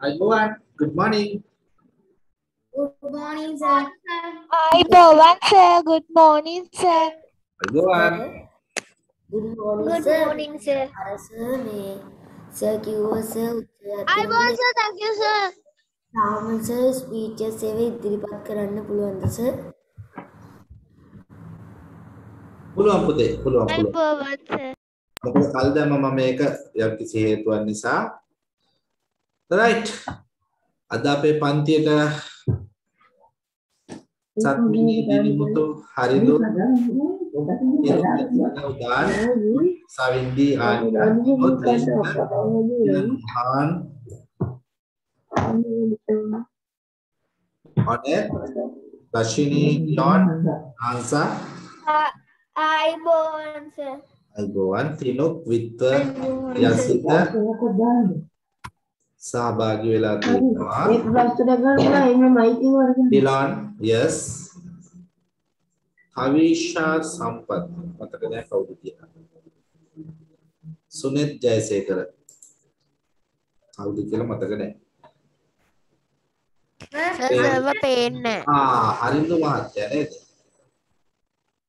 අයිබෝවන් good morning. Good morning, sir. අයිබෝවන් sir good morning sir. අයිබෝවන් Good morning, good sir. morning sir. අර sir මේ sir කිව්වා sir උත්තරයක් අයිබෝවන් sir. Thank you sir. තාම sir speeches ඒවා ඉදිරිපත් කරන්න පුළුවන්ද sir? පුළුවන් පුතේ පුළුවන් පුළුවන්. Sir. මොකද කල් දැම්ම මම මේක යම්කිසි හේතුවක් නිසා right. අද අපේ පන්තියට සත්මිනී දිනිමුතු හරිදු උදාන සවින්දි ආනිත් හාන් අනේ දශිනී යොන් ආන්සා අයිබෝවන් sir. අයිබෝවන් තිනුක් විත්ව යසිත සහභාගී වෙලා තියෙනවා. ඩිලාන් yes. කවිෂා සම්පත්. මතක නෑ කවුද කියලා. සුනෙත් ජයසේකර. කවුද කියලා මතක නෑ. sir සර්ව පේන්නේ. ආ හරිඳු මහත්තයා නේද?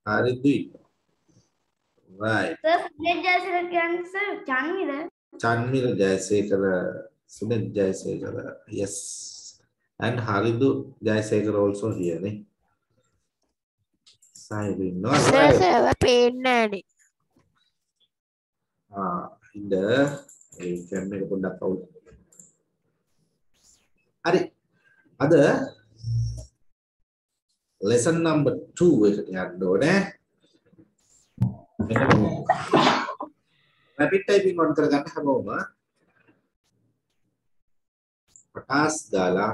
හරිදුයි right. Sir, let us again, sir. Chanmira. Chanmila Jayasekara Suneth Jayasekara yes. And Haridu Jayasekara also here නේ සයිඩ් ඉන්නවා sir right. සර්ව පේන්නේ නෑනේ ආ ඉන්න ඒ කැම් එක පොඩ්ඩක් අවුල් හරි අද lesson number 2 එකට යන්න ඕනේ rapid typing on කරගන්න හැමෝම පටාස් දාලා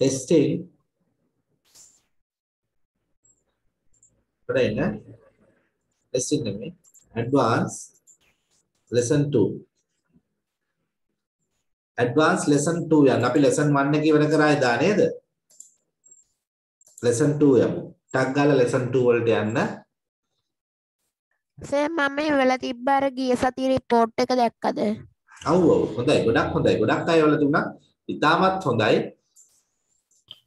testing පඩ එන්න testing නෙමෙයි. Advance lesson 2 advance lesson 2 යන්න. අපි lesson 1 එක ඉවර කරා එදා නේද? lesson 2 යමු. ටක් ගාලා lesson 2 වලට යන්න. sir මම වෙලා තිබ්බ අර ගිය සතියේ report එක දැක්කද? ඔව් ඔව් හොඳයි ගොඩක් හොඳයි ගොඩක් අය වල තුනක් ඉතාමත් හොඳයි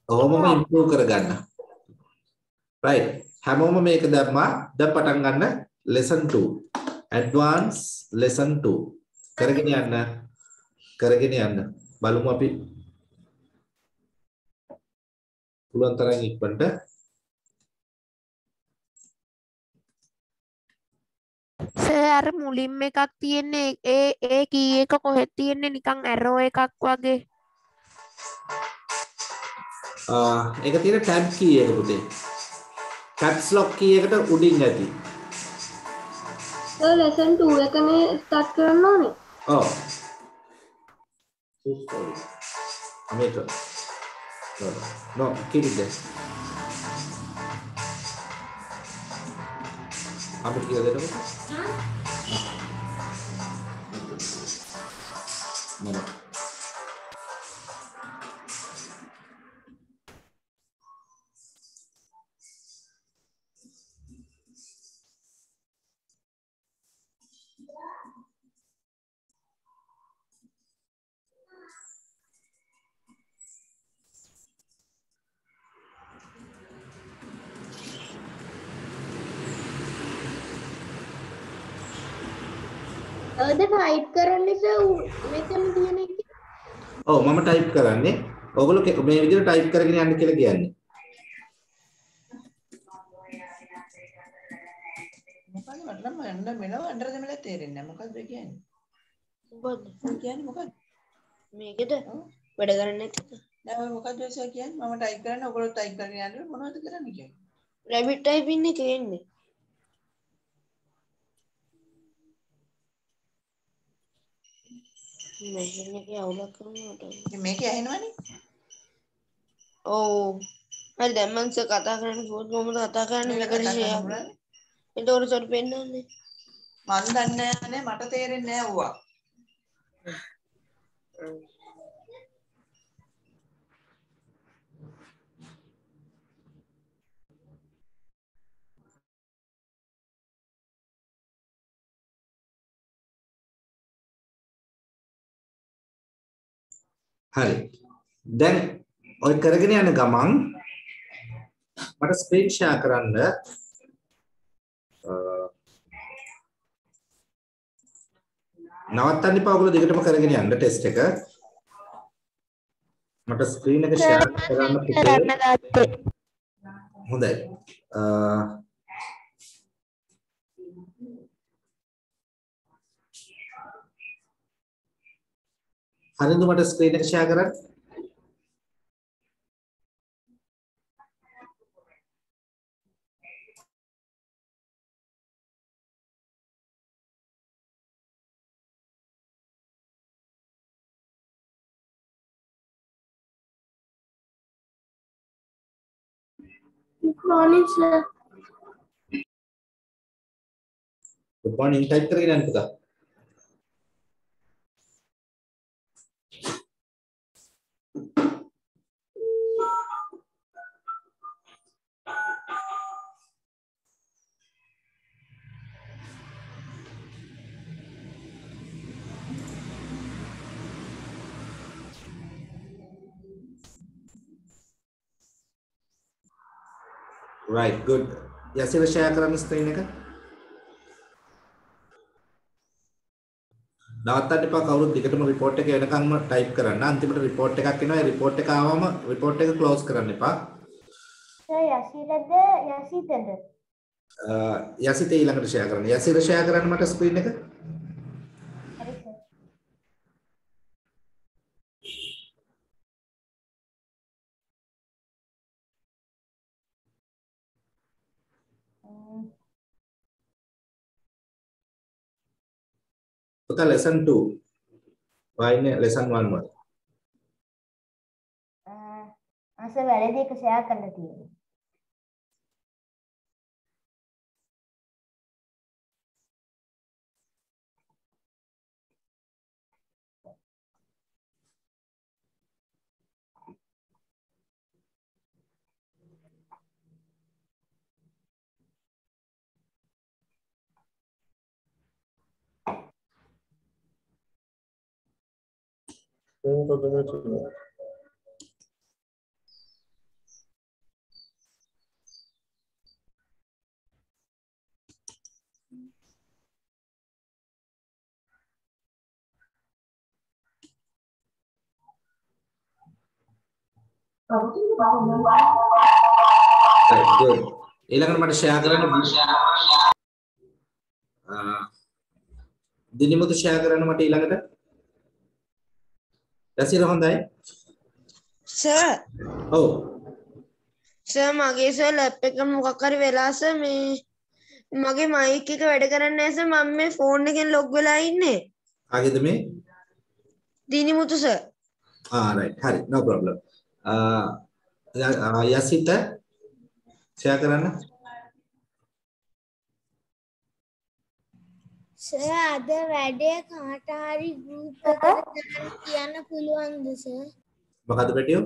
ඔහොමම ඉම්ප්‍රූව් කරගන්න right. හැමෝම මේක දැම්මා දැන් පටන් ගන්න lesson 2 advance lesson 2 කරගෙන යන්න කරගෙන යන්න බලමු අපි පුළුවන් තරම් ඉක්මනට සර් මුලින්ම එකක් තියෙන්නේ ඒ ඒ කී එක කොහෙද තියෙන්නේ නිකන් ඇරෝ එකක් වගේ ආ ඒක තියෙන tab key එක පුතේ caps lock key එකට උඩින් ඇති සර් ලෙසන් 2 එක මේ ස්ටාර්ට් කරන්න ඕනේ. Oh. මේක. It there. අපිට කියලා දෙන්නකෝ. මොන? අද ටයිප් කරන්නේ. ඔයගොල්ලෝ මේ විදිහට ටයිප් කරගෙන යන්න කියලා කියන්නේ. මොකද මට නම් අන්න මෙලව අnder දෙමළ තේරෙන්නේ නැහැ. මොකද්ද කියන්නේ? මොකද්ද? කියන්නේ මොකද්ද? මේකද වැඩ කරන්නේ නැතිද? දැන් ඔය මොකද්ද ඔය කියන්නේ? මම ටයිප් කරන්නේ ඔයගොල්ලෝ ටයිප් කරගෙන යන්න මොනවද කරන්නේ කියන්නේ? රැබිට් ටයිපින් එකේ එන්නේ. මැෂින් එකේ අවුලක් කරනකොට. මේකේ ඇහෙනවනේ. ඔව්. හරි දැන් මං සර් කතා කරන්න කිව්වොත් කොහොමද කතා කරන්නේ මේක මේකට ෂෙයා. ඒතකොට සර් පෙන්නන්නේ. මන් දන්නේ නැහැ මට තේරෙන්නේ නැහැ ඌවා. හරි. දැන් ඔය කරගෙන යන ගමන් මට ස්ක්‍රීන් ෂෙයා කරන්න නවත්තන්න එපා ඔයගොල්ලෝ දිගටම කරගෙන යන්න ටෙස්ට් එක. මට ස්ක්‍රීන් එක ෂෙයා කරන්න ගත්තේ. හොඳයි. අ, හරිද මට ස්ක්‍රීන් එක ෂෙයා කරන්න? morning sir good morning type කරගෙන යන්න පුතා. Right good. යසිර ෂෙයා කරන්න ස්ක්‍රීන් එක නවත්තන්න එපා කවුරුත් දිගටම report එක එනකන්ම type කරන්න අන්තිමට report එකක් එනවා ඒ report එක ආවම report එක close කරන්න එපා යසිරද යසිතද යසිත ඊළඟට ෂෙයා කරන්න. යසිර ෂෙයා කරන්න මට ස්ක්‍රීන් එක පුතා lesson 2 වයින්නේ lesson 1 වල අස වැරදි එක ෂෙයා කරන්න තියෙනවා. Right good ඊළඟට මට ෂෙයා කරන්න අ, දිනිමුතු ෂෙයා කරන්න මට ඊළඟට යසිර හොඳයි. සර් ඔව්. සර් මගේ සර් ලැප් එක මොකක් හරි වෙලා සර් මේ මගේ මයික් එක වැඩ කරන්නේ නැහැ සර් මම මේ ෆෝන් එකෙන් ලොග් වෙලා ඉන්නේ. කාගේද මේ? දිනිමුතු සර් ආ right. හරි. No problem. අ, යසිත ෂෙයා කරන්න සර් අද වැඩේ කාට හරි ගෲප් එකට දාන්න කියන්න පුළුවන්ද සර්? මොකද පැටියෝ?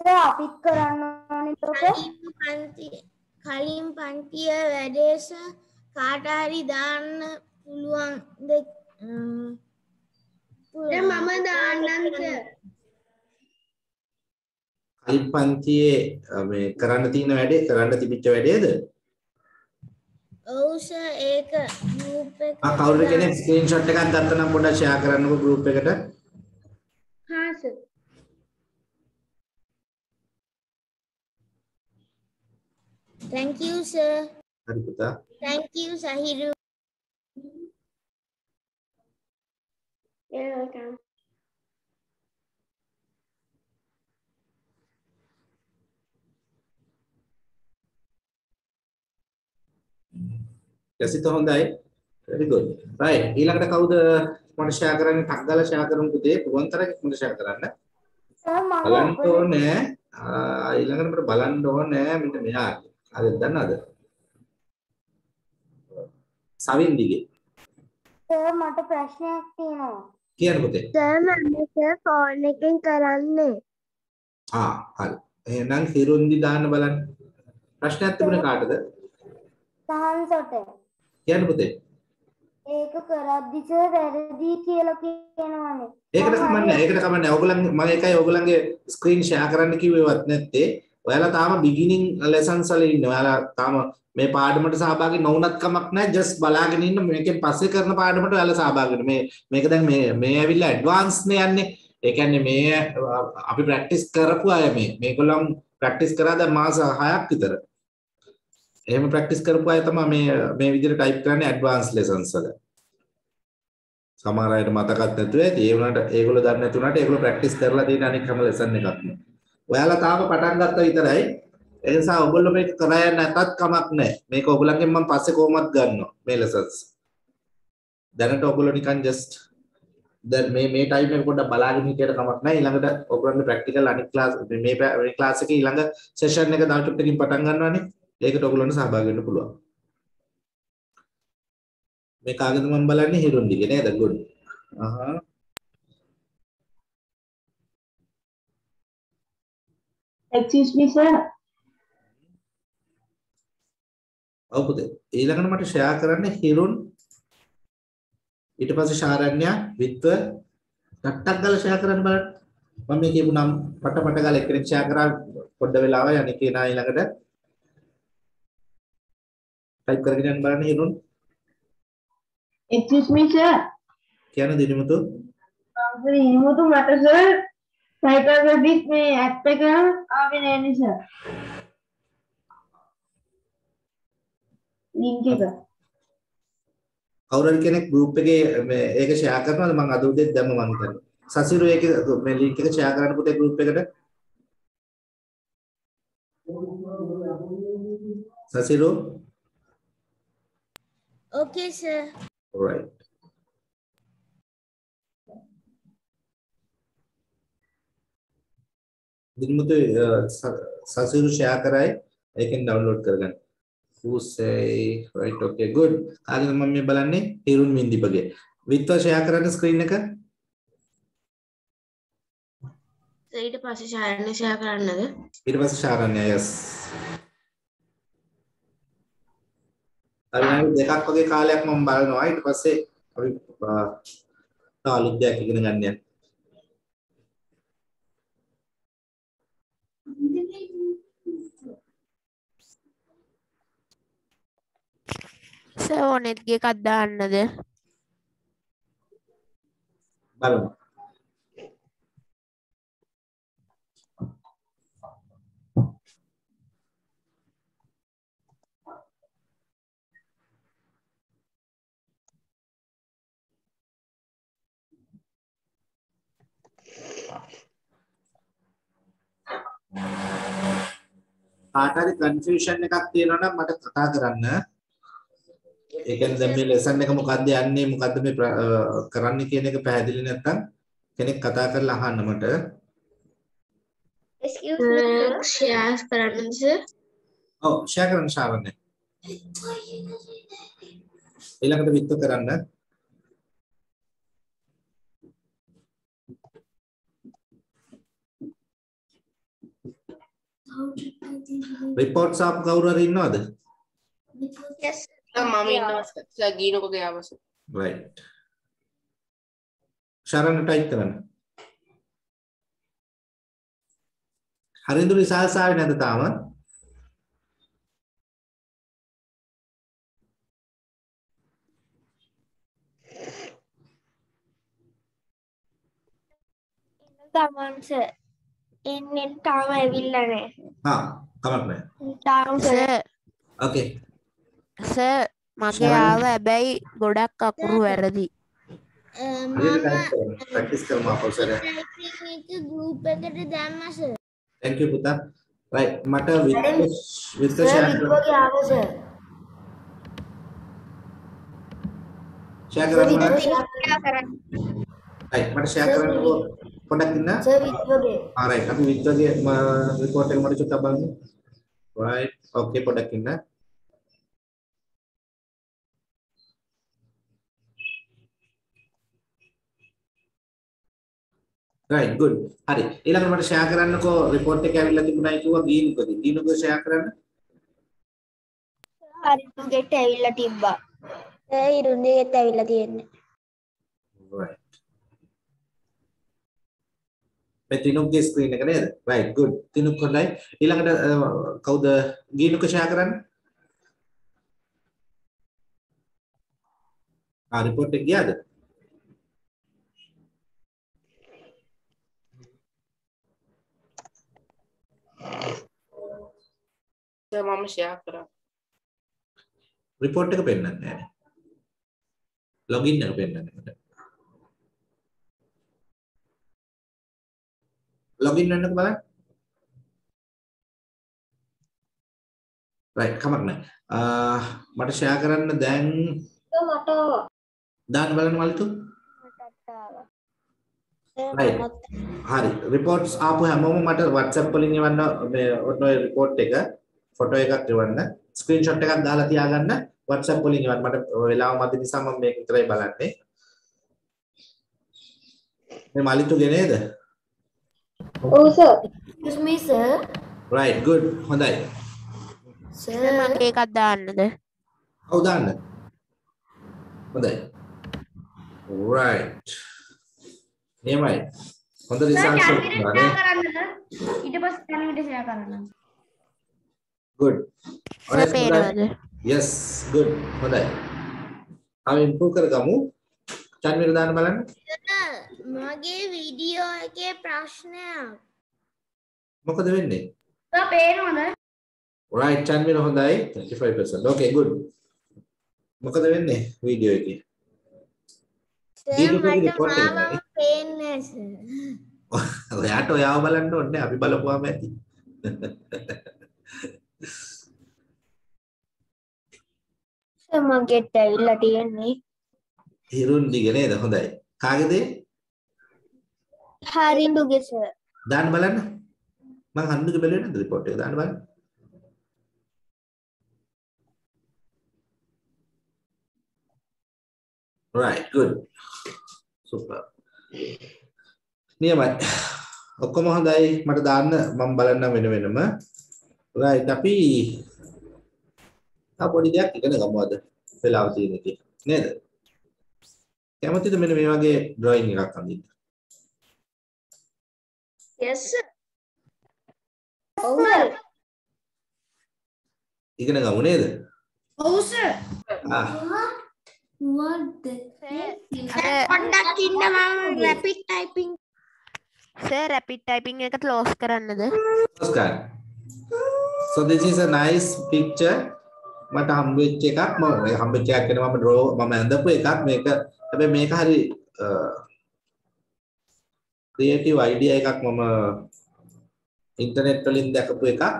සර් අපිත් කරන්න ඕනේ තෝක. කලින් පන්ති කලින් පන්තිය වැඩේ සර් කාට හරි දාන්න පුළුවන්ද පුළුවන්. මම දාන්නම් සර් කලින් පන්තියේ මේ කරන්න තියෙන වැඩේ කරන්න තිබිච්ච වැඩේද ඔව් සර් ඒක ගෲප් එකට ආ කවුරු කෙනෙක් ස්ක්‍රීන්ෂොට් එකක් ගත්තා නම් පොඩ්ඩක් ෂෙයා කරන්නකෝ group එකට. හා සර් thank you sir. හරි පුතා. Thank you සහිරු. Welcome යසිත හොඳයි. Very good. right ඊළඟට කවුද මට ෂෙයා කරන්න? ටක් ගාලා ෂෙයා කරමු පුතේ පුළුවන් තරම් මට ෂෙයා කරන්න බලන්න ඕනේ. ඊළඟට මට බලන්න ඕනේ මෙන්න මෙයා. හරිද දන්නවද? සවින් දිගේ. සර් මට ප්‍රශ්නයක් තියෙනවා. කියන්න පුතේ. සර් මම සර් ෆෝන් එකෙන් කරන්නේ. ආ හරි. එහෙනම් හිරුන්දි දාන්න බලන්න. ප්‍රශ්නයක් තිබුණේ කාටද? සහන්සොට කියන්න පුතේ ඒක කරද්දි සර් වැරදි කියලා කියනවනේ. ඒකට කමන්නේ ඒකට කමන්නේ ඔයගොල්ලන්ගේ මම එකයි ඔයගොල්ලන්ගේ ස්ක්‍රීන් ෂෙයා කරන්න කිව්වෙවත් නැත්තේ. ඔයාලා තාම බිගිනින් ලෙසන්ස් වල ඉන්නේ ඔයාලා තාම මේ පාඩමට සහභාගී නොවුනත් කමක් නැහැ. ජස්ට් බලාගෙන ඉන්න මේකෙන් පස්සේ කරන පාඩමට ඔයාලා සහභාගී වෙන්න මේ මේක දැන් මේ මේ ඇවිල්ලා ඇඩ්වාන්ස් නේ යන්නේ. ඒ කියන්නේ මේ අපි ප්‍රැක්ටිස් කරපු අය මේ. මේගොල්ලන් ප්‍රැක්ටිස් කරා දැන් මාස 6ක් විතර එහෙම ප්‍රැක්ටිස් කරපු අය තමයි මේ මේ විදිහට ටයිප් කරන්නේ ඇඩ්වාන්ස් ලෙසන්ස් වල. සමහර අයට මතකත් නැතුව ඇති. ඒ වුණාට ඒගොල්ලෝ දන්නේ නැති වුණාට ඒගොල්ලෝ ප්‍රැක්ටිස් කරලා තියෙන අනික් හැම ලෙසන් එකක්. නේ ඔයාලා තාම පටන් ගත්තා විතරයි. ඒ නිසා ඔයගොල්ලෝ මේක කරා යන්න නැතත් කමක් නැහැ. මේක ඔයගොල්ලන්ගෙන් මම පස්සේ කොහොමත් ගන්නවා මේ ලෙසන්ස් දැනට ඔයගොල්ලෝ නිකන් ජස්ට් දැන් මේ මේ ටයිම් එක පොඩ්ඩක් බලාගෙන හිටියට කමක් නැහැ. ඊළඟට ඔයගොල්ලන්ගේ ප්‍රැක්ටිකල් අනිත් ක්ලාස් මේ මේ ක්ලාස් එකේ ඊළඟ සෙෂන් එක දවස් ටිකකින් පටන් ගන්නවානේ. ඒකට ඔයගොල්ලන්ට සහභාගී වෙන්න පුළුවන් මේ කාගෙද මම බලන්නේ හිරුන්දිගේ නේද good අහහ Excuse me, sir. ඔව් පුතේ ඊළඟට මට ෂෙයා කරන්න හිරුන් ඊට පස්සේ ශාරණ්‍ය විත්ව ටක් ටක් ගාලා ෂෙයා කරන්න බලන්න මම මේ කියපු නම් පට පට ගාලා එක්කෙනෙක් ෂෙයා කරා පොඩ්ඩ වෙලාවයි අනික කෙනා ඊළඟට ටයිප් කරගෙන යන්න බලන්න හිරුන් Excuse me, sir. කියන දිනමුතු සර් ඉමුතු මට සර් සයිකෝග්‍රැෆික් මේ ඇප් එක ආවේ නෑ නේ සර්. ලින්ක් එක. කවුරු හරි කෙනෙක් ගෲප් එකේ මේ ඒක ෂෙයා කරනවද මම අද උදේ දැම්ම මම හිතන්නේ සසිරු ඒක මේ ලින්ක් එක ෂෙයා කරන්න පුතේ ගෲප් එකට Sasiru Okay sir. alright Dinamuthu Sasiru share කරයි. ඒකෙන් ඩවුන්ලෝඩ් කරගන්න. Who say right okay good. කාගෙද මම මේ බලන්නේ? හිරුන් මින්දිපගේ විත්ව ෂෙයා කරන්න ස්ක්‍රීන් එක. ඊට පස්සේ ශාරණ්‍ය ෂෙයා කරන්නද? ඊට පස්සේ ශාරණ්‍ය yes අර දෙකක් වගේ කාලයක් මම බලනවා. ඊට පස්සේ අපි තව අලුත් දෙයක් ඉගෙන ගන්න යනවා සර් ඕනෙත්ගේ එකක් දාන්නද? බලමු කාට හරි කන්ෆියුෂන් එකක් තියෙනවා නම් මට කතා කරන්න. ඒ කියන්නේ දැන් මේ ලෙසන් එක මොකද්ද යන්නේ මොකද්ද මේ කරන්නේ කියන එක පැහැදිලි නැත්නම් කෙනෙක් කතා කරලා අහන්න මට. Excuse me. sir. ෂෙයා කරන්නද සර් ඔව් ෂෙයා කරන්න ශාවන්නේ. ඊළඟට විත්ත කරන්න. රිපෝට්ස් ආපු කවුරු හරි ඉන්නවද? මම ඉන්නවා සර් ගීනකගේ ආවස right. ශරණ ටයිප් කරන්න. හරිඳු රිසල්ට්ස් ආවේ නැද්ද තාම? ගමන් සර්. එන්නේ තාම ඇවිල්ලා නෑ. හා කමක් නැහැ. තාම සර්. ඕකේ. සර් මගේ. ආව හැබැයි ගොඩක් අකුරු වැරදි කරන්න. ප්‍රැක්ටිස් කරමු අපෝ සර්. ගෲප් එකට දැම්ම සර්. thank you පුතා. right මට විත්ත සර් ෂෙයා කරන්න. කරන්න. right මට ෂෙයා කරන්නකෝ පොඩ්ඩක් ඉන්න. සර් විත්වගේ ආ right අපි විත්වගේ රිපෝට් එක මට චුට්ටක් බලමු. right okay පොඩ්ඩක් ඉන්න. right good හරි ඊළඟට මට ෂෙයා කරන්නකෝ රිපෝට් එක ඇවිල්ලා තිබුණා කිව්වා ගීනුකද ගීනුකෝ ෂෙයා කරන්න හරි ගෙට ඇවිල්ලා තිබ්බා. ඒ ඉරුන්දිගෙත් ඇවිල්ලා තියෙන්නේ. right මේ තිනුක්ගේ ස්ක්‍රීන් එක නේද? Right good. තිනුක් හොඳයි ඊළඟට අ, කවුද? ගීනුක ෂෙයා කරන්න. ආ රිපෝට් එක ගියාද? මම ෂෙයා කරා. රිපෝට් එක පෙන්වන්නේ නැහැ ලොගින් එක පෙන්වන්නේ මට ලොගින් වෙන්නක බලන්න right කමක් නැහැ ආ මට ෂෙයා කරන්න දැන් මට දාන්න බලන්න මල්තු Right. හරි රිපෝට්ස් ආපු හැමෝම මට WhatsApp වලින් එවන්න මේ ඔන්න ඔය රිපෝට් එක ෆොටෝ එකක් එවන්න ස්ක්‍රීන්ෂොට් එකක් දාලා තියාගන්න WhatsApp වලින් එවන්න මට වෙලාව මදි නිසා මම මේක විතරයි බලන්නේ මේ මලිතුගේ නේද ඔව් sir Excuse me, sir. right good. හොඳයි. Sir. සර් මගේ එකක් දාන්නද ඔව් දාන්න. හොඳයි. Right. නියමයි හොඳ වුණානේ කරන්නද ඊට පස්සේ කණිවිඩ ෂෙයා කරන්න. Good. සර් පේනවද? Yes good. හොඳයි. අපි ඉම්ප්‍රූව් කරගමු. චන්විර දාන්න බලන්න මගේ වීඩියෝ එකේ ප්‍රශ්නයක්. මොකද වෙන්නේ? සර් පේනවද? Right චන්විර හොඳයි. 35% okay good. මොකද වෙන්නේ වීඩියෝ එකේ. ඔයාට ඔයාව බලන්න ඕනේ. අපි බලපුවාම ඇති. මගෙත් ඇවිල්ලා තියෙන්නේ. හිරුන් දිග නේද? හොඳයි. කාගේද හරිඳුගේ සර්. දාන්න බලන්න. මං හන්දුගේ බැලුවේ නැද්ද report එක? දාන්න බලන්න. Right good. Super. නියමයි. ඔක්කොම හොඳයි. මට දාන්න මම බලන්නම් වෙන වෙනම. Right අපි තා පොඩි දෙයක් ඉගෙන ගමු අද වෙලාව තියෙන එකේ. නේද? කැමතිද මෙන්න මේ වගේ drawing එකක් අඳින්න? Yes sir. ඔව් සර්. ඉගෙන ගමු නේද ඔව් සර් ආ What the? සර් පොඩ්ඩක් ඉන්න මම rapid typing sir rapid typing එක ක්ලෝස් කරන්නද Namaskar. So this is a nice picture. මට හම්බෙච්ච එකක් මම මේ හම්බෙච්ච එකක් කියන මම draw මම ඇඳපු එකක් මේක හැබැයි මේක හරි ක්‍රියේටිව් අයිඩියා එකක් මම ඉන්ටර්නෙට් වලින් දැකපු එකක්. අ,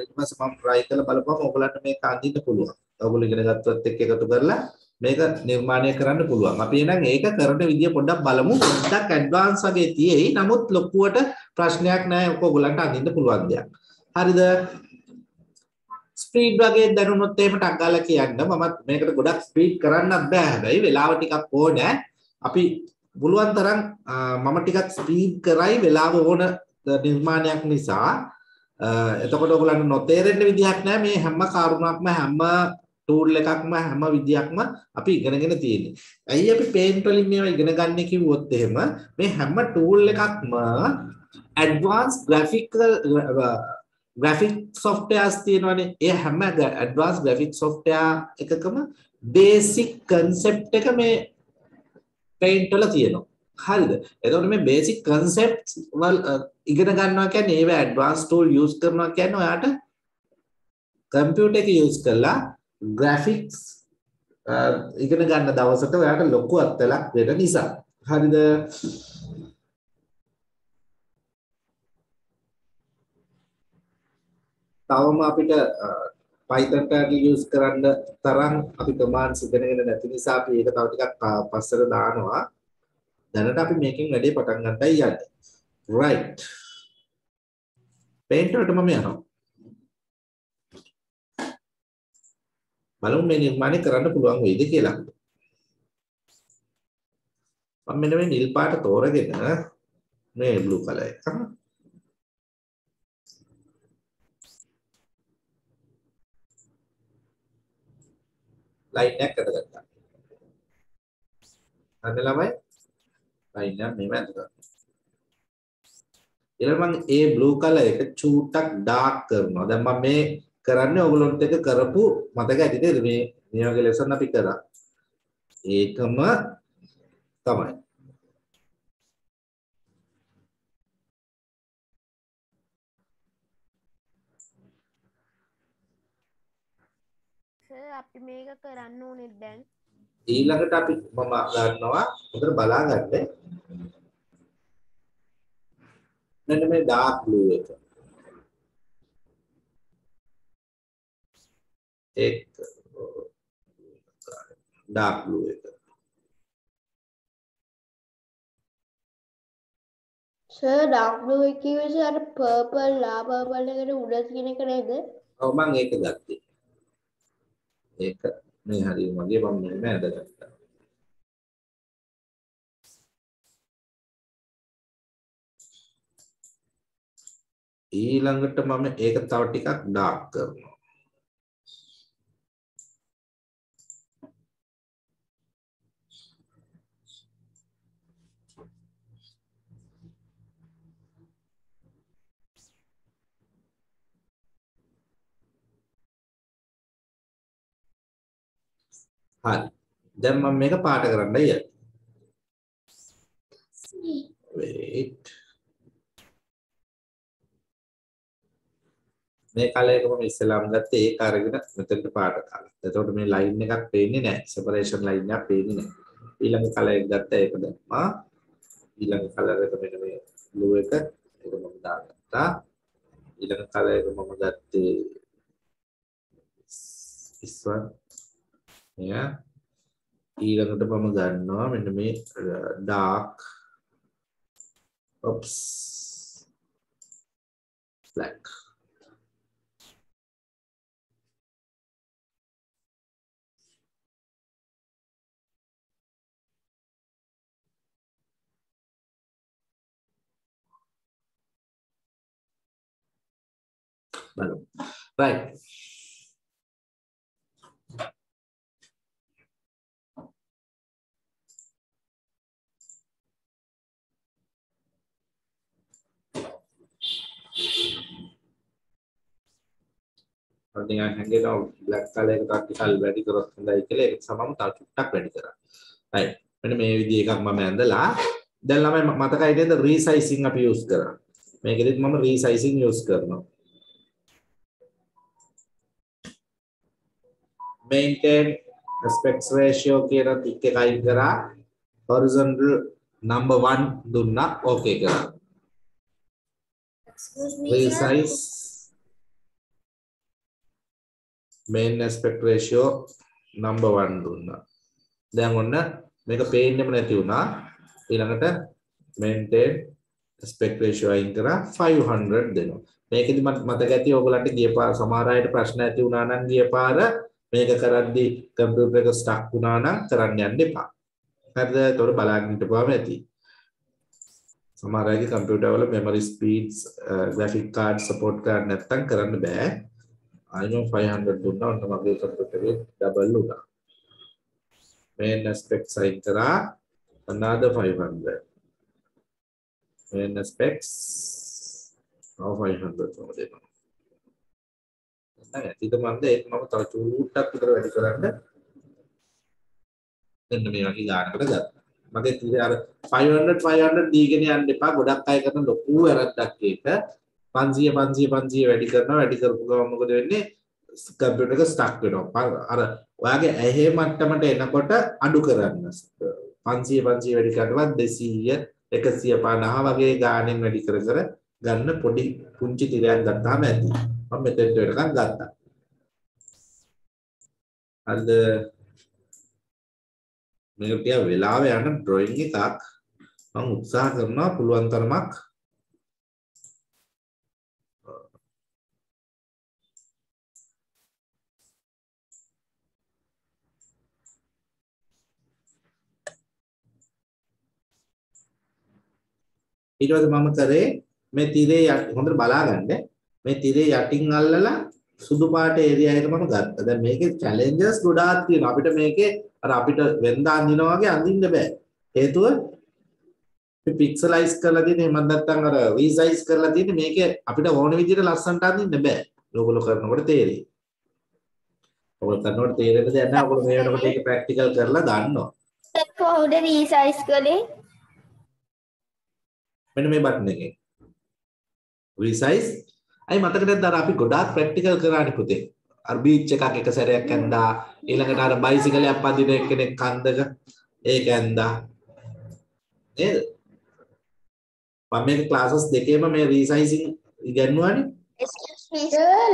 ඊට පස්සේ මම try කරලා බලපුවම ඔයගලන්ට මේක අඳින්න පුළුවන්. ඔයගොල්ලෝ ඉගෙන ගත්තොත් එක්ක එකතු කරලා මේක නිර්මාණය කරන්න පුළුවන්. අපි එහෙනම් ඒක කරන විදිය පොඩ්ඩක් බලමු. පොඩ්ඩක් ඇඩ්වාන්ස් වගේ තියෙයි. නමුත් ලොකුවට ප්‍රශ්නයක් නැහැ. ඔක ඔයගලන්ට අඳින්න පුළුවන් දෙයක්. හරිද? ස්පීඩ් වගේ දැනුනොත් එහෙම ටක් ගාලා කියන්න. මමත් මේකට ගොඩක් ස්පීඩ් කරන්නත් බෑ. හැබැයි වෙලාව ටිකක් ඕනේ. අපි පුළුවන් තරම් අ, මම ටිකක් ස්පීඩ් කරයි වෙලාව ඕන නිර්මාණයක් නිසා අ, එතකොට ඔයගලන්ට නොතේරෙන්න විදිහක් නැහැ මේ හැම කාරුණක්ම හැම ටූල් එකක්ම හැම විදියක්ම අපි ඉගෙනගෙන තියෙන්නේ. ඇයි අපි පේන්ට් වලින් මේවා ඉගෙන ගන්න කිව්වොත් එහෙම මේ හැම ටූල් එකක්ම ඇඩ්වාන්ස් ග්‍රැෆිකල් ග්‍රැෆික් සොෆ්ට්වෙයාර්ස් තියෙනවානේ. ඒ හැම ඇඩ්වාන්ස් ග්‍රැෆික් සොෆ්ට්වෙයාර් එකකම බේසික් කන්සෙප්ට් එක මේ පේන්ට් වල තියෙනවා. හරිද? එතකොට මේ බේසික් කන්සෙප්ට්ස් වල අ, ඉගෙන ගන්නවා කියන්නේ ඒව ඇඩ්වාන්ස් ටූල් යූස් කරනවා කියන්නේ ඔයාට කම්පියුටර් එක යූස් කරලා ග්‍රැෆික්ස් ඉගෙන ගන්න දවසට ඔයාට ලොකු අත්දැකීමක් වෙන නිසා. හරිද? තවම අපිට Python ටැග් යූස් කරන්න තරම් අපි කමාන්ඩ්ස් ඉගෙනගෙන නැති නිසා අපි ඒක තව ටිකක් ප- පස්සට දානවා. දැනට අපි මේකෙන් වැඩේ පටන් ගන්නයි යන්නේ. right. paint වලට මම යනවා. බලමු මේ නිර්මාණය කරන්න පුළුවන් වෙයිද කියලා. මම මෙන්න මේ නිල් පාට තෝරගෙන මේ බ්ලූ කලර් එක. ලයින් එකක් ඇදගත්තා. හරිද ළමයි? ලයින් එක මෙහෙම ඇදගත්තා. ඊළඟ මම ඒ බ්ලූ කලර් එක චූට්ටක් ඩාර්ක් කරනවා. දැන් මම මේ කරන්නේ ඔයගොල්ලොන්ට එක කරපු මතක ඇතිද මේ මේ වගේ ලෙසන් අපි කරා. ඒකම තමයි. සර් අපි මේක කරන්න ඕනේ දැන්. ඊළඟට අපි මම ගන්නවා හොඳට බලා ගන්න. මෙන්න මේ ඩාර්ක් බ්ලූ එක. ඒක ඩාර්ක් බ්ලූ එක. සර් ඩාර්ක් බ්ලූ එක කිව්වේ අර පර්පල් ලා පර්පල් එකට උඩ තියෙන එක නේද? ඔව් මම ඒක ගත්තේ. ඒක මේ හරිය වගේ මම මෙහෙම ඇදගත්තා. ඊළඟට මම ඒක තව ටිකක් ඩාර්ක් කරනවා. හරි. දැන් මම මේක පාට කරන්නයි යන්නේ. wait. මේ කලර් එක මම ඉස්සෙල්ලාම ගත්තේ ඒක අරගෙන මෙතනට පාට කරලා. එතකොට මේ ලයින් එකක් පේන්නේ නැහැ. සෙපරේෂන් ලයින් එකක් පේන්නේ නැහැ. ඊළඟ කලර් එක ගත්තා ඒක දැම්මා. ඊළඟ කලර් එක මෙන්න මේ බ්ලූ එක ඒක මම දාගත්තා. ඊළඟ කලර් එක මම ගත්තේ this one yeah ඊළඟට මම ගන්නවා මෙන්න මේ dark oops black බලමු right නිකන් හැංගෙනවා බ්ලැක් කලර් එකක් ටිකල් වැඩි කරොත් හොඳයි කියලා ඒක සමම තව චුට්ටක් වැඩි කරා. right මෙන්න මේ විදිහ එකක් මම ඇඳලා දැන් ළමයි මතකයි නේද රීසයිසිං අපි යූස් කරා. මේකෙදිත් මම රීසයිසිං යූස් කරනවා. maintain aspect ratio කියන ටික එක අයින් කරා horizontal number 1 දුන්නා okay කරා. Excuse me, resize main aspect ratio number 1 දුන්නා. දැන් ඔන්න මේක පේන්නෙම නැති වුණා. ඊළඟට maintain aspect ratio අයින් කරා 500 දෙනවා. මේකෙදි මට මතක ඇති ඔයගලන්ට ගිය පාර සමහර අයට ප්‍රශ්න ඇති වුණා නම් ගිය පාර මේක කරද්දී කම්පියුටර් එක ස්ටක් වුණා නම් කරන්න යන්න එපා. හරිද? ඒතකොට බලන්න හිටපුවාම ඇති. සමහර අයගේ කම්පියුටර් වල memory speeds uh, graphic card support කරන්නේ නැත්නම් කරන්න බෑ. අයිනෝ 500 දුන්නා ඔන්න මගේ කම්පියුටරේ ඩබල් වුණා. main aspects අයින් කරා another 500. main aspects now 500 තම දෙනවා. නැහැ ඊට මන්ද ඒක මම තව චූට්ටක් විතර වැඩි කරන්න මෙන්න මේ වගේ ගානකට ගත්තා. මගේ තිරේ අර 500 500 දීගෙන යන්න එපා. ගොඩක් අය කරන ලොකු වැරද්දක් ඒක. 500 500 500 වැඩි කරනවා වැඩි කරපු ගමන් මොකද වෙන්නේ? කම්පියුටර් එක ස්ටක් වෙනවා. අර ඔයාගේ ඇහි මට්ටමට එනකොට අඩු කරන්න. 500 500 වැඩි කරනවා 200 150 වගේ ගානෙන් වැඩි කර කර ගන්න පොඩි පුංචි තිරයක් ගත්තාම ඇති. මම මෙතෙන්ට වෙනකන් ගත්තා. හරිද? මේක ටික වෙලාව යන ඩ්‍රොයිං එකක් මම උත්සාහ කරනවා පුළුවන් තරමක් ඊට පස්සේ මම කරේ මේ තිරේ හොඳට බලාගන්න මේ තිරේ යටින් අල්ලලා සුදු පාට ඒරියා එකට මම ගත්තා. දැන් මේකේ challenges ගොඩාක් තියෙනවා. අපිට මේකේ අර අපිට වෙන්ද අඳිනවා වගේ අඳින්න බෑ. හේතුව පික්සලයිස් කරලා තියෙන එහෙම නැත්නම් අර රීසයිස් කරලා තියෙන මේකේ අපිට ඕන විදිහට ලස්සනට අඳින්න බෑ. ඔයගොල්ලෝ කරනකොට තේරෙයි. ඔයගොල්ලෝ කරනකොට තේරෙන්න දෙයක් නැහැ. ඔයගොල්ලෝ මේ වෙනකොට ඒක ප්‍රැක්ටිකල් කරලා දන්නවා. කොහොමද රීසයිස් කළේ? මෙන්න මේ බටන් එකෙන්. රීසයිස් අයි මතක නැද්ද අර අපි ගොඩාක් ප්‍රැක්ටිකල් කරානේ පුතේ. අර බීච් එකක් එක සැරයක් ඇන්දා ඊළඟට අර බයිසිකලයක් පදින කෙනෙක් කන්දක ඒක ඇන්දා. නේද? මම මේ ක්ලාසස් දෙකේම මේ රීසයිසින් ඉගෙනුවානේ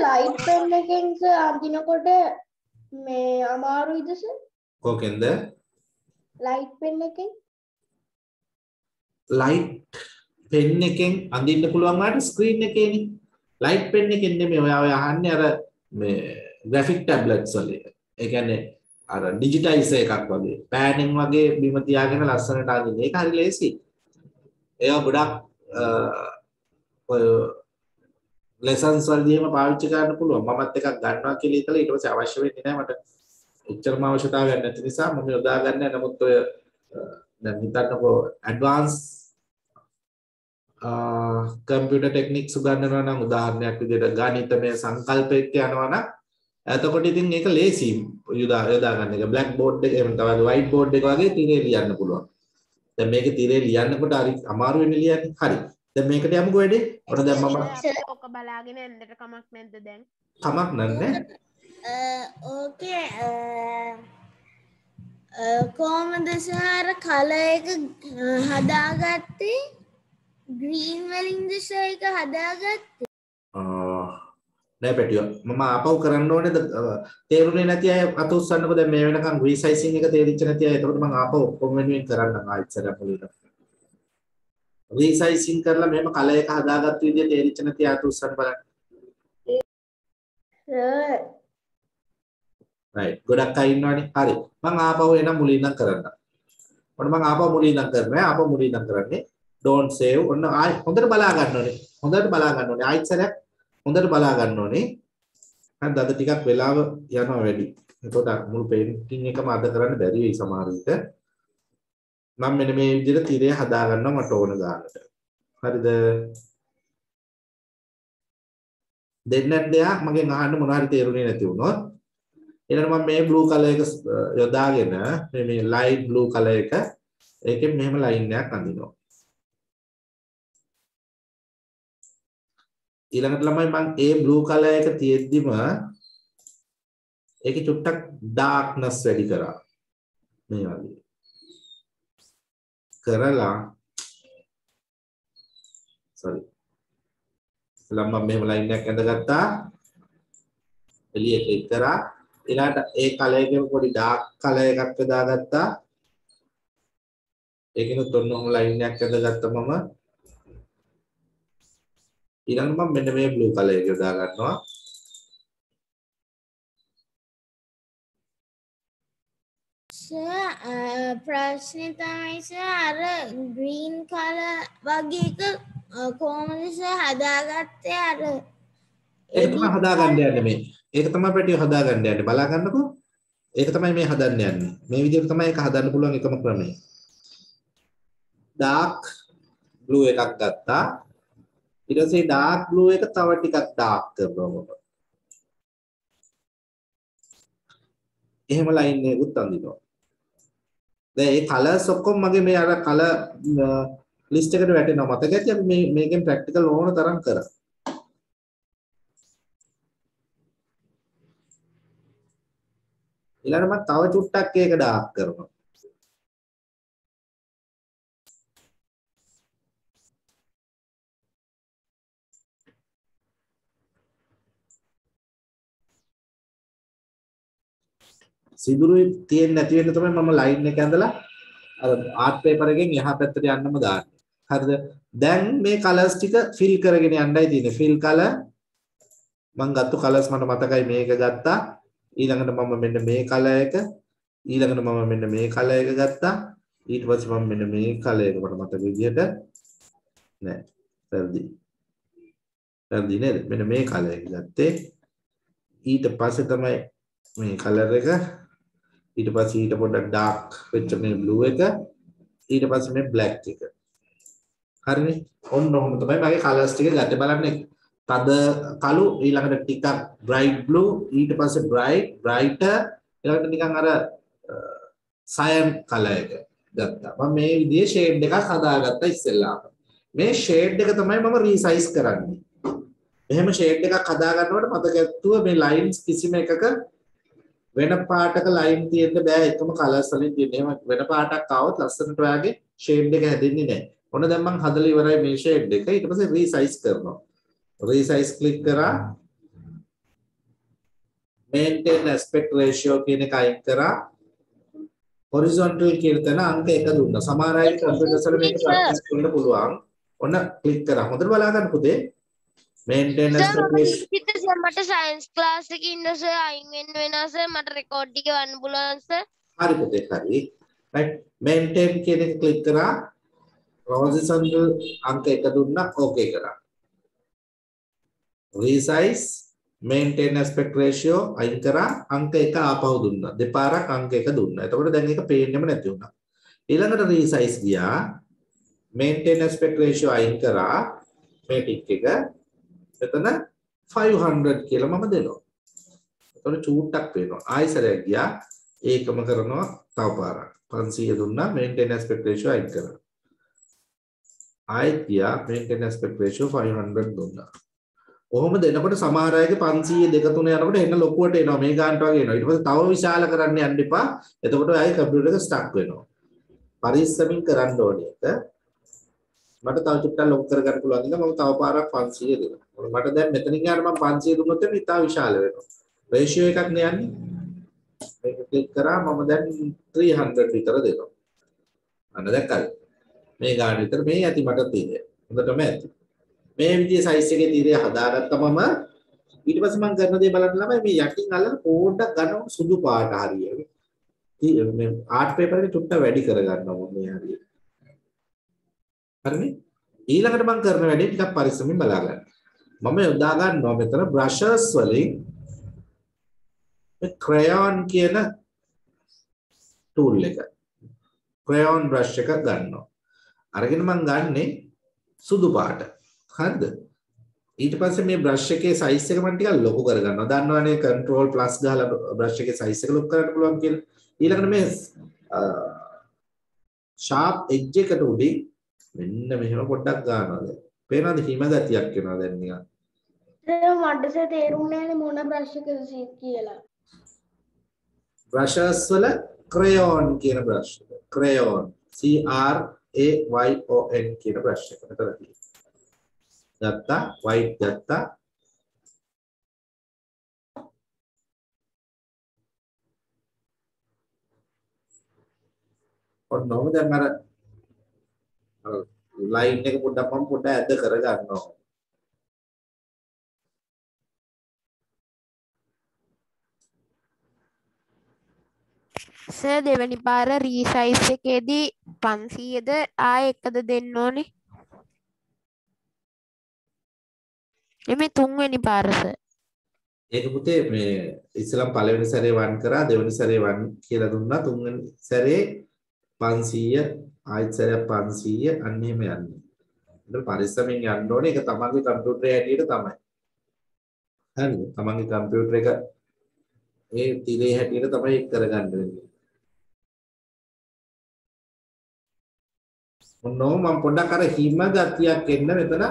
ලයිට් පෙන් එකෙන් අඳිනකොට මේ අමාරුයිද සර් කොකෙන්ද ලයිට් පෙන් එකෙන්? ලයිට් පෙන් එකෙන් අඳින්න පුළුවන් වුණාට ස්ක්‍රීන් එකේනේ ලයිට් පෙන් එකෙන් නෙමෙයි. ඔයා ඔය අහන්නේ අර මේ ග්‍රැෆික් ටැබ්ලට්ස් වල. ඒ කියන්නේ අර ඩිජිටයිස් එකක් වගේ. පෑනින් වගේ බිම තියාගෙන ලස්සනට අඳින්න. ඒක හරි ලේසි ඒවා ගොඩක් ඔය ලෙසන්ස් වලදීම පාවිච්චි කරන්න පුළුවන්. මමත් එකක් ගන්නවා කියලා ඉතලා ඊට පස්සේ අවශ්‍ය වෙන්නේ නැහැ. මට එච්චරම අවශ්‍යතාවයක් නැති නිසා මම යොදා ගන්න නමුත් ඔය දැන් හිතන්නකෝ ඇඩ්වාන්ස් කම්පියුටර් ටෙක්නික්ස් උගන්වනවා නම් උදාහරණයක් විදිහට ගණිතමය සංකල්පයක යනවා නම් එතකොට ඉතින් ඒක ලේසි යොදා යොදා ගන්න එක. බ්ලැක් බෝඩ් එක එහෙම තමයි වයිට් බෝඩ් එක වගේ තිරේ ලියන්න පුළුවන්. දැන් මේක තිරේ ලියන්නකොට හරි අමාරු වෙන්නේ ලියන්නේ. හරි. දැන් මේකට යමුකෝ වැඩි. ඔන්න දැන් මම ඔක බලාගෙන ඇන්දට කමක් නැද්ද දැන්? කමක් නන්නේ ඕකේ කෝමද සාර කල එක හදාගත්තේ ග්‍රීන් වලින්ද එක හදාගත්තේ. නෑ පැටියෝ. මම ආපහු කරන්න ඕනේද තේරුනේ නැති අය අත උස්සන්නකෝ. දැන් මේ වෙනකන් රීසයිසිං එක තේරිච්ච නැති අය. එතකොට මම ආපහු ඔක්කොම වෙනුවෙන් කරන්නම් ආයෙත් සරයක් මුලින්ම රීසයිසිං කරලා මෙහෙම කල එක හදාගත්ත විදිය තේරිච්ච නැති අය අත උස්සන්න බලන්න. සර් රයිට් ගොඩක් අය ඉන්නවනේ. හරි. මම ආපහු එනම් මුලින්ම කරන්න. ඔන්න මම ආපහු මුලින්ම කරන්නේ? ආපහු මුලින්ම කරන්නේ don't save. ඔන්න ආයි හොඳට බලා ගන්න ඕනේ. හොඳට බලා ගන්න ඕනේ. ආයිත් සරයක් හොඳට බලා ගන්න ඕනේ. හරිද? අද ටිකක් වෙලාව යනවා වැඩි. එතකොට මුළු පේන්ටිං එකම අද කරන්න බැරි වෙයි සමහර විට. මම මෙන්න මේ විදිහට තිරය හදා ගන්නවා මට ඕන ගානට. හරිද? දෙන්නත් දෙයක්. මගෙන් අහන්න මොනවා හරි තේරුනේ නැති වුණොත්. ඊළඟ මම මේ බ්ලූ කලර් එක යොදාගෙන මේ මේ ලයිට් බ්ලූ කලර් එක ඒකෙන් මෙහෙම ලයින් එකක් අඳිනවා. ඊළඟට ළමයි මම ඒ බ්ලූ කලර් එක තියෙද්දිම ඒකේ චුට්ටක් ඩාර්ක්නස් වැඩි කරා. මේ වගේ. කරලා sorry. ළම මම මෙහෙම ලයින් එකක් ඇඳගත්තා. එළිය ක්ලික් කරා. ඊළඟට ඒ කලර් එකේ පොඩි ඩාර්ක් කලර් එකක් යදාගත්තා. ඒකිනුත් ඔන්න ඔහොම ලයින් එකක් ඇඳගත්තා මම. ඊළඟට මම මෙන්න මේ බ්ලූ කලර් එක යොදා ගන්නවා. ප්‍රශ්නය තමයි සර් අර ග්‍රීන් කල වගේ එක කොහොමද සර් හදාගත්තේ? අර ඒක තමයි හදාගන්න යන්නේ මේ. ඒක තමයි පැටිය හදාගන්න යන්නේ. බලා ගන්නකෝ ඒක තමයි මේ හදන්න යන්නේ. මේ විදිහට තමයි ඒක හදන්න පුළුවන් එකම ක්‍රමය. ඩාර්ක් බ්ලූ එකක් ගත්තා ඊට පස්සේ ඩාර්ක් බ්ලූ එක තව ටිකක් ඩාර්ක් කරනවා එහෙම ලයින් එකකුත් අඳිනවා. දැන් මේ කලර්ස් ඔක්කොම මගේ මේ අර කලර් ලිස්ට් එකට වැටෙනවා. මතක ඇති අපි මේ මේකෙන් ප්‍රැක්ටිකල් ඕන තරම් කරා? ඊළඟට මම තව චුට්ටක් ඒක ඩාර්ක් කරනවා. සිදුරුයි තියෙන්නේ නැති වෙන්න තමයි මම ලයින් එක ඇඳලා අර ආර්ට් පේපර් එකෙන් එහා පැත්තට යන්නම දාන්නේ. හරිද? දැන් මේ කලර්ස් ටික ෆිල් කරගෙන යන්නයි තියෙන්නේ. ෆිල් කලර් මම ගත්ත කලර්ස් මට මතකයි මේක ගත්තා. ඊළඟට මම මෙන්න මේ කලර් එක ඊළඟට මම මෙන්න මේ කලර් එක ගත්තා. ඊට පස්සේ මම මෙන්න මේ කලර් එක මට මතක විදිහට නෑ. වැරදි. වැරදි නේද? මෙන්න මේ කලර් එක ගත්තේ. ඊට පස්සේ තමයි මේ කලර් එක ඊට පස්සේ ඊට පොඩ්ඩක් ඩාර්ක් වෙච්ච මේ බ්ලූ එක. ඊට පස්සේ මේ බ්ලැක් එක. හරිනේ? ඔන්න ඔහොම තමයි මගේ කලර්ස් ටික ගත්තේ බලන්න. තද කළු ඊළඟට ටිකක් බ්‍රයිට් බ්ලූ ඊට පස්සේ බ්‍රයිට් බ්‍රයිටර් ඊළඟට නිකන් අර සයන් කලර් එක ගත්තා. මම මේ විදිහේ ෂේඩ් එකක් හදාගත්තා ඉස්සෙල්ලාම. මේ ෂේඩ් එක තමයි මම රීසයිස් කරන්නේ. එහෙම ෂේඩ් එකක් හදා ගන්නකොට මතක ඇත්තුව මේ ලයින්ස් කිසිම එකක වෙන පාටක ලයින් තියෙන්න බෑ එකම කලර්ස් වලින් තියෙන. එහෙම වෙන පාටක් ආවොත් ලස්සනට ඔයාගේ ෂේඩ් එක හැදෙන්නේ නැහැ. ඔන්න දැන් මම හදලා ඉවරයි මේ ෂේඩ් එක. ඊට පස්සේ රීසයිස් කරනවා. රීසයිස් ක්ලික් කරා maintain aspect ratio කියන එක අයින් කරා horizontal කියන තැන අංක 1 දුන්නා. සමහර අය කම්පියුටර්ස් වල මේක ප්‍රැක්ටිස් කරන්න පුළුවන්. ඔන්න ක්ලික් කරා. හොඳට බලා ගන්න පුතේ. Ratio හිත සර් මට සයන්ස් ක්ලාස් එකේ ඉන්න සර් අයින් වෙන්න වෙනවා සර් මට රෙකෝඩ් ටික වන්න පුළුවන් සර් හරි පුතේ හරි. right maintain කියන එක ක්ලික් කරා. horizontal අංක 1 දුන්නා. okay කරා. resize maintain aspect ratio අයින් කරා අංක 1 ආපහු දුන්නා. දෙපාරක් අංක 1 දුන්නා. එතකොට දැන් ඒක පේන්නෙම නැති වුණා. ඊළඟට resize ගියා. maintain aspect ratio අයින් කරා මේ ටික් එක. එතන 500 කියලා මම දෙනවා. එතකොට චූට්ටක් වෙනවා. ආයෙසරයක් ගියා. ඒකම කරනවා තව පාරක්. 500 දුන්නා maintain aspect ratio අයින් කරා. ආයෙත් ගියා maintain aspect ratio 500 දුන්නා. කොහොම දෙනකොට සමහර අයගේ 500 දෙක තුන යනකොට එන්න ලොකුවට එනවා මේ ගානට වගේ එනවා ඊට පස්සේ තව විශාල කරන්න යන්න එපා එතකොට ආයේ කම්පියුටර් එක ස්ටක් වෙනවා පරිස්සමින් කරන්න ඕනේ ඒක මට තව චුට්ටක් ලොකු කරගන්න පුළුවන් ඉතින් මම තව පාරක් 500 දෙනවා මට දැන් මෙතනින් යාර මම 500 දුන්නොත් එන්න ඉතා විශාල වෙනවා. රේෂියෝ එකක් නේ යන්නේ. මේක ක්ලික් කරා මම දැන් 300 විතර දෙනවා. අන්න දැක්කද මේ ගාන විතර මේ ඇති මට තියෙන්නේ. හොඳටම ඇති. මේ විදිහේ සයිස් එකේ තීරය හදාගත්තමම ඊට පස්සේ මම කරන දේ බලන්න ළමයි මේ යටින් අල්ලන පොඩ්ඩක් ගන්න සුදු පාට හරියට. මේ ආර්ට් පේපර් එක චුට්ට වැඩි කරගන්නවා මේ හරියට. හරිනේ? ඊළඟට මම කරන වැඩේ ටිකක් පරිස්සමින් බලා ගන්න. මම යොදා ගන්නවා. මෙතන බ්‍රෂස් වලින් මේ ක්‍රයොන් කියන ටූල් එක. ක්‍රයොන් බ්‍රෂ් එක ගන්නවා. අරගෙන මම ගන්නේ සුදු පාට. හරිද? ඊට පස්සේ මේ බ්‍රෂ් එකේ සයිස් එක මම ටිකක් ලොකු කරගන්නවා. දන්නවනේ control plus ගහලා බ්‍රෂ් එකේ සයිස් එක ලොකු කරන්න පුළුවන් කියලා. ඊළඟට මේ sharp edge එකට උඩින් මෙන්න මෙහෙම පොඩ්ඩක් ගන්නවා. දැන් පේනවද හිම ගතියක් එනවා දැන් නිකන්? මට සර් තේරුන්නේ නැහැ මොන බ්‍රෂ් කියලා. brushes වල crayon කියන brush එක. Crayon. C R A Y O N කියන brush එක. මෙතන තියෙනවා ගත්තා white ගත්තා ඔන්න ඔහොම දැන් අර ලයින් එක පොඩ්ඩක් මම පොඩ්ඩක් ඇද කරගන්නවා සර් දෙවැනි පාර රීසයිස් එකේදී 500ද ආයෙ එකද දෙන්න ඕනේ? එමේ තුන්වෙනි පාර සර් ඒක පුතේ මේ ඉස්සලම් පළවෙනි සැරේ වන් කරා දෙවෙනි සැරේ වන් කියලා දුන්නා. තුන්වෙනි සැරේ 500 ආයෙත් සැරයක් 500 අන්න එහෙම යන්නේ. ඒක පරිස්සමෙන් යන්න ඕනේ. ඒක තමන්ගේ කම්පියුටරේ හැටියට තමයි. හරිද? තමන්ගේ කම්පියුටර් එක ඒ තිරේ හැටියට තමයි ඒක කරගන්න වෙන්නේ. මොනෝ මම පොඩ්ඩක් අර හිම ගතියක් එන්න මෙතන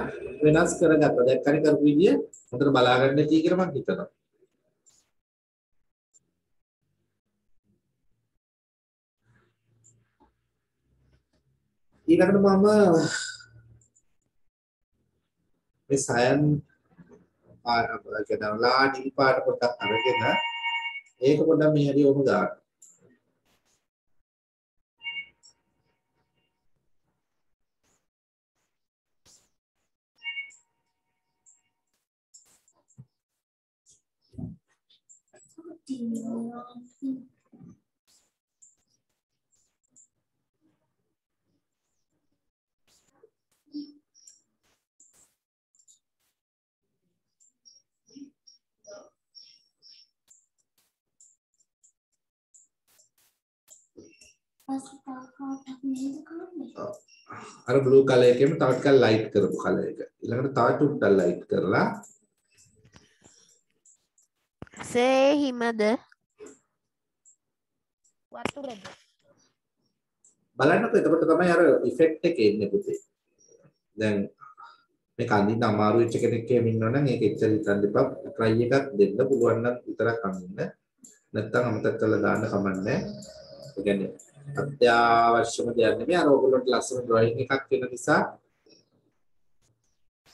වෙනස් කරගත්තා. දැන් කරි කරපු විදිය හොඳට බලාගන්න ඇති කියලා මම හිතනවා. ඊළඟට මම මේ සයන් පාඩම ලාඩි පාඩ පොඩ්ඩක් අරගෙන ඒක පොඩ්ඩක් මේ හැටි ඔහු දාන්න. Thank you. අර බ්ලූ කලර් එකේම තව ටිකක් ලයිට් කරපු කලර් එක. ඊළඟට තව ටුට්ටක් ලයිට් කරලා සර් හිමද වතුරද බලන්නකො එතකොට තමයි අර ඉෆෙක්ට් එක එන්නේ පුතේ. දැන් මේක අඳින්න අමාරු වෙච්ච කෙනෙක් එහෙම ඉන්නවනම් ඒක එච්චර හිතන්න එපා. try එකක් දෙන්න පුළුවන් නම් විතරක් අඳින්න. නැත්තම් අමතක කරලා දාන්න කමන්නේ. ඒ කියන්නේ අත්‍යවශ්‍යම දෙයක් නෙමෙයි අර ඔයගොල්ලන්ට ලස්සන ඩ්‍රොයිං එකක් වෙන නිසා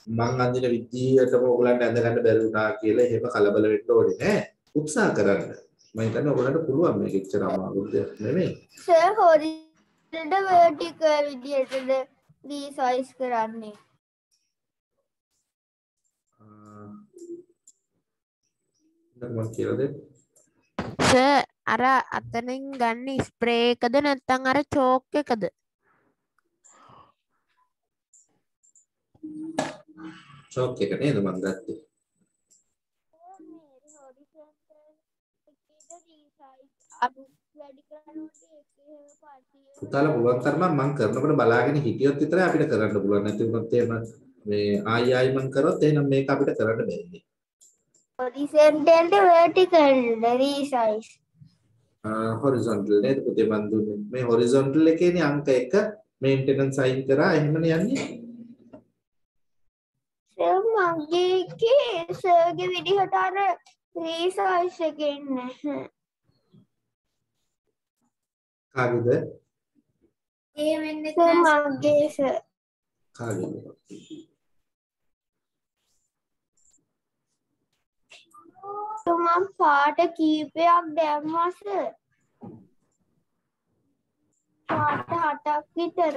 මං අඳින විදියටම ඔයගොල්ලන්ට ඇඳ ගන්න බැරි වුණා කියලා එහෙම කලබල වෙන්න ඕනේ නෑ. උත්සාහ කරන්න. මම හිතන්නේ ඔයගොල්ලන්ට පුළුවන් මේක එච්චර අමාරු දෙයක් නෙමෙයි. සර් හොරිසොන්ටල් වර්ටිකල් විදියටද රීසයිස් කරන්නේ මම කියලා දෙන්න. සර් අර අතනින් ගන්න ස්ප්‍රේ එකද නැත්නම් අර චෝක් එකද චොක් එක නේද මම ගත්තේ. වැඩි කරනකොට ඒක පාටිය පුතාලා පුළුවන් තරම මම කරනකොට බලාගෙන හිටියොත් විතරයි අපිට කරන්න පුළුවන්. නැති වුණොත් එහෙම මේ ආයි ආයි මම කරොත් එහෙනම් මේක අපිට කරන්න බැහැ. හොරිසොන්ටල්ට වර්ටිකල්ද රීසයිස් හොරිසොන්ටල් නේද පුතේ මන් දුන්නේ. මේ හොරිසොන්ටල් එකේනේ අංක 1 මේන්ටෙනන්ස් අයින් කරා එහෙමනේ යන්නේ. සර් මගේ එකේ සර්ගේ විදිහට අර රීසයිස් එකේ නැහැ කාගේද? ඒ වෙන්නේ සර් මගේ සර් කාගේද? මම පාට කීපයක් දැම්මා සර් පාට හතක් විතර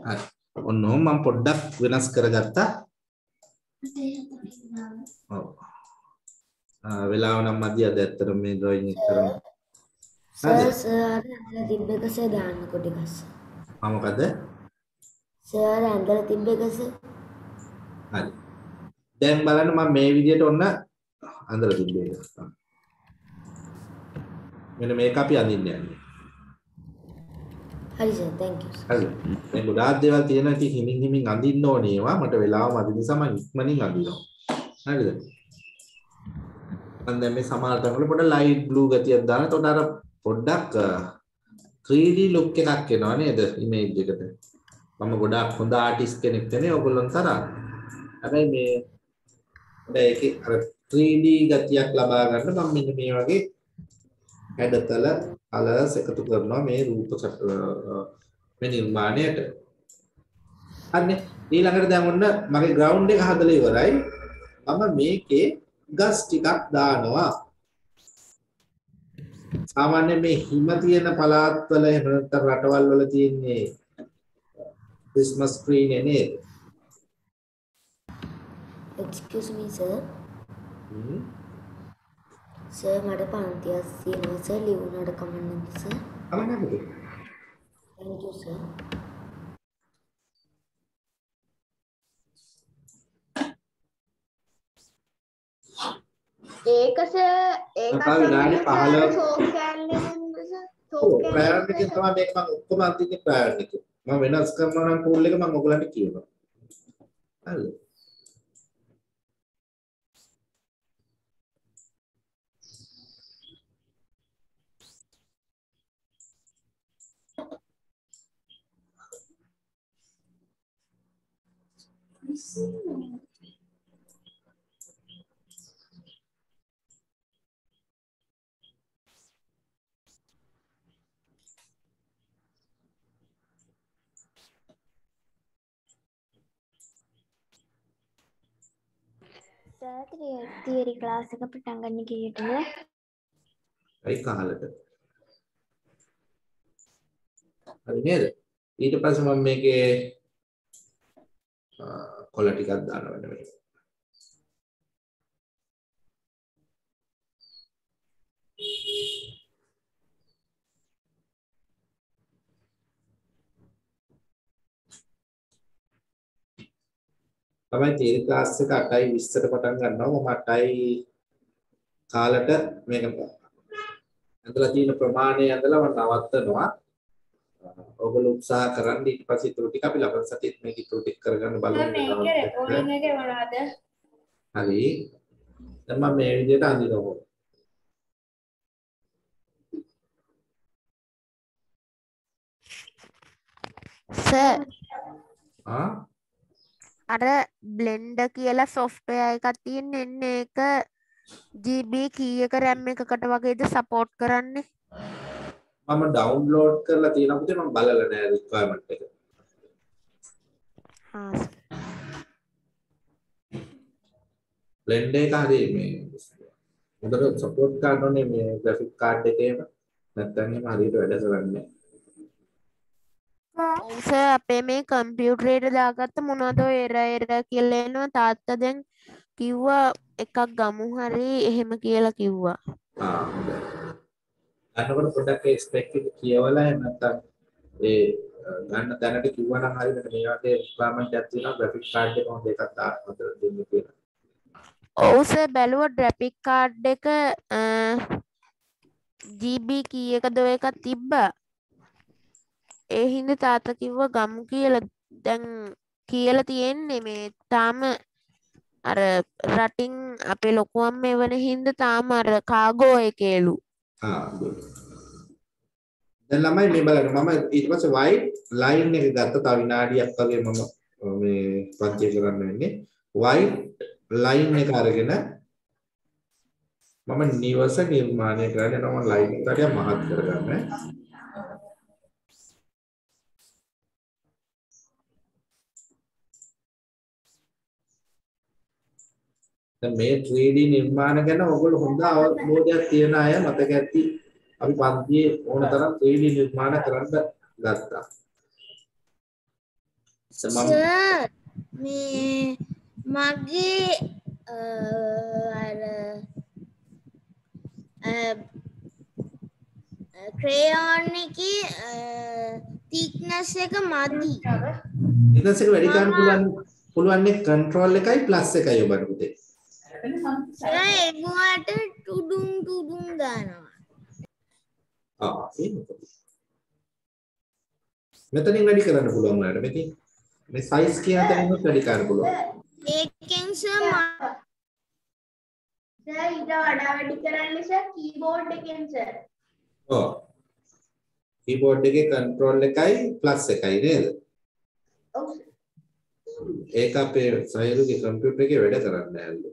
හරි. ඔන්න ඔහොම මම පොඩ්ඩක් වෙනස් කරගත්තා. ඔව්. ආ වෙලාව නම් මදි අද ඇත්තට මේ ඩ්‍රොයින් එක කරන්න. සර් සර් ඇඳලා තිබ්බ එක සර් දාන්නකො ටිකක් සර්. ආ මොකද? සර් ඇඳලා තිබ්බ එක සර්. හරි. දැන් බලන්න මම මේ විදිහට ඔන්න අඳලා තිබ්බේ. මෙන්න මේක අපි අඳින්න යන්නේ. හරි සර් thank you සර්. හරි. දැන් ගොඩාක් දේවල් තියෙනවා ඉතින් හිමින් හිමින් අඳින්න ඕනේ ඒවා. මට වෙලාව මදි නිසා මම ඉක්මනින් අඳිනවා. හරිද? මම දැන් මේ සමහර තැන්වල පොඩ ලයිට් බ්ලූ ගතියක් දාන. එතකොට අර පොඩ්ඩක් අ, 3D look එකක් එනවා නේද ඉමේජ් එකට. මම ගොඩාක් හොඳ ආටිස්ට් කෙනෙක් නෙමෙයි ඔයගොල්ලන් තරම්. හැබැයි මේ පොඩ ඒකේ අර 3D ගතියක් ලබා ගන්න මම මෙන්න මේ වගේ හැඩතල කලර්ස් එකතු කරනවා මේ රූප මේ නිර්මාණයට. හරිනේ. ඊළඟට දැන් ඔන්න මගේ ග්‍රවුන්ඩ් එක හදලා ඉවරයි. මම මේකේ ගස් ටිකක් දානවා. සාමාන්‍යයෙන් මේ හිම තියෙන පළාත්වල එහෙම නැත්නම් රටවල් වල තියෙන්නේ ක්‍රිස්මස් ට්‍රී නේ නේද? excuse me sir. හ්ම්. සර් මට පන්තියක් තියෙනවා සර් ලියුණාට කමක් නැද්ද සර්? කමක් නැහැ. thank you sir. ඒක සර් ඒක තව විනාඩි 15 ෂෝක් කෑල්ලේ නේද සර් ෂෝක් ප්‍රයෝරිටි එක තමයි මේක මම ඔක්කොම අන්තිමේ ප්‍රයෝරිටි එක. මම වෙනස් කරනවා නම් ටූල් එක මම ඔයගලන්ට කියනවා. හරිද? සර් තියරි ක්ලාස් එක පටන් ගන්න කීයටද ඒ කාලෙට. හරි නේද? ඊට පස්සේ මම මේකේ කොළ ටිකක් දාන්න වෙන මේ. තමයි තීර ක්ලාස් එක 8:20ට පටන් ගන්නවා මම 8යි කාලට මේක ඇඳලා තියෙන ප්‍රමාණය ඇඳලා මම නවත්තනවා ඔයගොල්ලෝ උත්සාහ කරන්න ඊට පස්සේ ඊටු ටික අපි ලබන සතියේත් මේක ඊටු ටික කරගන්න බලමු. මේකේ රෙකෝඩින් එකේ මොනවද? හරි. දැන් මම මේ විදිහට අඳිනවා සර් ආ? අර බ්ලෙන්ඩර් කියලා සොෆ්ට්වෙයාර් එකක් තියෙන එන්නේ ඒක GB කීයක RAM එකකට වගේද සපෝට් කරන්නේ මම ඩවුන්ලෝඩ් කරලා තියෙනවා පුතේ මම බලලා නෑ රික්වයර්මන්ට් එක හා. බ්ලෙන්ඩ් එක හරි මේ හොඳට සපෝට් කරන්න ඕනේ මේ ග්‍රැෆික් කාඩ් එකේම නැත්නම් එහෙම හරියට වැඩ කරන්නේ නෑ. සර් අපේ මේ කම්පියුටරේට දාගත්ත මොනවද ඔය එර එර කියලා එනවා තාත්තා දැන් කිව්වා එකක් ගමු හරි එහෙම කියලා කිව්වා ආ හොඳයි. ගන්නකොට පොඩ්ඩක් ඒ ස්පෙක් එක කියවලා එහෙම නැත්නම් ඒ අ, ගන්න දැනට කිව්වනම් හරි මෙන්න මේ වගේ රික්වයර්මන්ට් එකක් තියෙනවා. ග්‍රැෆික් කාඩ් එක හොඳ එකක් දාන්න හොඳට දෙන්න කියලා. ඔව් සර් බැලුවා ග්‍රැෆික් කාඩ් එක අ, GB කීයකද ඔය එකක් තිබ්බා. ඒ හින්දා තාත්තා කිව්වා ගමු කියලා දැන් කියලා තියෙන්නේ මේ තාම අර රටින් අපේ ලොකු අම්ම එවන හින්දා තාම අර කාගෝ එකේලු ආ good. දැන් ළමයි මේ බලන්න. මම ඊට පස්සේ white line එක ගත්ත තව විනාඩියක් වගේ මම අ, මේ පන්තිය කරන්න වෙන්නේ. white line එක අරගෙන මම නිවස නිර්මාණය කරන්න යනවා. මම line එක ටිකක් මහත් කරගන්න. මේ 3D නිර්මාණ ගැන ඔයගොල්ලෝ හොඳ අවබෝධයක් තියෙන අය මතක ඇති අපි පන්තියේ ඕන තරම් 3D නිර්මාණ කරන්න ගත්තා. සමම් සර් මේ මගේ අ, අර ක්‍රේයෝන් එකේ තික්නස් එක මදි ඊටස් එක වැඩි කරන්න පුළුවන් පුළුවන් නේ control එකයි plus එකයි ඔබට පුතේ. සර් එගුවට ටුඩුම් ටුඩුම් දානවා ආ. මෙතනින් වැඩි කරන්න පුළුවන් ඔයාලට. මෙතන මේ size කියන තැනින් වැඩි කරන්න පුළුවන්. ඒකෙන් සර් ම- සර් ඊට වඩා වැඩි කරන්න සර් කීබෝඩ් එකෙන් සර් ඔව්. keyboard එකේ control එකයි plus එකයි නේද? ඔව් ඒක අපේ සයිරුගේ කම්පියුටර් එකේ වැඩ කරන්න ඇල්ලු.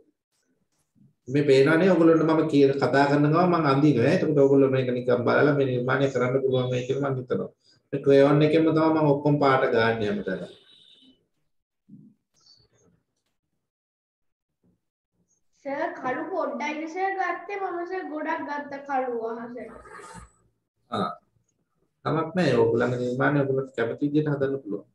මේ පේනවනේ ඔයගොල්ලන්ට මම කියන කතා කරන ගමන් මම අඳිනවා. එතකොට ඔයගොල්ලෝ මේක නිකන් බලලා මේ නිර්මාණය කරන්න පුළුවන් වෙයි කියලා මම හිතනවා. මේ ක්‍රයොන් එකෙන්ම තමයි මම ඔක්කොම පාට ගන්න හැමතැනම. සර් කළු පොඩ්ඩයි සර් ගත්තේ මම සර් ගොඩක් ගත්ත කළු අහසට ආ. තමක් නැහැ. ඔයගොල්ලන්ගේ නිර්මාණය ඔයගොල්ලෝ කැමති විදිහට හදන්න පුළුවන්.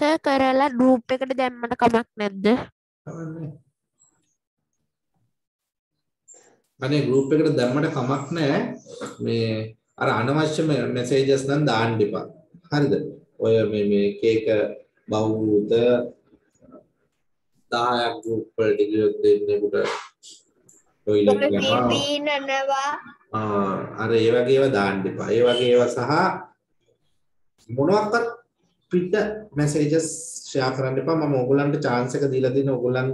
සර් කරලා ගෲප් එකට දැම්මට කමක් නැද්ද. අනේ ගෲප් එකට දැම්මට කමක් නැහැ. මේ අර අනවශ්‍ය මෙසේජස් නම් දාන්න එපා. හරිද? ඔය මේ මේ කේක බහුවූත 10ක් ගෲප් වලට ගියොත් දෙන්නෙකුට ටොයිලට් යනවා. ආ අර ඒ වගේ ඒවා දාන්න එපා. ඒ වගේ ඒවා සහ මොනවාක්වත් පිට මැසේජස් ෂෙයා කරන්න එපා. මම ඕගොල්ලන්ට chance එක දීලා දෙන ඕගොල්ලන්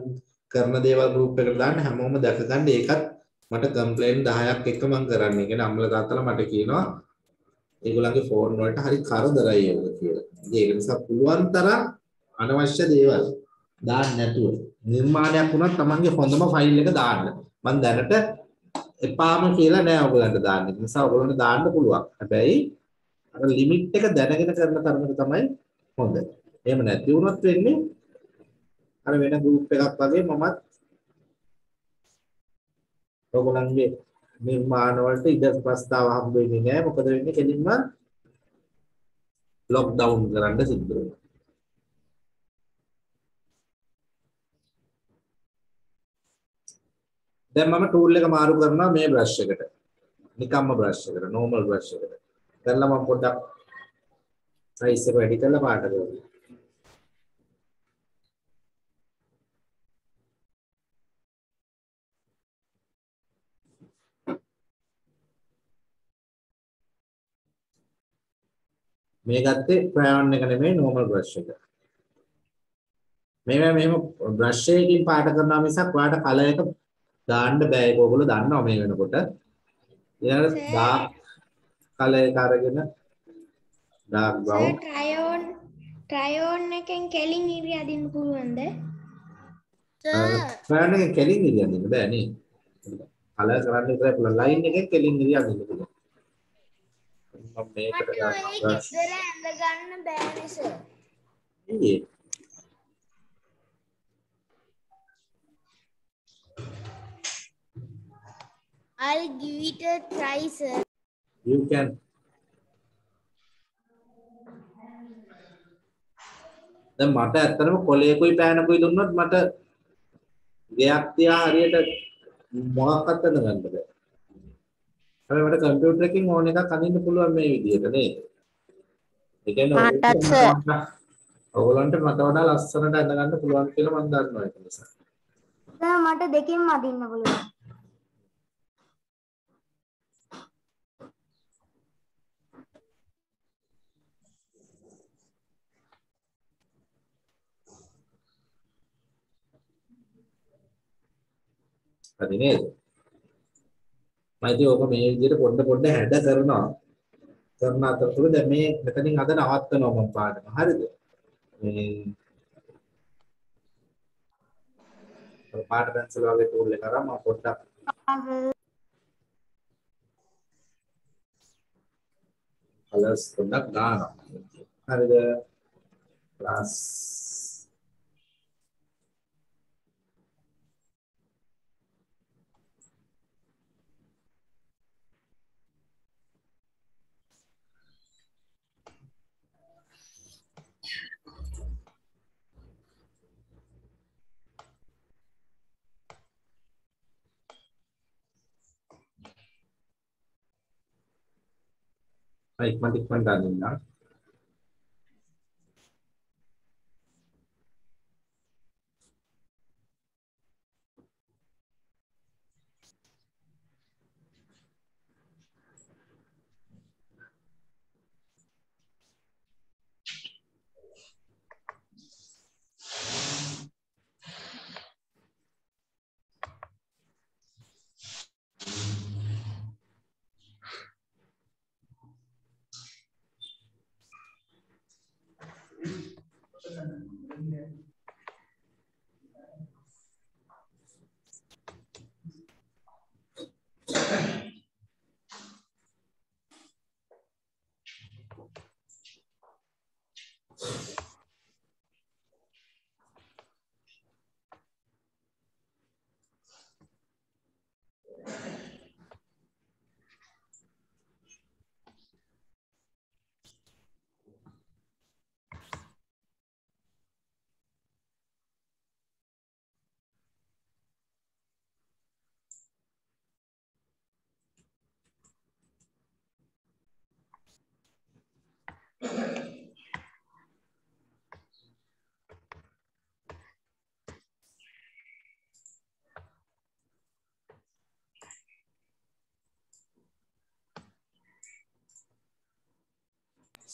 කරන දේවල් group එකට දාන්න හැමෝම දැක ගන්න. ඒකත් මට කම්ප්ලේන්ට් 10ක් එක මම කරන්නේ. ඒ කියන්නේ අම්මලා තාත්තලා මට කියනවා ඒගොල්ලන්ගේ ෆෝන් වලට හරි කරදරයි ඒක කියලා. ඉතින් ඒක නිසා පුළුවන් තරම් අනවශ්‍ය දේවල් දාන්න නැතුව නිර්මාණයක් වුණත් තමන්ගේ හොඳම ෆයිල් එක දාන්න. මම දැනට එපාම කියලා නෑ ඔයගලන්ට දාන්න. ඒ නිසා ඔයගලන්ට දාන්න පුළුවන්. හැබැයි අර ලිමිට් එක දැනගෙන කරන තරමට තමයි හොඳ. එහෙම නැති වුණොත් වෙන්නේ අර වෙන ගෲප් එකක් වගේ මමත් ඔයගලන්ගේ නිර්මාණ වලට ඉඩ ප්‍රස්තාව හම්බ වෙන්නේ නැහැ. මොකද වෙන්නේ කෙලින්ම ලොක්ඩවුන් කරන්න සිද්ධ වෙනවා. දැන් මම ටූල් එක මාරු කරනවා මේ බ්‍රෂ් එකට. නිකම්ම බ්‍රෂ් එකට, normal බ්‍රෂ් එකට. කරලා මම පොඩ්ඩක් එක වැඩි කරලා පාට කරනවා. මේ ගත්තේ ක්‍රයොන් එක නෙමෙයි normal brush එක. මේවා මෙහෙම brush එකකින් පාට කරනවා මිසක් ඔයාලට කලර් එක දාන්න බෑ ඒක ඔයගොල්ලෝ දන්නවා මේ වෙනකොට. ඊළඟට dark කලර් එක අරගෙන dark brown ට්‍රයෝන් ට්‍රයෝන් එකෙන් කෙලින් ඉරි අදින්න පුළුවන්ද ක්‍රයොන් එකෙන් කෙලින් ඉරියන් දෙන්න බෑ නේ. කලර් කරන්න විතරයි පුළුවන්. ලයින් එකෙන් කෙලින් ඉරියන් දෙන්න පුළුවන්. මම මේකට ඒ ගන්න බෑනේ සර් ඉන්නේ. I'll give it a try sir you can දැන් මට ඇත්තටම කොලේකුයි පෑනකුයි දුන්නොත් මට ගෙයක් තියා හරියට මොකක්වත් ගන්න බෑ. හැබැයි මට කම්පියුටර් එකකින් ඕන එකක් අඳින්න පුළුවන් මේ විදිහට නේද? ඒ කියන්නේ. ඔයගොල්ලන්ට මට වඩා ලස්සනට ඇඳ ගන්න පුළුවන් කියලා මම දන්නවා ඒක නිසා. මට දෙකෙන්ම අදින්න පුළුවන්. හරි නේද? මම ඉතින් ඕක මේ විදිහට පොඩ පොඩ හැඩ කරනවා. කරන අතරතුර දැන් මේ මෙතනින් අද නවත්තනවා මම පාඩම. හරිද? මේ පාට පැන්සල් වගේ ටූල් එක අරන් මම පොඩ්ඩක් කලර්ස් පොඩ්ඩක් දානවා. හරිද? ප්ලස් ඉක්මනට ඉක්මනට අදින්න.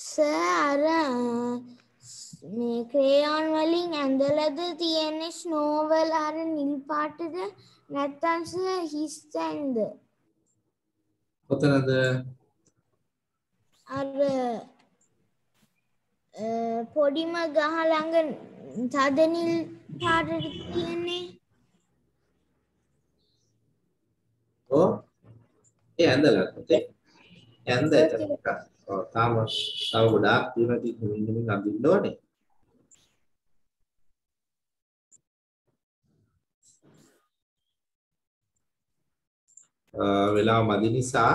සර්. අර මේ ක්‍රේයොන් වලින් ඇඳලද තියෙන්නේ ස්නෝවල් අර නිල් පාටද? නැත්තම් සර් හිස් තැන්ද කොතනද? අර පොඩිම ගහ ළඟ තද නිල් පාටට තියෙන්නේ? ඔව්. ඒ ඇඳලා පුතේ. ඇඳ එතන එක. ඔව් තාම තව ගොඩාක් තියෙනවා ඉතින් හිමින් හිමින් අඳින්න ඕනේ. අ, වෙලාව මදි නිසා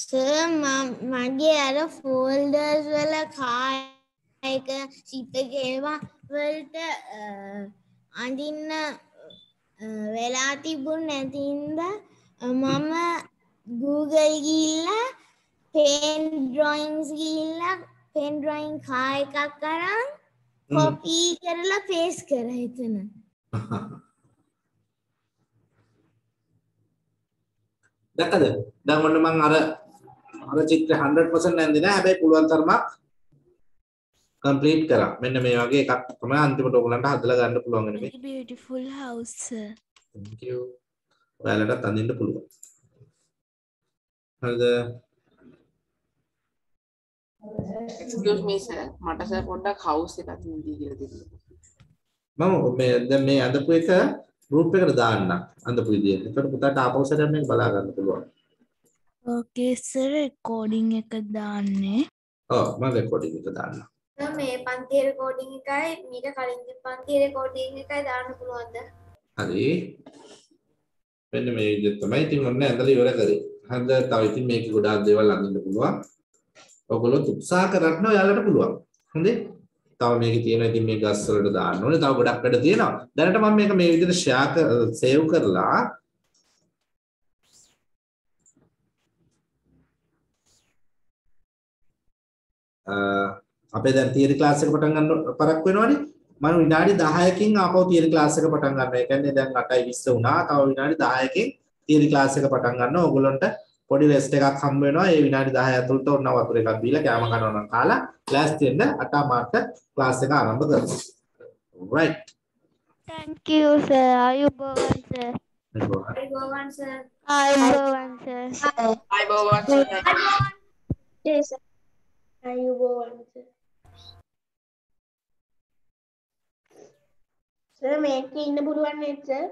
සර් මගේ අර ෆෝල්ඩර්ස් වල කායක සිතක ඒවා වලට අඳින්න වෙලා තිබුණ නැතින්ද මම Google ගිහිල්ලා පේන් ඩ්‍රොයින්ස් ගිහිල්ලා පේන් ඩ්‍රොයින් කා එකක් අරන් කොපී කරලා පේස් කර එතන. දැක්කද? දැන් ඔන්න මම අර අර චිත්‍රය 100% නැන්දේ නෑ හැබැයි පුළුවන් තරමක් කම්ප්ලීට් කරා මෙන්න මේ වගේ එකක් තමයි අන්තිමට ඔයගලන්ට හදලා ගන්න පුළුවන් වෙන්නේ මේ beautiful house sir. thank you ඔයාලටත් අඳින්න පුළුවන් හරිද excuse me sir මට සර් පොඩ්ඩක් house එකක් නිදී කියලා දෙන්න. මම මේ දැන් මේ අඳපු එක group එකට දාන්න අඳපු විදියට. ඒකට පුතාට ආපහු සැරයක් මේක බලා ගන්න පුළුවන්. Okay sir recording එක දාන්නේ. ඔව් මම රෙකෝඩින් එක දාන්න. මේ පන්ති රෙකෝඩින් එකයි මීට කලින් පන්ති රෙකෝඩින් එකයි දාන්න පුළුවන්ද? හරි. මෙන්න මේ විදිහට තමයි ඉතින් ඔන්න ඇඳලා ඉවර කරේ. හරිද? තව ඉතින් මේක ගොඩාක් දේවල් අඳින්න පුළුවන්. ඔයගොල්ලෝ උත්සාහ කරන්න ඔයාලට පුළුවන්. හොඳේ? තව මේකේ තියෙන ඉතින් මේ ගස් වලට දාන්න ඕනේ. තව ගොඩක් වැඩ තියෙනවා. දැනට මම මේක මේ විදිහට ෂෙයා කර සේව් කරලා අ, අපේ දැන් තියරි ක්ලාස් එක පටන් ගන්න පරක් වෙනවනේ. මම විනාඩි 10කින් ආපහු තියරි ක්ලාස් එක පටන් ගන්නවා. ඒ කියන්නේ දැන් 8:20 වුණා. තව විනාඩි 10කින් තියරි ක්ලාස් එක පටන් ගන්නවා. ඕගොල්ලන්ට පොඩි රෙස්ට් එකක් හම්බ වෙනවා. ඒ විනාඩි 10 ඇතුළත ඔන්න වතුර එකක් බීලා කෑම කනවා නම් කාලා ලෑස්ති වෙන්න අටමාට ක්ලාස් එක ආරම්භ කරමු. right. Thank you sir. අයුබෝවන් sir. ගෝවන් සර්. අයුබෝවන් sir. අයබෝවන් sir. සර් මේකේ ඉන්න පුළුවන් නේද? Sir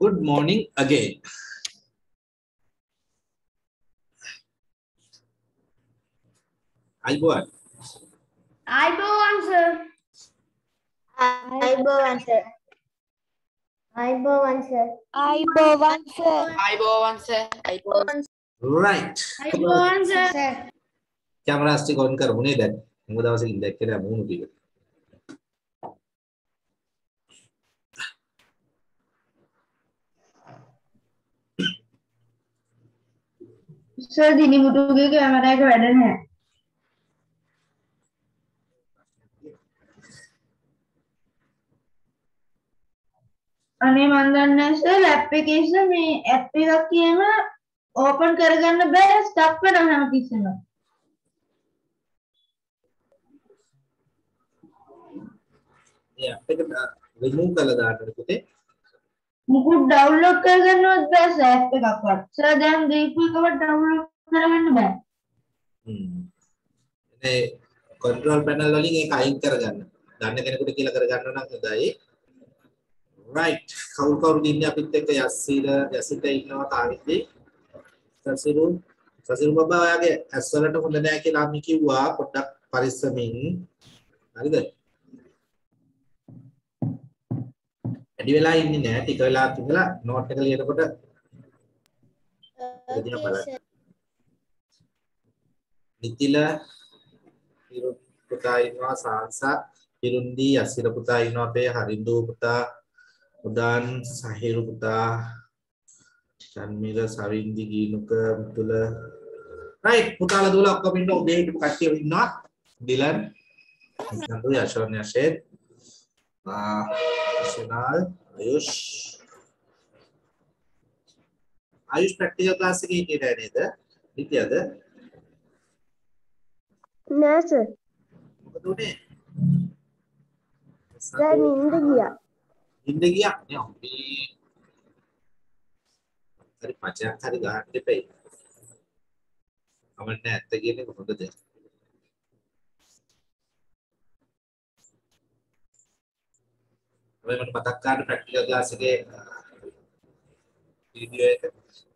Good morning again. Aiboan. Aiboan, sir. Aiboan, sir. Aiboan, sir. Aiboan, sir. Aiboan, sir. Aiboan, sir. Right. I Aiboan, sir. Camera stick on kar mune that. Mudavasi indakira moonu tigal. Sir දිනිමුතුගේ camera එක වැඩ නැහැ. අනේ මන් දන්නේ sir application මේ app එකක් කියම open කරගන්න බෑ ස්ටක් වෙනවා හැමතිස්සෙම ඒ අපිට රිමූව් කරලා දාන්න පුතේ. මුකුත් ඩවුන්ලෝඩ් කරගන්නවත් බෑ සර් ඇප් එකක්වත්. සර් දැන් දීපු එකවත් ඩවුන්ලෝඩ් කරගන්න බෑ හ්ම්. ඒ කන්ට්‍රෝල් පැනල් වලින් ඒක අයින් කරගන්න. දන්න කෙනෙකුට කියලා කරගන්න නම් හොඳයි. Right. කවුරු කවුරුද ඉන්නේ අපිත් එක්ක? යස්සිර යසිත ඉන්නවා තාවිද්දි සසිරු. සසිරු බබා ඔයාගේ ඇස් වලට හොඳ නෑ කියලා අපි කිව්වා පොඩ්ඩක් පරිස්සමින්. හරිද? වැඩි වෙලා ඉන්නේ නෑ. ටික වෙලා ඉඳලා නෝට් එක ලියනකොට දිහා බලන්න. නිතිල හිරු පුතා ඉන්නවා සාංසා හිරුන්දි යසිර පුතා ඉන්නවා අපේ හරින්දු පුතා උදාන් සහිරු පුතා චන්මිර සවින්දි ගීනුක මුතුල. රයිට් පුතාලා දුවලා ඔක්කොම ඉන්න ඔබේ කට්ටිය ඉන්නවා. ඩිලන් නන්දු යශෝන් යෂේත් ආ ශනාල් ආයුෂ් ආයුෂ් ප්‍රැක්ටිකල් ක්ලාස් එකේ හිටියේ නේද හිටියද නෑ සර් මොකද උනේ දැන් නින්ද ගියා ඉන්න ගියා නේ අපි හරි පචයක් හරි ගන්න දෙපයි කමන්න ඇත්ත කියන්නේ කොහොමද ඔයමට මතක් ගන්න ප්‍රැක්ටිකල් ක්ලාස් එකේ වීඩියෝ එක.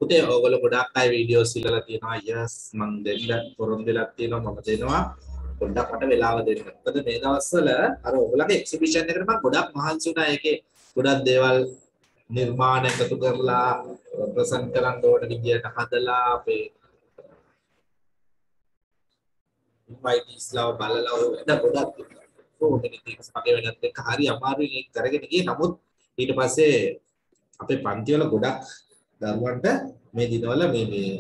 පුතේ ඔයගොල්ලෝ ගොඩක් අය වීඩියෝස් ඉල්ලලා තියෙනවා. යස් මම දෙන්න පොරොන්දු වෙලා තියෙනවා මම දෙනවා. පොඩ්ඩක් මට වෙලාව දෙන්න. මොකද මේ දවස්වල අර ඔයගොල්ලන්ගේ එක්සිබිෂන් එකට මම ගොඩක් මහන්සි වුණා. ඒකේ ගොඩක් දේවල් නිර්මාණ එකතු කරලා ප්‍රසන්ට් කරන්න ඕන විදියට හදලා අපේ ඉන්වයිටිස්ලා බලලා ඔය වැඩ ගොඩක් so many things මගේ වෙනත් එක හරි අමාරුයි ඒක කරගෙන ගියේ නමුත් ඊට පස්සේ අපේ පන්ති වල ගොඩක් දරුවන්ට මේ දිනවල මේ මේ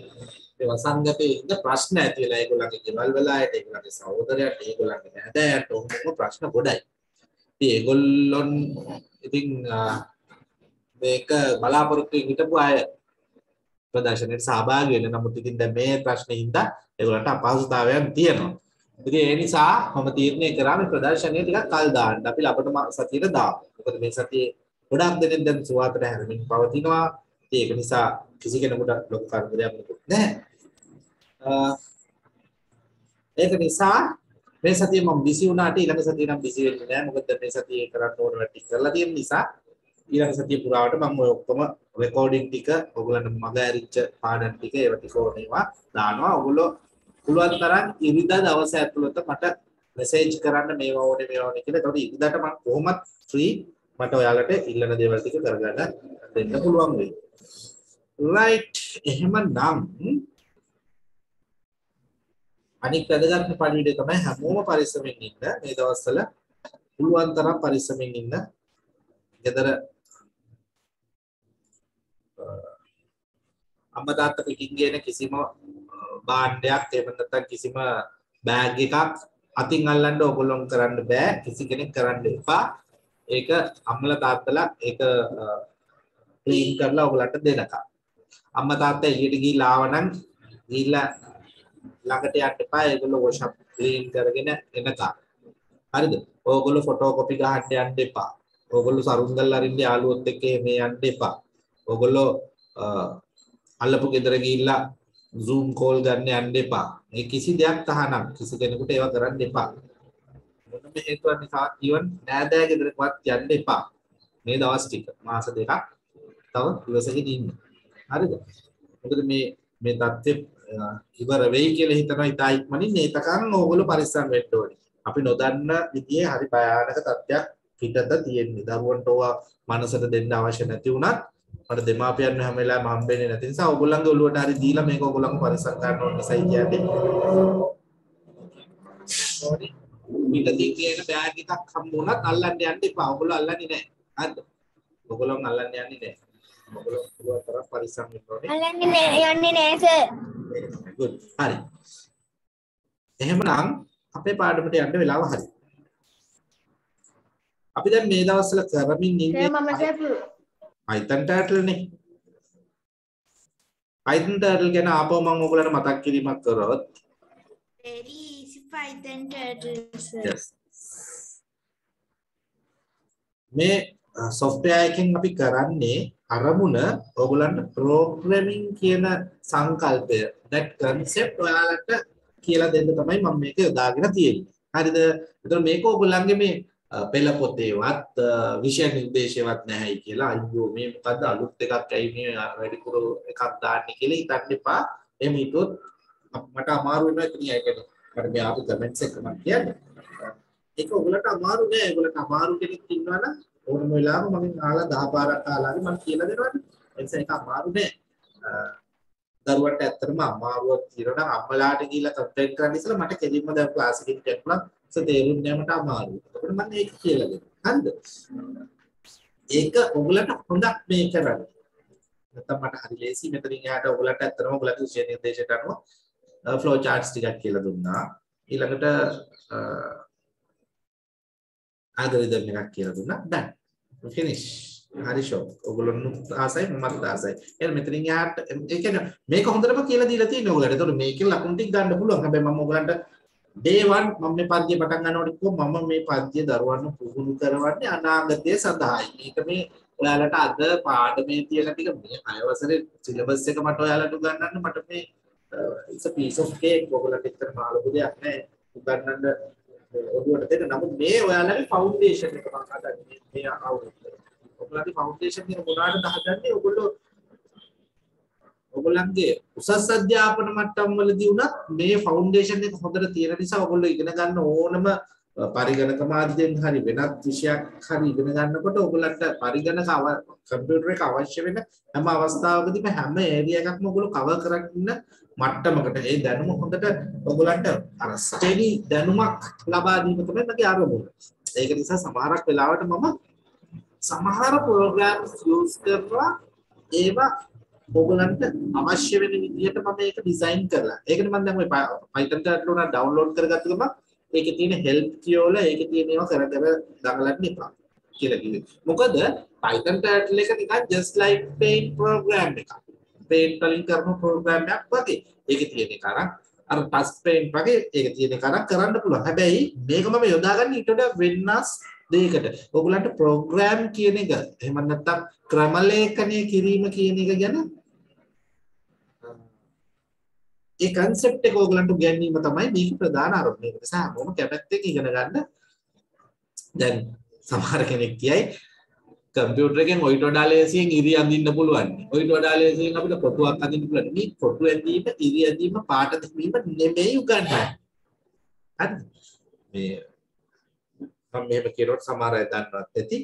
මේ වසංගතේ ඉඳ ප්‍රශ්න ඇති වෙලා ඒගොල්ලන්ගේ ගෙවල් වල අයට ඒගොල්ලන්ගේ සහෝදරයන්ට ඒගොල්ලන්ගේ නෑදෑයන්ට ඔහොම ප්‍රශ්න ගොඩයි. ඉතින් ඒගොල්ලොන් ඉතින් මේක බලාපොරොත්තු හිටපු අය ප්‍රදර්ශනයට සහභාගී වෙන්න නමුත් ඉතින් දැන් මේ ප්‍රශ්නේ හින්දා ඒගොල්ලන්ට අපහසුතාවයන් තියෙනවා. ඉතින් ඒ නිසා මම තීරණය කරා මේ ප්‍රදර්ශනය ටිකක් කල් දාන්න. අපි ලබන සතියේ දාමු. මොකද මේ සතියේ ගොඩක් දෙනෙක් දැන් සුවාතට හැරෙමින් පවතිනවා. ඉතින් ඒක නිසා කිසි කෙනෙකුට ලොකු කරදරයක් නෙකුත් නැහැ. ඒක නිසා මේ සතියේ මම බිසි වුණාට ඊළඟ සතියේ නම් බිසි වෙන්නේ නැහැ. මොකද මේ සතියේ කරන්න ඕන වැඩ ටික කරලා තියෙන නිසා ඊළඟ සතිය පුරාවට මම ඔය ඔක්කොම රෙකෝඩින් ටික ඔයගලන්ට මග ඇරිච්ච පාඩම් ටික ඒවා ටික ඕනේවා දානවා. ඔයගොල්ලෝ පුළුවන් තරම් ඉරිදා දවස ඇතුළත මට මෙසේජ් කරන්න මේවා ඕනේ මේවා ඕනේ කියලා. එතකොට ඉරිදාට මම කොහොමත් ෆ්‍රී මට ඔයාලට ඉල්ලන දේවල් ටික කරගන්න දෙන්න පුළුවන් වෙයි. right එහෙමනම් අනික් වැදගත් පණිවිඩය තමයි හැමෝම පරිස්සමෙන් ඉන්න මේ දවස්වල පුළුවන් තරම් පරිස්සමෙන් ඉන්න. ගෙදර අම්මා තාත්තා පිටින් ගේන කිසිම භාණ්ඩයක් එහෙම නැත්නම් කිසිම බෑග් එකක් අතින් අල්ලන්න ඕගොල්ලොන් කරන්න බෑ. කිසි කෙනෙක් කරන්න එපා. ඒක අම්මලා තාත්තලා ඒක ක්ලීන් කරලා ඔයගලන්ට දෙනකම් අම්මා තාත්තා එළියට ගිහිල්ලා ආවනම් ගිහිල්ලා ළඟට යන්න එපා. ඒගොල්ලෝ වොෂප් ක්ලීන් කරගෙන එනකම් හරිද? ඕගොල්ලෝ ෆොටෝකොපි ගහන්න යන්න එපා. ඕගොල්ලෝ සරුංගල් අරින්න යාළුවොත් එක්ක මේ යන්න එපා. ඕගොල්ලෝ අල්ලපු ගෙදර ගිහිල්ලා zoom call ගන්න යන්න එපා. මේ කිසි දෙයක් තහනම්. කිසි කෙනෙකුට ඒවා කරන්න එපා. මොනම හේතුවක් නිසා even නෑදෑ ගෙදරකවත් යන්න එපා. මේ දවස් ටික මාස දෙකක් තව ඉවසගෙන ඉන්න. හරිද? මොකද මේ මේ தත්ත්වෙ ඉවර වෙයි කියලා හිතනවා ඉතා ඉක්මනින්. ඒතකන් ඕගොල්ලෝ පරිස්සම් වෙන්න ඕනේ. අපි නොදන්න විදිහේ හරි භයානක තත්ත්වයක් පිටත තියෙන්නේ. දරුවන්ට ඕවා මනසට දෙන්න අවශ්‍ය නැති වුණත් මට දෙමාපියන් හැම වෙලාවෙම හම්බෙන්නේ නැති නිසා ඕගොල්ලන්ගේ ඔළුවට හරි දීලා මේක ඕගොල්ලන්ව පරිස්සම් ගන්න ඕන නිසා කියන්නේ sorry. පිටතින් කියන බෑග් එකක් හම්බ වුණත් අල්ලන්න යන්න එපා. ඕගොල්ලෝ අල්ලන්නේ නැහැ. හරිද? ඕගොල්ලෝ අල්ලන්න යන්නේ නැහැ. ඕගොල්ලෝ පුළුවන් තරම් පරිස්සම් වෙන්න ඕනේ. අල්ලන්නේ නෑ යන්නේ නෑ සර් good. හරි. එහෙමනම් අපේ පාඩමට යන්න වෙලාව හරි. අපි දැන් මේ දවස්වල කරමින් ඉන්නේ මම Python turtle නේ. Python turtle ගැන ආපහු මම ඔයගලන්ට මතක් කිරීමක් කරොත්. Very easy python turtle sir. Yes. මේ software එකෙන් අපි කරන්නේ අරමුණ ඔයගලන්ට programming කියන සංකල්පය. That concept ඔයාලට කියලා දෙන්න තමයි මම මේක යොදාගෙන තියෙන්නේ. හරිද? එතකොට මේක ඔයගලන්ගේ මේ පෙළ පොතේවත් විෂය නිර්දේශයවත් නැහැයි කියලා අයියෝ මේ මොකද්ද අලුත් එකක් ඇයි මේ වැඩිපුර එකක් දාන්නේ කියලා හිතන්න එපා. එහෙම හිතුවොත් මට අමාරු වෙනවා ඉතින් ඒකට මට මේ ආපු කමෙන්ට්ස් එක මම කියන්නේ. ඒක ඔයගලට අමාරු නෑ. ඔයගලට අමාරු කෙනෙක් ඉන්නවා නම් ඕනම වෙලාවක මම අහලා 10 පාරක් අහලා හරි මම කියලා දෙනවනේ. ඒ නිසා ඒක අමාරු නෑ. දරුවන්ට ඇත්තටම අමාරුවක් තියෙනවා නම් අම්මලාට ගිහිල්ලා කම්ප්ලේන්ට් කරන්න ඉස්සෙල්ලා මට කෙලින්ම දැන් ක්ලාස් එකකින් කියන්න තේරුම් ගන්නට අමාරුයි. එතකොට මම ඒක කියලා දෙනවා. හරිද? ඒක ඔයගලට හොඳක් මේ කරන්නේ. නැත්නම් මට හරි ලේසි මෙතනින් එහාට ඔයගලට ඇත්තටම ඔයගලගේ විෂය නිර්දේශයට අනුව ෆ්ලෝ charts ටිකක් කියලා දුන්නා. ඊළඟට algorithm එකක් කියලා දුන්නා. done. finish. හරි ෂෝක්. ඔයගොල්ලෝ ආසයි මමත් ආසයි. එහෙනම් මෙතනින් එහාට ඒ කියන්නේ මේක හොඳටම කියලා දීලා තියෙනවා ඔයගලට. ඒතකොට මේකෙන් ලකුණු ටික ගන්න පුළුවන්. හැබැයි මම ඔයගලන්ට day 1 මම මේ පද්‍ය පටන් ගන්නකොට කිව්වා මම මේ පද්‍ය දරුවන්ව පුහුණු කරවන්නේ අනාගතය සඳහායි. මේක මේ ඔයාලට අද පාඩමේ තියෙන ටික මේ 6 වසරේ සිලබස් එක මට ඔයාලට උගන්වන්න මට මේ it's a piece of cake ඔයගොල්ලන්ට එච්චර මාළු දෙයක් නැහැ උගන්වන්න ඔළුවට දෙන්න. නමුත් මේ ඔයාලගේ ෆවුන්ඩේෂන් එක මම හදන්නේ මේ අවුරුද්ද. ඔයාලගේ ෆවුන්ඩේෂන් එක මොනවාටද හදන්නේ? ඔයගොල්ලෝ ඔයගොල්ලන්ගේ උසස් අධ්‍යාපන මට්ටම් වලදී උනත් මේ ෆවුන්ඩේෂන් එක හොඳට තියෙන නිසා ඔයගොල්ලෝ ඉගෙන ගන්න ඕනම පරිගණක මාධ්‍යයෙන් හරි වෙනත් විෂයක් හරි ඉගෙන ගන්නකොට ඔයගොල්ලන්ට පරිගණක කම්පියුටර් එක අවශ්‍ය වෙන හැම අවස්ථාවකදීම හැම ඒරියා එකක්ම ඔයගොල්ලෝ කවර් කරන්න මට්ටමකට ඒ දැනුම හොඳට ඔයගොල්ලන්ට අර ස්ටෙඩි දැනුමක් ලබා දීම තමයි මගේ අරමුණ. ඒක නිසා සමහරක් වෙලාවට මම සමහර ප්‍රෝග්‍රෑම්ස් යූස් කරලා ඒවා ඔයගලන්ට අවශ්‍ය වෙන විදිහට මම ඒක ඩිසයින් කරලා. ඒකනේ මම දැන් ඔය Python ටර්ටල් උනා ඩවුන්ලෝඩ් කරගත්ත ගමන් ඒකේ තියෙන help කියවල ඒකේ තියෙන ඒවා කර කර දඟලන්න එපා කියලා කිව්වේ. මොකද Python ටර්ටල් එක නිකන් just like paint program එකක්. paint වලින් කරන program එකක් වගේ. ඒකේ තියෙන එක අර අර touch paint වගේ ඒකේ තියෙන එක අර කරන්න පුළුවන්. හැබැයි මේක මම යොදාගන්නේ ඊට වඩා වෙනස් දෙයකට. ඔයගලන්ට program කියන එක එහෙම නැත්නම් ක්‍රමලේඛනය කිරීම කියන එක ගැන ඒ concept එක ඔයගලන්ට උගන්වීම තමයි මේක ප්‍රධාන අරමුණ. ඒක නිසා හැමෝම කැමැත්තෙන් ඉගෙන ගන්න. දැන් සමහර කෙනෙක් කියයි කම්පියුටර් එකෙන් ඔයිට වඩා ලේසියෙන් ඉරි අඳින්න පුළුවන්. ඔයිට වඩා ලේසියෙන් අපිට ෆොටෝවක් අඳින්න පුළුවන්. මේ ෆොටෝ ඇඳීම, ඉරි ඇඳීම, පාට දැමීම නෙමෙයි උගන්වන්නේ. හරිද? මේ මම මෙහෙම කියනකොට සමහර අය දන්නවත් ඇති.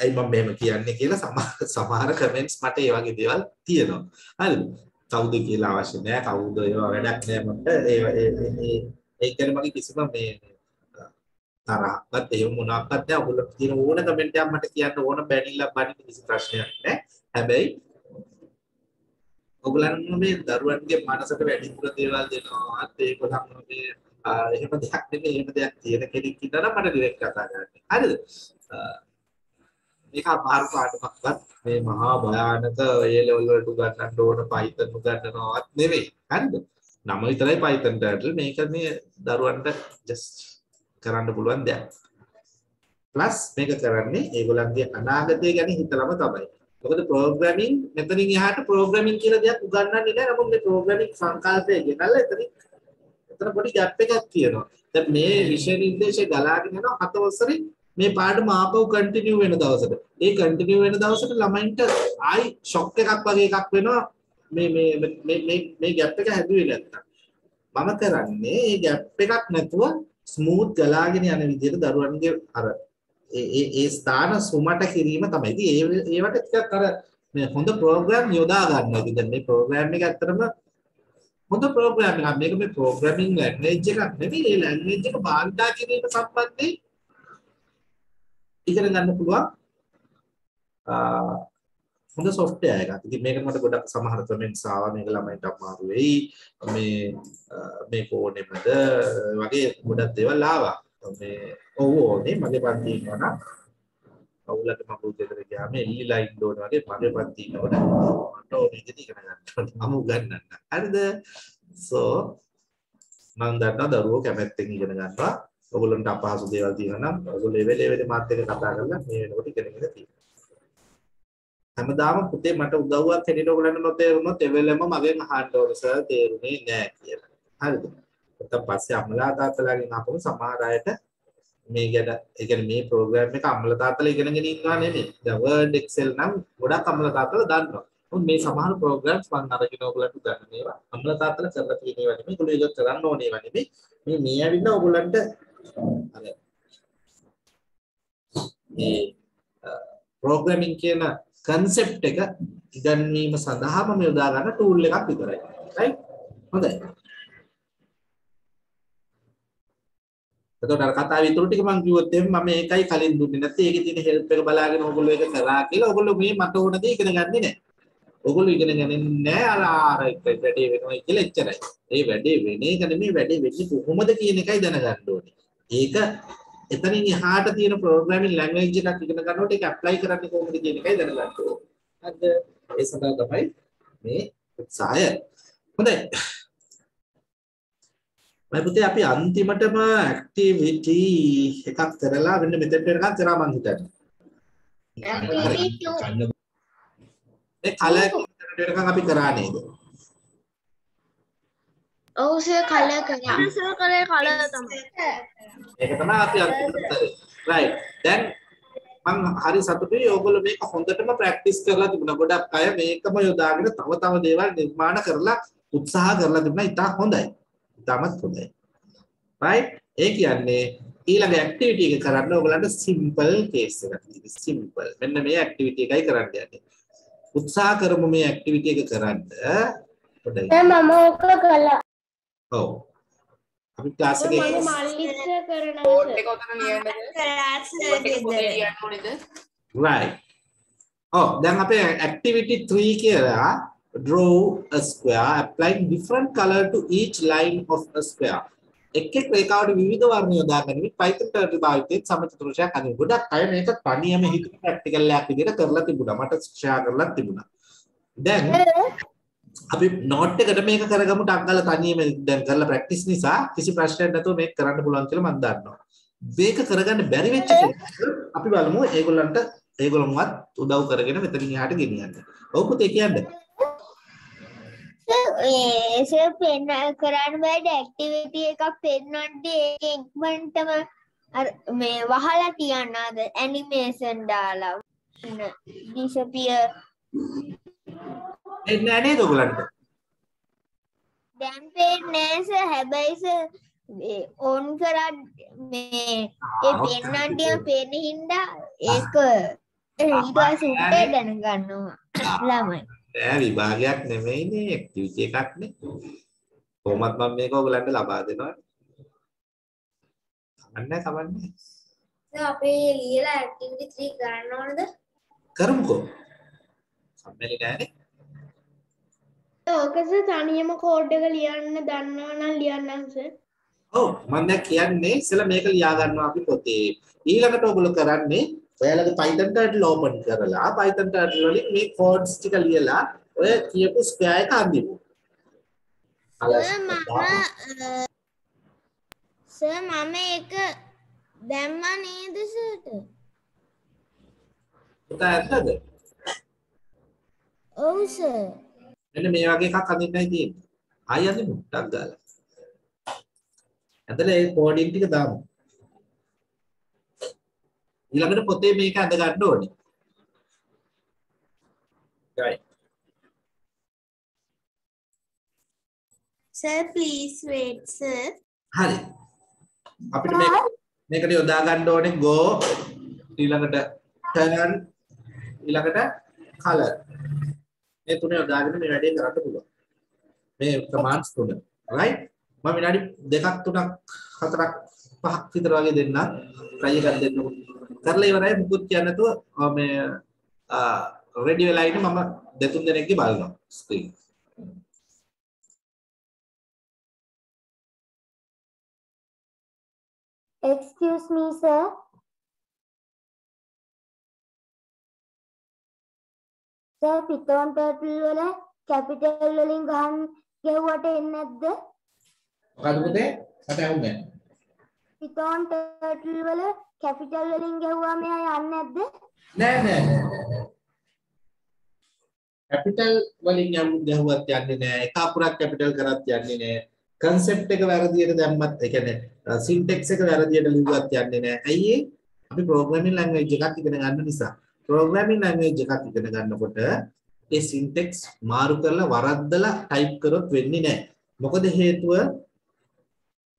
ඇයි මම මෙහෙම කියන්නේ කියලා සමහර සමහර කමෙන්ට්ස් මට ඒ වගේ දේවල් තියෙනවා. හරිද? කවුද කියලා අවශ්‍ය නැහැ. කවුද ඒවා වැඩක් නැහැ මට. ඒ ඒ ඒ කියන්නේ මගේ කිසිම මේ තරහක්වත් එහෙම මොනවාක්වත් නැහැ. ඔයගොල්ලෝ තියෙන ඕන කමෙන්ට් එකක් මට කියන්න ඕන බැනිලා බනින්න කිසි ප්‍රශ්නයක් නැහැ. හැබැයි ඔයගොල්ලන් මේ දරුවන්ගේ මනසට වැඩිපුර දේවල් දෙනවා. ඒක තමයි මේ එහෙම දෙයක් නෙමෙයි එහෙම දෙයක් තියෙන කෙනෙක් ඉන්නවා නම් මට ඩිරෙක්ට් කතා කරන්න. හරිද? මේක අමාරු පාඩමක්වත් මේ මහා භයානක ඒ ලෙවල් වලට උගන්වන්න ඕන Python උගන්වනවත් නෙමෙයි. හරිද? නම විතරයි Python turtle මේක මේ දරුවන්ට just කරන්න පුළුවන් දෙයක්. ප්ලස් මේක කරන්නේ ඒගොල්ලන්ගේ අනාගතය ගැන හිතලම තමයි. මොකද ප්‍රෝග්‍රෑමින් මෙතනින් එහාට ප්‍රෝග්‍රෑමින් කියලා දෙයක් උගන්වන්නේ නැහැ. නමුත් මේ ප්‍රෝග්‍රෑමින් සංකල්පය ගෙනල්ලා එතනින් එතන පොඩි ગેප් එකක් තියෙනවා. දැන් මේ විෂය නිර්දේශය ගලාගෙන යනවා හත වසරේ මේ පාඩම ආපහු කන්ටිනියු වෙන දවසට. ඒ කන්ටිනියු වෙන දවසට ළමයින්ට ආයි ෂොක් එකක් වගේ එකක් වෙනවා මේ මේ මේ මේ මේ ગેප් එක හැදුවේ නැත්තම්. මම කරන්නේ මේ ગેප් එකක් නැතුව ස්මූත් ගලාගෙන යන විදිහට දරුවන්ගේ අර ඒ ඒ ඒ ස්ථාන සුමට කිරීම තමයි. ඉතින් ඒ ඒවට ටිකක් අර මේ හොඳ ප්‍රෝග්‍රෑම් යොදා ගන්නවා. ඉතින් දැන් මේ ප්‍රෝග්‍රෑම් එක ඇත්තටම හොඳ ප්‍රෝග්‍රෑම් එකක්. මේක මේ ප්‍රෝග්‍රෑමින් ලැන්ග්වේජ් එකක් නෙමෙයි. ඒ ලැන්ග්වේජ් එක භාවිතා කිරීම සම්බන්ධයෙන් ඉගෙන ගන්න පුළුවන් හොඳ software එකක්. ඉතින් මේකට මට ගොඩක් සමහර comments ආවා මේක ළමයින්ට අමාරු වෙයි. මේ මේ ෆෝනෙමද වගේ ගොඩක් දේවල් ආවා. මේ ඔව් ඕනේ මගේ පන්ති ඉන්නවා නම් අවුලට මම උදේට ගියාම එල්ලිලා ඉන්න ඕන වගේ මගේ පන්ති ඉන්නකොට මට ඕනේ විදිහට ඉගෙන ගන්න ඕනේ. මම උගන්වන්න. හරිද? so මම දන්නවා දරුවෝ කැමැත්තෙන් ඉගෙන ගන්නවා. ඔයගොල්ලන්ට අපහසු දේවල් තියෙනවා නම් ඔයගොල්ලෝ ඒ වෙලේ වෙලේ මාත් එක්ක කතා කරලා මේ වෙනකොට ඉගෙනගෙන තියෙනවා. හැමදාම පුතේ මට උදව්වක් හැටියට ඔයගොල්ලන්ට නොතේරුනොත් ඒ වෙලෙම මගෙන් අහන්න ඕනේ සර් තේරුනේ නැහැ කියලා. හරිද? නැත්නම් පස්සේ අම්මලා තාත්තලාගෙන් අහපුවම සමහර අයට මේ ගැන ඒ කියන්නේ මේ ප්‍රෝග්‍රෑම් එක අම්මලා තාත්තලා ඉගෙනගෙන ඉන්නවා නෙමෙයි. දැන් Word Excel නම් ගොඩක් අම්මලා තාත්තලා දන්නවා. මොකද මේ සමහර ප්‍රෝග්‍රෑම්ස් මම අරගෙන ඔයගොල්ලන්ට උගන්වන ඒවා අම්මලා තාත්තලා කරලා තියෙන ඒවා නෙමෙයි. ඒගොල්ලෝ ඒක කරන්න ඕනේ ඒවා නෙමෙයි. මේ මේ ඇවිල්ලා ඔයගොල්ලන්ට අර මේ ප්‍රෝග්‍රෑමින් කියන කන්සෙප්ට් එක ඉගන්වීම සඳහා මම යොදා ගන්න ටූල් එකක් විතරයි. right? හොඳයි. එතකොට අර කතාවේ ඉතුරු ටික මම කිව්වොත් එහෙනම් මම ඒකයි කලින් දුන්නේ නැත්නම් ඒකේ තියෙන හෙල්ප් එක බලාගෙන ඕගොල්ලෝ ඒක කරා කියලා ඕගොල්ලෝ මේ මට ඕන දේ ඉගෙන ගන්නේ නැහැ. ඕගොල්ලෝ ඉගෙන ගන්නේ නැහැ අර ආර එක වැඩේ වෙනවා කියලා එච්චරයි. ඒ වැඩේ වෙන එක නෙමෙයි වැඩේ වෙන්නේ කොහොමද කියන එකයි දැනගන්න ඕනේ. ඒක එතනින් එහාට තියෙන ප්‍රෝග්‍රෑමින් ලැන්ග්වේජ් එකක් ඉගෙන ගන්නකොට ඒක ඇප්ලයි කරන්නේ කොහොමද කියන එකයි දැනගන්න ඕනේ. හරිද? ඒ සඳහා තමයි මේ උත්සාහය. හොඳයි. මම පුතේ අපි අන්තිමටම ඇක්ටිවිටි එකක් කරලා මෙන්න මෙතෙන්ට වෙනකන් කරා මං හිතන්නේ. ඒ කලර් වෙනකන් අපි කරා නේද? ඔව් සර් කලර් කරා. සර් කලේ කලර් තමයි. ඒක තමයි අපි උත්තරේ. right. දැන් මං හරි සතුටුයි ඕගොල්ලෝ මේක හොඳටම ප්‍රැක්ටිස් කරලා තිබුණා. ගොඩක් අය මේකම යොදාගෙන තව තව දේවල් නිර්මාණ කරලා උත්සාහ කරලා තිබුණා. ඉතා හොඳයි. ඉතාමත් හොඳයි. right. ඒ කියන්නේ ඊළඟ ඇක්ටිවිටි එක කරන්න ඕගලන්ට සිම්පල් කේස් එකක් තියෙනවා. සිම්පල්. මෙන්න මේ ඇක්ටිවිටි එකයි කරන්න යන්නේ. උත්සාහ කරමු මේ ඇක්ටිවිටි එක කරන්න. පොඩ්ඩයි. මම ඕක කළා. ඔව්. අපි ක්ලාස් එකේ මල්ලිත් කරනවා කෝඩ් එක උතන ලියන්නද? ක්ලාස් එක පොතේ ලියන්න ඕනේද? right. ඔව් දැන් අපේ activity 3 කියලා draw a square applying different color to each line of a square. එක් එක් රේඛාවට විවිධ වර්ණ යොදා ගැනීම Python turtle භාවිතයෙන් සමචතුරස්‍රයක් හදින. ගොඩක් අය මේක තනියම හිතපු ප්‍රැක්ටිකල් එකක් විදිහට කරලා තිබුණා. මට ෂෙයා කරලා තිබුණා. දැන් අපි නෝට් එකට මේක කරගමු ටක් ගාලා තනියම දැන් කරලා ප්‍රැක්ටිස් නිසා කිසි ප්‍රශ්නයක් නැතුව මේක කරන්න පුළුවන් කියලා මම දන්නවා. මේක කරගන්න බැරි වෙච්ච කෙනෙක් අපි බලමු ඒගොල්ලන්ට ඒගොල්ලන්වත් උදව් කරගෙන මෙතනින් එහාට ගෙනියන්න. ඔව් පුතේ කියන්න. ඒ සර් පෙන්න කරන්න බෑ ඇක්ටිවිටි එකක් පෙන්වන්න ඒක ඉක්මනටම අර මේ වහලා තියන්න අද ඇනිමේෂන් දාලා disappear එන්නේ නැහැ නේද ඔයගොල්ලන්ට? දැන් පේන්නේ නෑ සර් හැබැයි සර් ඔන් කරා මේ ඒ පෙන්නන්ටිය පේන හින්දා ඒක ඊට පස්සේ දැනගන්නවා ළමයි නෑ විභාගයක් නෙමෙයිනේ ඇක්ටිවිටි එකක් නේ. කොහොමත් මම මේක ඔයගොල්ලන්ට ලබා දෙනවා. කමන්නේ කමන්නේ. සර් අපි ලියලා ඇක්ටිවිටි 3 කරන්න ඕනද? කරමුකෝ. සම්මෙලි නෑනේ. ඕකස තනියම කෝඩ් එක ලියන්න දන්නවා නම් ලියන්නම් සර්. ඔව් මම දැන් කියන්නේ ඉස්සෙල්ලා මේක ලියා ගන්නවා අපි පොතේ. ඊළඟට ඔයගොල්ලෝ කරන්නේ ඔයාලගේ Python turtle open කරලා Python turtle වලින් මේ codes ටික ලියලා ඔය කියපු square එක අඳිමු. සර් මම සර් මම ඒක දැම්මා නේද සර්ට පුතා ඇත්තද? ඔව් සර් මෙන්න මේ වගේ එකක් අඳින්නයි තියෙන්නේ. ආයෙ අඳිමු ටක් ගාලා. ඇදලා ඒ කෝඩින් ටික දාමු. ඊළඟට පොතේ මේක අඳ ගන්න ඕනේ. right. Sir, please wait, sir. හරි. අපිට මේක මේකට යොදා ගන්න ඕනේ go ඊළඟට turn ඊළඟට color. මේ තුන යොදාගෙන මේ වැඩේ කරන්න පුළුවන්. මේ commands තුන. right? මම විනාඩි දෙකක් තුනක් හතරක් පහක් විතර වගේ දෙන්න try එකක් දෙන්න. කරලා ඉවරයි මුකුත් කියන්න නැතුව අ, මේ රෙඩි වෙලා ඉන්න මම දෙතුන් දෙනෙක්ගේ බලනවා screen. Excuse me, sir. Sir Python turtle වල කැපිටල් වලින් ගහන් ගැහුවට එන්නේ නැද්ද? මොකද පුතේ? මට ඇහුන්නේ නැහැ. පිතෝන් ටර්ටල් වල කැපිටල් වලින් ගැහුවාම එයා යන්නේ නැද්ද? නෑ නෑ නෑ කැපිටල් වලින් යම් ගැහුවත් යන්නේ නෑ එක අකුරක් කැපිටල් කරත් යන්නේ නෑ කන්සෙප්ට් එක වැරදියට දැම්මත් ඒ කියන්නේ සින්ටැක්ස් එක වැරදියට ලිව්වත් යන්නේ නෑ ඇයි ඒ අපි ප්‍රෝග්‍රෑමින් ලැන්ග්වේජ් එකක් ඉගෙන ගන්න නිසා ප්‍රෝග්‍රෑමින් ලැන්ග්වේජ් එකක් ඉගෙන ගන්නකොට ඒ සින්ටැක්ස් මාරු කරලා වරද්දලා ටයිප් කරොත් වෙන්නේ නෑ මොකද හේතුව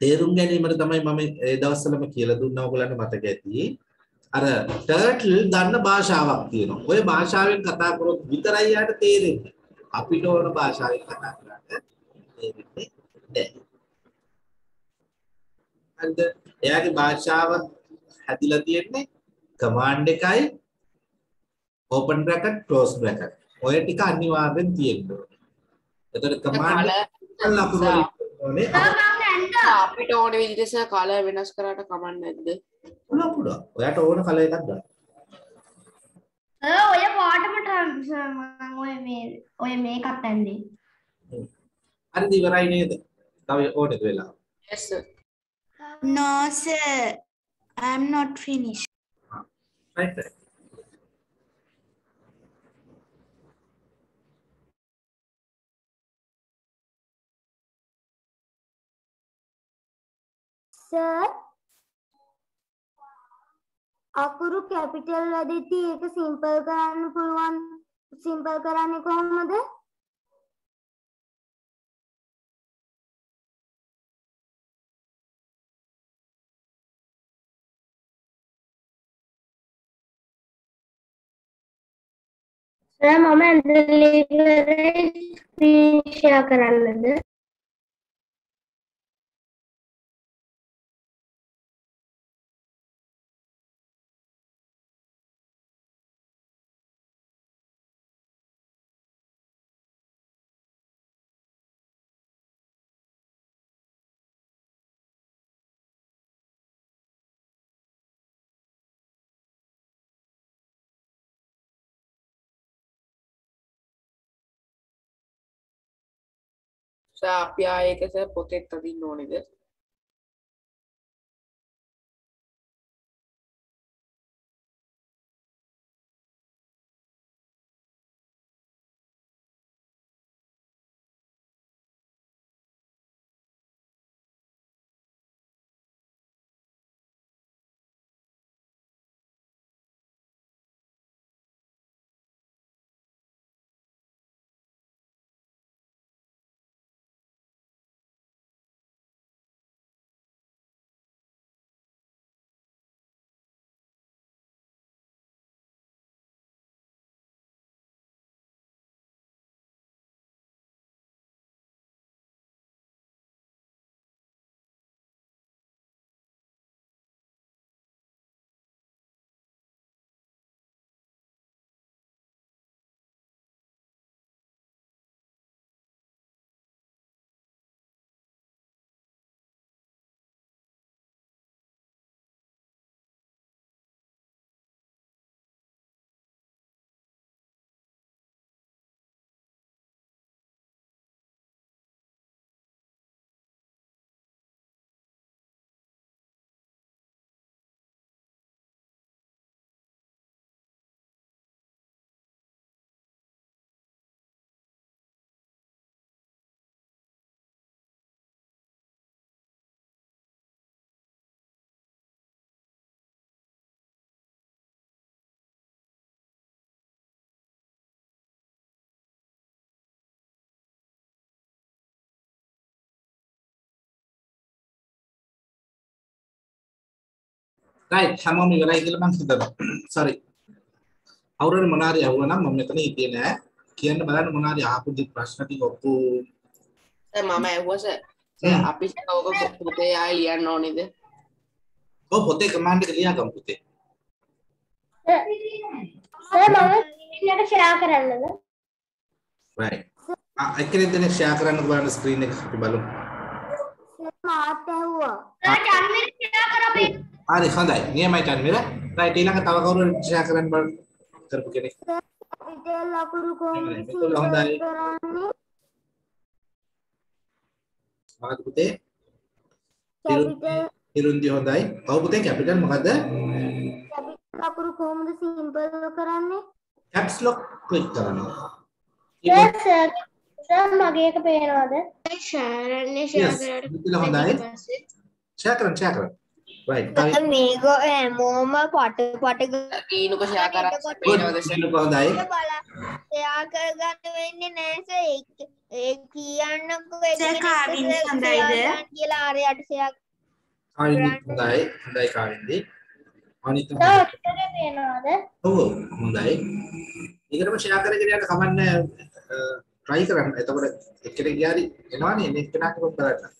තේරුම් ගැනීමට තමයි මම ඒ දවස්වලම කියලා දුන්නා ඔයගලන්ට මතක ඇති අර ටර්ටල් දන්න භාෂාවක් තියෙනවා. ওই භාෂාවෙන් කතා කරොත් විතරයි යාට තේරෙන්නේ. අපිට ඕන භාෂාවෙන් කතා කරන්න තේරෙන්නේ නැහැ. හරිද? එයාගේ භාෂාව හැදිලා තියෙන්නේ කමාන්ඩ් එකයි open bracket close bracket. ඔය ටික අනිවාර්යෙන් තියෙන්න ඕනේ. එතකොට කමාන්ඩ් ලකුණු ඕනේ අපිට ඕන විදිහට කලර් වෙනස් කරාට කමක් නැද්ද? පුළුවන් පුළුවන්. ඔයාට ඕන කලර් එකක් ගන්න. ඔය පාටම ඔය මේ ඔය මේකත් ඇන්දේ. හරිද ඉවරයි නේද? තව ඕනෙද වෙලා? Yes sir. No, sir. I'm not finished. right right. Sir. අකුරු කැපිටල් වැඩිති ඒක සිම්පල් කරන්න පුළුවන්. සිම්පල් කරන්නේ කොහොමද? සර් මම ඇඳලා ඉවරයි ස්ක්‍රීන් ෂෙයා කරන්නද? අපි ආයේ ඒක සර් පොතෙත් අදින්න ඕනේද? රයිට් හැමෝම ඉවරයි කියලා මම හිතනවා. sorry. අවුරුදු මොනාරි අහුවනම් මම මෙතන හිටියේ නෑ. කියන්න බලන්න මොනාරි අහපු දි ප්‍රශ්න ටික ඔක්කොම සර් මම ඇහුවා සර්. සර් අපි ඕක පොතේ ආයෙ ලියන්න ඕනේද? ඔව් පොතේ කමාන්ඩ් එක ලියාගමු පුතේ. සර් මම ස්ක්‍රීන් එක ෂෙයා කරන්නද right. ආ එක්කෙනෙක් දෙනෙක් ෂෙයා කරන්න බලන්න ස්ක්‍රීන් එක අපි බලමු. මාත් ඇහුවා හරි හොඳයි. නියමයි චන්මිර. right ඊළඟ තව කවුරු ෂෙයා කරන්න බලන්න කරපු කෙනෙක්. කැපිටල් අකුරු කොහොමද මේක හොඳයි. කරන්නේ මොකද පුතේ? කැපිටල් ඉරුන්දි හොඳයි. ඔව් පුතේ කැපිටල් මොකද? කැපිටල් අකුරු කොහොමද සිම්පල් කරන්නේ caps lock click කරනවා. සර් සර් මගේ එක පේනවද ශාරන්නේ Yes. පුතේ හොඳයි. ෂෙයා කරන්න ෂෙයා කරන්න. මේක හැමෝම පට පට ඊනුක ෂෙයා කරා good. පේනවද සර්? ඊළඟ හොඳයි. එයා කරගන්න වෙන්නේ නෑස ඒ? සෙයා කියලා ආරයට සයක් හොඳයි. හොඳයි කාවින්දි. අනිත් ඔව් හොඳයි. ඊකටම ෂෙයා කරගෙන යන්න කමන්නේ try කරන්න. එතකොට එක්කෙනෙක් ගියාරි එනවනේ නෙක්ස්ට් කෙනාට කොහොමද කරන්න.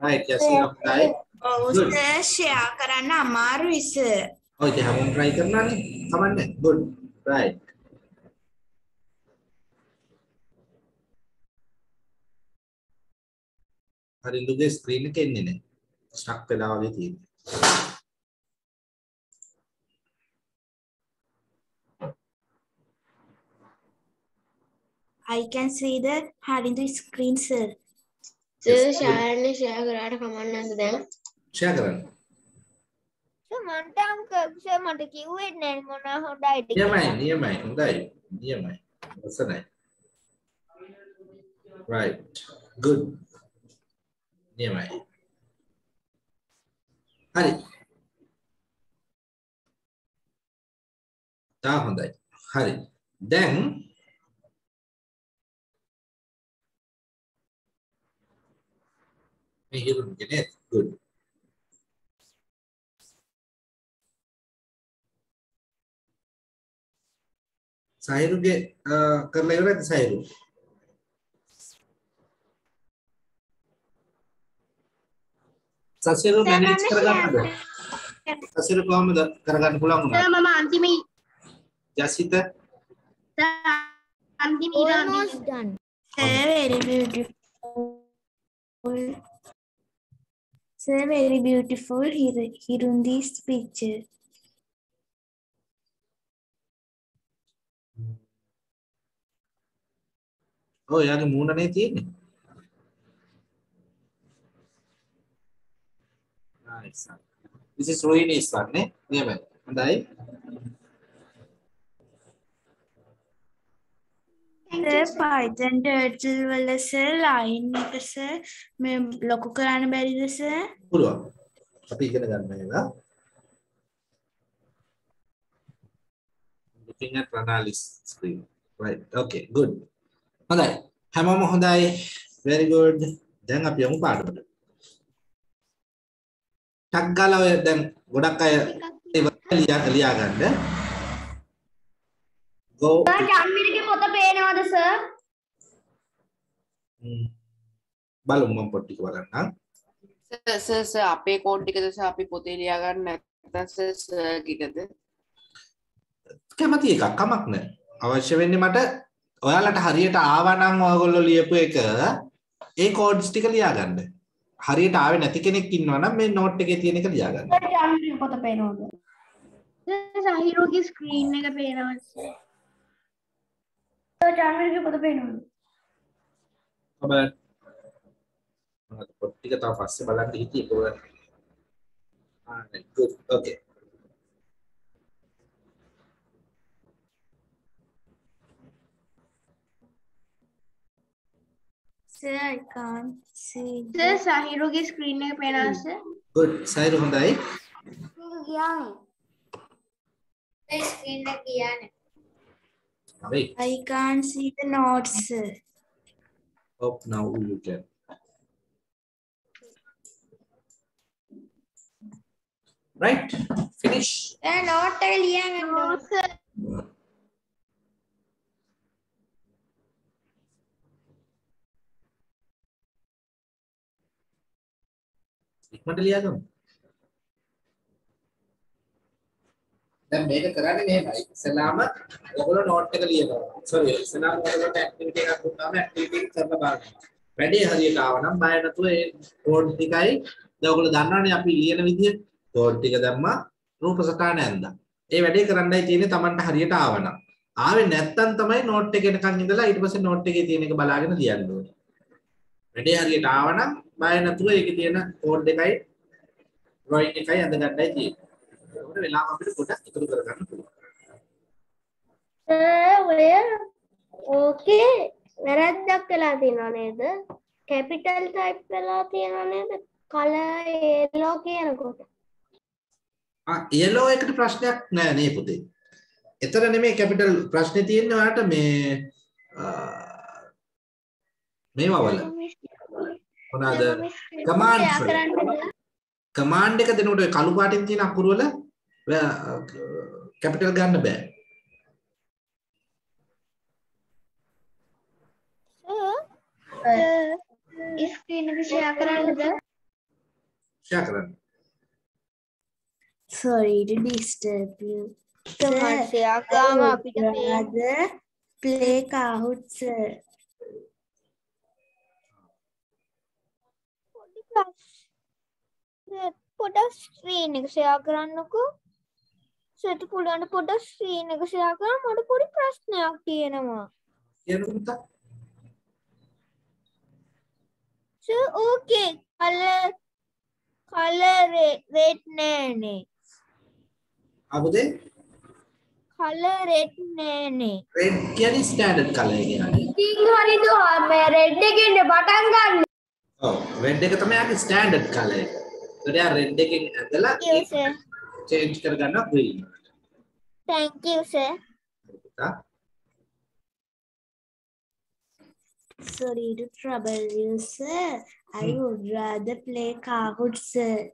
right yes හොඳයි. ඔව් Good. සර් ෂෙයා කරන්න අමාරුයි සර් ඔය ඉතින් හැමෝම try කරනවානේ. කමන්නේ. good. right. හරි දුගේ ස්ක්‍රීන් එක එන්නේ නැහැ. ස්ටක් වෙලා වගේ තියෙන්නේ. I can see the Harindu screen sir sir ශාරන්නේ share කරාට කමක් නැද්ද දැන්? ෂෙයා කරන්න. මන්ට අංක මට කිව්වෙත් නෑ මොනා හොඳයිද නියමයි නියමයි හොඳයි නියමයි ලස්සනයි right good නියමයි හරි. තා හොඳයි. හරි. දැන් මේ හිරුන්ගේ නේද? good. සයිරුගේ කරලා ඉවරද සයිරු? සසිරු මැනේජ් කරගන්නද? සසිරු කොහොමද කරගන්න පුළුවන් වුණා? මම අන්තිම ජසිත අන්තිම Almost done. Sir, very beautiful. Sir, very beautiful. Here, here on this picture. ඔව් එයාගේ මූණනේ තියෙන්නේ. nice. This is Rohini's one නේ. නියමයි. හොඳයි. පයිතන් ටර්ටල් වල සර් ලයින් එක සර් මේ ලොකු කරන්න බැරිද සර් පුළුවන්. අපි ඉගෙන ගන්න ඒවා. Looking at Pranali's screen. Right. Okay, good. හොඳයි. හැමෝම හොඳයි. Very good. දැන් අපි යමු පාඩමට. ටක් ගාලා ඔය දැන් ගොඩක් අය ලියා ලියා ගන්න. Go. ජන්විරගේ පොත පේනවද සර්? බලමු මම පොත් ටික බලන්නම්. සර් සර් සර් අපේ කෝඩ් ටිකද සර් අපි පොතේ ලියා ගන්න නැත්නම් සර් සර් ටිකද කැමති එකක් කමක් නැහැ. අවශ්‍ය වෙන්නේ මට ඔයාලට හරියට ආවනම් ඔයගොල්ලෝ ලියපු එක ඒ කෝඩ්ස් ටික ලියා ගන්න. හරියට ආවේ නැති කෙනෙක් ඉන්නවා නම් මේ නෝට් එකේ තියෙන එක ලියා ගන්න. ජන්විරගේ පොත පේනවද? සහිරෝගේ ස්ක්‍රීන් එක පේනවද ජන්විරගේ පොත පේනවද? මම පොත් ටික තව පස්සේ බලන්න හිටියේ කොහොමද? ආ good. Sir, I can't see. Sir, Sahirugi screen name pehna sir. Good. Sahiru hondai. किया है स्क्रीन पे किया है I can't see the notes. sir. Up now you can. Right? Finish. Sir, not tell yeah, no, sir. ලියන්න. ඉක්මනට ලියාගමු. දැන් මේක කරන්නේ මෙහෙමයි. ඉස්සලාම ඔයගොල්ලෝ නෝට් එක ලියනවා. සෝරි ඉස්සලාම ඔයගොල්ලෝ ඇක්ටිවිටි එකක් දුන්නාම ඇක්ටිවිටි එක කරලා බලන්න. වැඩේ හරියට ආවනම් බය නැතුව ඒ කෝඩ් ටිකයි දැන් ඔයගොල්ලෝ දන්නවනේ අපි ලියන විදිය. කෝඩ් ටික දැම්මා රූප සටහන ඇඳා. ඒ වැඩේ කරන්නයි තියෙන්නේ Tamanට හරියට ආවනම්. ආවේ නැත්තම් තමයි නෝට් එක එනකන් ඉඳලා ඊට පස්සේ නෝට් එකේ තියෙන එක බලාගෙන ලියන්න ඕනේ. වැඩේ හරියට ආවනම් බය නැතුව ඒකේ තියෙන කෝඩ් එකයි ඩ්‍රොයින් එකයි අඳගන්නයි තියෙන්නේ. ඒකට වෙලාව අපිට ගොඩක් ඉතුරු කරගන්න පුළුවන්. සර් ඔය ඕකේ වැරද්දක් වෙලා තියෙනව නේද? කැපිටල් ටයිප් වෙලා තියෙනව නේද? කලර් yellow කියනකොට. ආ yellow එකට ප්‍රශ්නයක් නෑ නේ පුතේ. එතන නෙමෙයි කැපිටල් ප්‍රශ්නේ තියෙන්නේ ඔයාලට මේ මේවා වල මොනවාද? කමාන්ඩ් කමාන්ඩ් එක. දෙනකොට ඔය කළු පාටින් තියෙන අකුරු වල කැපිටල් ගන්න බෑ. ස්ක්‍රීන් එක ෂෙයා කරන්නද? ෂෙයා කරන්න. sorry to disturb you. මහත්තයා ගාම අපිට පේන්නේ rather play Kahoot sir පොඩි ප්‍රශ්න පොඩක් ස්ක්‍රීන් එක ෂෙයා කරන්නකෝ. සෙට පුළුවන් පොඩක් ස්ක්‍රීන් එක ෂෙයා කරන්න. මට පොඩි ප්‍රශ්නයක් තියෙනවා. කියන්නකෝ පුතා. Sir okay colour colour red නෑනේ ආපුතේ කලර් රෙඩ් නෑනේ රෙඩ් කියන්නේ ස්ටෑන්ඩඩ් කලර් එක කියන්නේ. ඉතින් හරිද මේ රෙඩ් එකෙන් පටන් ගන්න. ඔව් රෙඩ් එක තමයි ආගේ ස්ටෑන්ඩඩ් කලර් එක. ඒකට යා රෙඩ් එකෙන් ඇදලා Thank you, sir. චේන්ජ් කරගන්නවා ග්‍රීන් Thank you, sir. එකට. Sorry to trouble you, sir. I would rather play Kahoot, sir.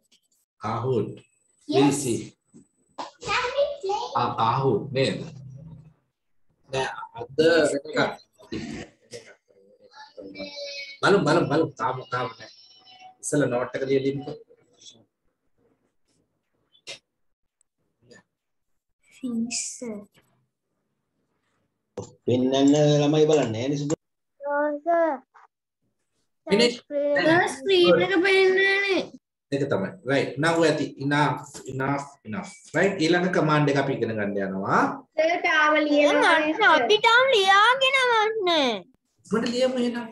Kahoot. Yes. Easy. ආ Kahoot නේද? නෑ අද බලමු බලමු බලමු තාම තාම නෑ. ඉස්සෙල්ලා නෝට් එක ලියලින්කෝ. Fish, sir. පෙන්වන්න ළමයි බලන්නේ නේ සුදු No, sir. Finish. ස්ක්‍රීන් එක පෙන්නන්නේ ඒක තමයි. right. now ඇති enough enough enough. right. ඊළඟ command එක අපි ඉගෙන ගන්න යනවා. සර් තාම ලියනවා අපි තාම ලියාගෙනවත් නෑ මට ලියමු එහෙනම්.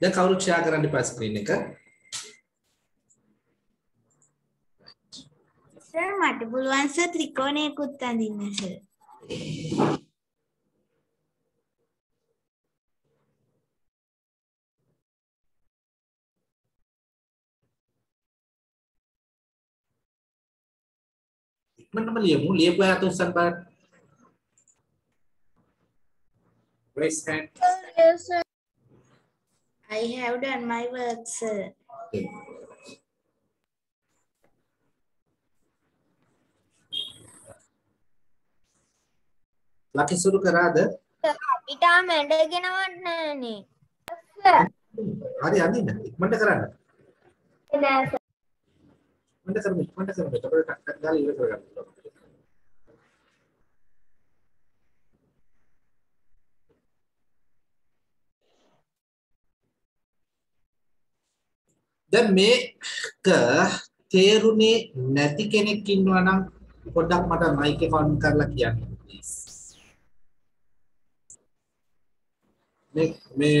දැන් කවුරුත් share කරන්න එපා screen එක. සර් මට පුළුවන් සර් ත්‍රිකෝණයකුත් අඳින්න සර්. ඉක්මනටම ලියමු. ලියපු අය අත උස්සන්න බලන්න. raise hand. I have done my work, sir. ලකි සුරු කරාද? අපි තාම ඇඳගෙනවත් නෑනේ හරි අඳින්න. ඉක්මනට කරන්න. නෑ සර්. ඉක්මනට කරමු. ඉක්මනට කරමු. එතකොට ටක් ටක් ගාලා ඉවර කරගන්න. දැන් මේක තේරුනේ නැති කෙනෙක් ඉන්නවා නම් පොඩ්ඩක් මට මයික් එක ඔන් කරලා කියන්න please. මේ මේ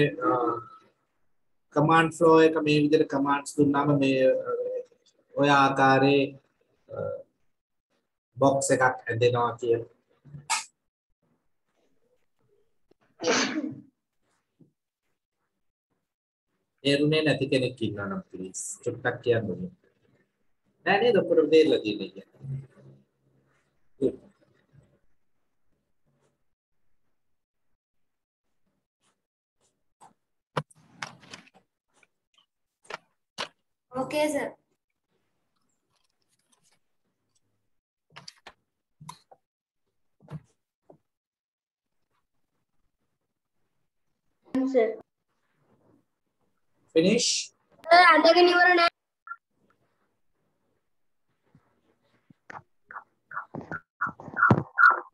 කමාන්ඩ් ෆ්ලෝ එක මේ විදිහට කමාන්ඩ්ස් දුන්නාම මේ අ, ඔය ආකාරයේ බොක්ස් එකක් ඇදෙනවා කියන තේරුනේ නැති කෙනෙක් ඉන්නවා නම් ප්ලීස් චුට්ටක් කියන්න ඕනේ. නෑ නේද ඔක්කොම තේරලා තියෙන්නේ කියන්නේ. Good. Okay, sir. Sir. Finish. Sir අඳගෙන ඉවර නෑ.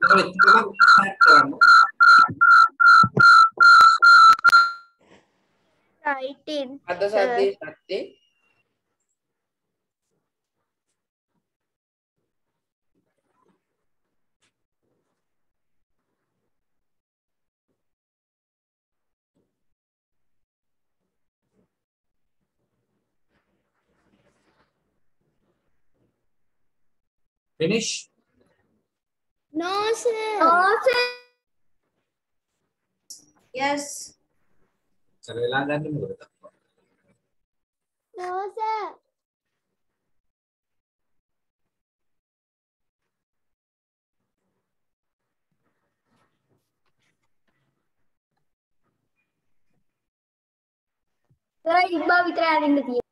ඒක එච්චරම start කරන්න. writing අද සද්දේ සද්දේ Finish. No, sir. No, sir. Yes. සර වෙලා ගන්න මොකද? No, sir. සර් ඉබ්බා විතරයි අදින්න තියෙන්නේ.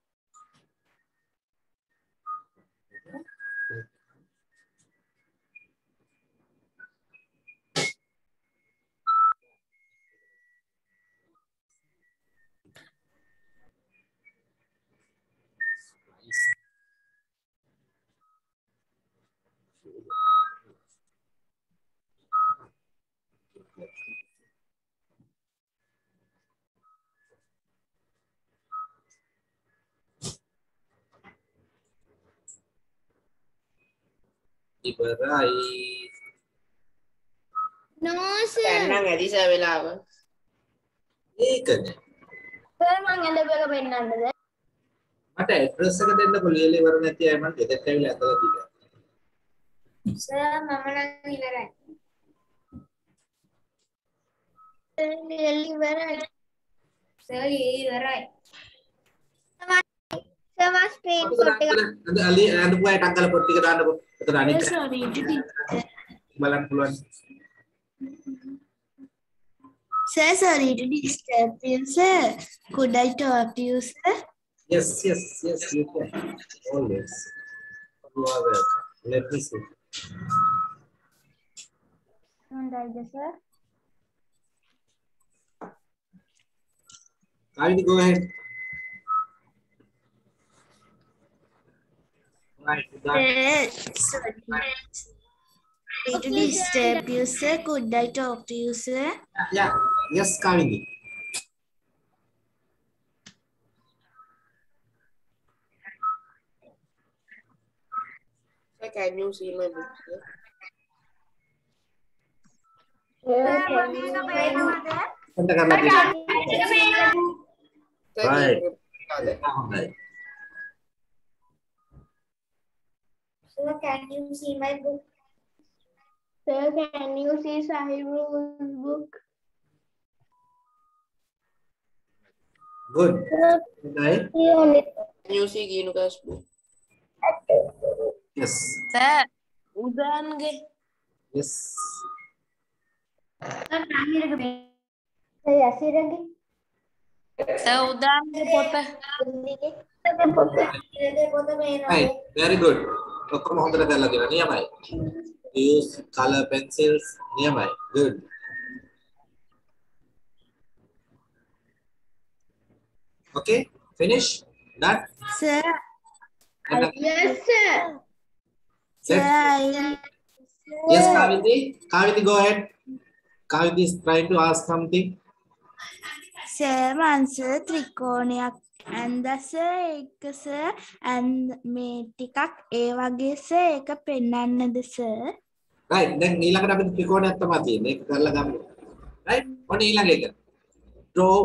ඉවරයි. No, sir. දැන් නම් ඇදිස වෙලාව ඒකනේ. සර් මං එක පෙන්නන්නද? මට ඇඩ්‍රස් එක දෙන්නකො ලියලා ඉවර නැති අය මම ගෙදරට ඇවිල්ලා ඇදලා දීලා. Sir, මම නම් ඉවරයි. ලියලා ඉවරයි Sir, ඒ ඉවරයි. සමස් ස්ක්‍රීන් ෂොට් එක අලි ඇඳපු අය ටක් කරලා පොත් Ito na, Yes, sir. Puluhan. Sir, sorry to disturb you, sir. Could I talk to you, sir? Yes, yes, yes, you can. Oh, Always. You are welcome. Let me see. sir. Kavini, go ahead. Sir, need to disturb you, say. Could I talk to you, sir? Yeah. Yes, kindly. Like I see my book. Yeah. Right. Sir, can you see my book? Sir, can you see Sahiru's book? Good. Sir, can you see Ginuka's book? Yes. Sir, Udange. Yes. Sir, Nangirage. Sir, Yasirage. Sir, Udange. Potter. Right. Very good. ඔක්කොම හොඳට කරලා දෙනවා. නියමයි. Use color pencils. නියමයි. Good. Okay. Finish. Done. Sir, Yes, sir. sir, Let's- I, Yes, Kavindi. Kavindi, go ahead. Kavindi is trying to ask something. sir, මංස ත්‍රිකෝණයක් ඇන්දස එක sir and මේ ටිකක් ඒ වගේ සර් ඒක පෙන්වන්නද සර් Right. දැන් ඊළඟට අපිට ත්‍රිකෝණයක් තමයි තියෙන්නේ. ඒක කරලා ගමු. Right. ඔන්න ඊළඟ එක. Draw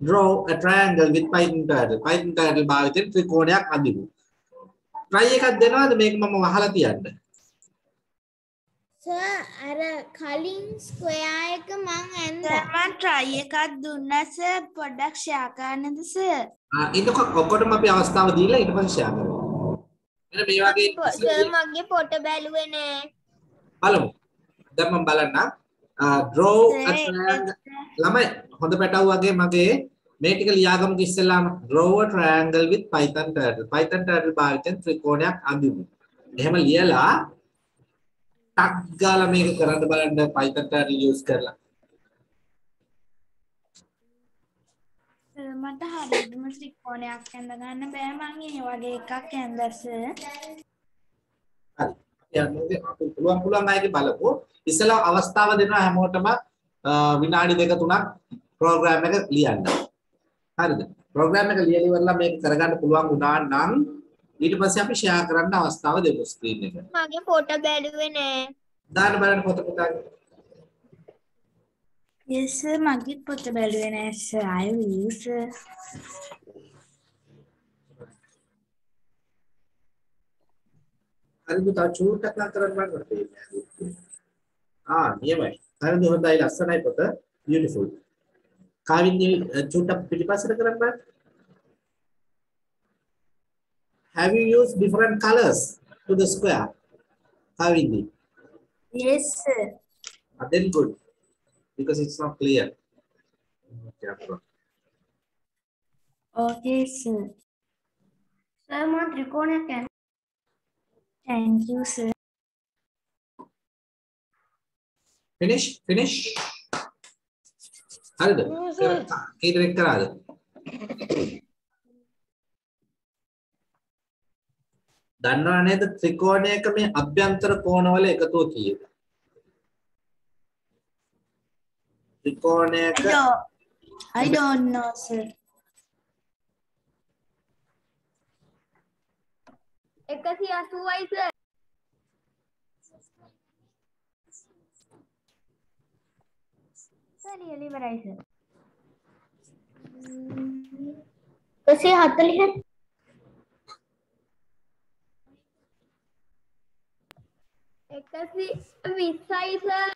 draw a triangle with Python turtle. Python turtle භාවිතයෙන් ත්‍රිකෝණයක් අඳිමු. try එකක් දෙනවද මේක මම වහලා තියන්න? සර් අර කලින් ස්ක්වයා එක මං ඇන්දා. සර් මං try එකක් දුන්නා සර් පොඩ්ඩක් ෂෙයා කරන්නද සර් ආ ඉන්නකො ඔක්කොටම අපි අවස්ථාව දීලා ඊට පස්සේ ෂෙයා කරමු. මෙන්න මේ වගේ සර් මගේ පොට බැලුවේ නෑ. බලමු. දැන් මම බලන්නම්. draw a triangle ළමයි හොඳ පැටව් වගේ මගේ මේ ටික ලියාගමු ඉස්සෙල්ලාම draw a triangle with python turtle. python turtle භාවිතයෙන් ත්‍රිකෝණයක් අඳිමු. එහෙම ලියලා ටක් ගාලා මේක කරන්න බලන්න python turtle use කරලා. මට හරියටම ත්‍රිකෝණයක් ඇඳ ගන්න බෑ මං ඒ වගේ එකක් ඇඳලා සර් හරි. යන්නේ අපි පුළුවන් පුළුවන් අයගේ බලපුව. ඉස්සෙල්ලා අවස්ථාව දෙනවා හැමෝටම විනාඩි දෙක තුනක් ප්‍රෝග්‍රෑම් එක ලියන්න. හරිද? ප්‍රෝග්‍රෑම් එක ලියලා ඉවරලා මේක කරගන්න පුළුවන් වුණා නම් ඊට පස්සේ අපි ෂෙයා කරන්න අවස්ථාව දෙමු ස්ක්‍රීන් එක. මගේ පොට බැලුවේ නෑ. දාන්න බලන්න පොත පුතාගේ. yes sir මගේ පොත බැලුවේ නෑ සර් I will sir හරිද? තව චූට්ටක් නම් කරන්න බලන්න පේන්නේ. ආ නියමයි. හරිද? හොඳයි ලස්සනයි පොත. beautiful. කාවින්දි චූට්ටක් පිටිපස්සට කරන්න බලන්න. have you used different colors to the square? Kavindi? Yes, sir. Ah, then good, because it's not clear. Okay, sir. sir. Sir, my trikona can. Thank you, sir. Finish, finish. Hurry, no. Keep it දන්නව නේද? ත්‍රිකෝණයක මේ අභ්‍යන්තර කෝණවල එකතුව කීයද? ත්‍රිකෝණයක I don't, I don't know sir. එකසි අසුවයි සර්. සර් ඉවරයි සර් එකසිය හතලිහ එකසි විස්සයි සර්.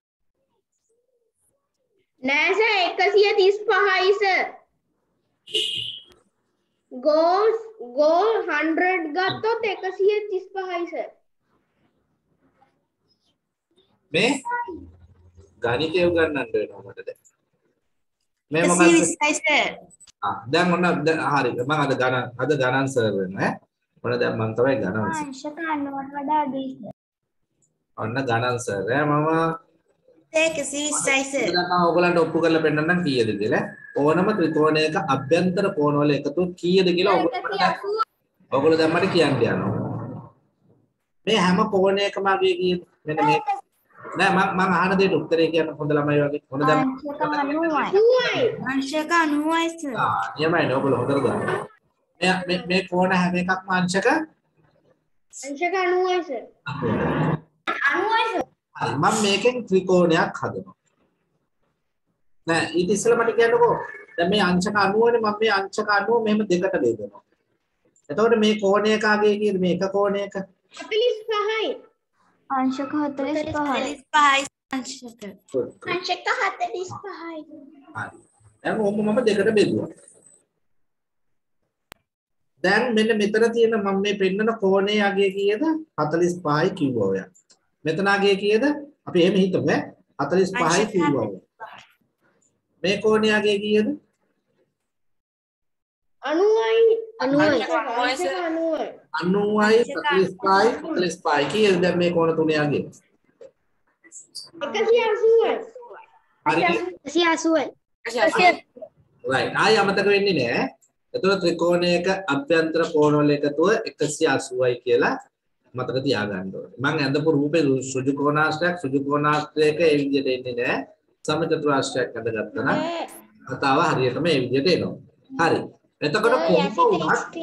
නෑ සර් එකසිය තිස් පහයි සර්. ගෝල් ගෝල් 100 ගත්තොත් 135යි සර්. මේ ගණිතය උගන්නන්න වෙනවා මට දැන්. මේ එකසිය මොකක්ද? විස්සයි සර්. ආ දැන් ඔන්න දැන් හරි මම අද ගණන් අද ගණන් සර් වෙනවා ඈ. ඔන්න දැන් මම තමයි ගණන් සර්. අංශක අනුවට වඩා අඩුයි සර්. ඔන්න ගණන් සර් මම ඔයගලන්ට ඔප්පු කරලා පෙන්නන්නම් කීයද කියලා. ඕනම ත්‍රිකෝණයක අභ්‍යන්තර කෝණවල එකතු කීයද කියලා ඔයගොල්ලෝ දැන්- ඔයගොල්ලෝ දැන් මට කියන්න යනවා. මේ හැම කෝණයකම අගේ කීයද? මෙන්න මේ නෑ මම මම අහන දෙයට උත්තරේ කියන්න හොඳ ළමයි වගේ. හොඳ දැන් අංශක 90යි. අංශක 90යි සර්. ආ නියමයි ඔයගොල්ලෝ හොඳට ගන්න. මේ මේ මේ කෝණ හැම එකක්ම අංශක අංශක 90යි සර්. 90යි සර්. හරි මම මේකෙන් ත්‍රිකෝණයක් හදනවා. නෑ ඊට ඉස්සෙල්ලා මට කියන්නකෝ දැන් මේ අංශක 90නේ මම මේ අංශක 90 මෙහෙම දෙකට බෙදනවා. එතකොට මේ කෝණයක අගේ කීයද මේ එක කෝණයක 45යි. අංශක 45යි. 45යි අංශක. අංශක 45යි. හරි. දැන් ඕක මම දෙකට බෙදුවා. දැන් මෙන්න මෙතන තියෙන මම මේ පෙන්නන කෝණයේ අගය කීයද 45යි කිව්වා ඔයා. මෙතන අගය කීයද? අපි එහෙම හිතමු ඈ 45යි කිව්වා. මේ කෝණයේ අගය කීයද? 90යි 90යි. අංශක අංශක 90යි. 90යි 45යි 45යි කීයද දැන් මේ කෝණ තුනේ අගය? 180යි. හරි. 180යි. right. ආයි අමතක වෙන්නේ නෑ. එතකොට ත්‍රිකෝණයක අභ්‍යන්තර කෝණවල එකතුව 180යි කියලා මතක තියාගන්න ඕනේ. මම ඇඳපු රූපේ සුජු කෝණාශ්‍රයක් සුජු කෝණාශ්‍රයක ඒ විදිහට එන්නේ නෑ. සමචතුරාශ්‍රයක් ඇඳගත්තා නම් කතාව හරියටම ඒ විදිහට එනවා. හරි. එතකොට කොහොම වුණත්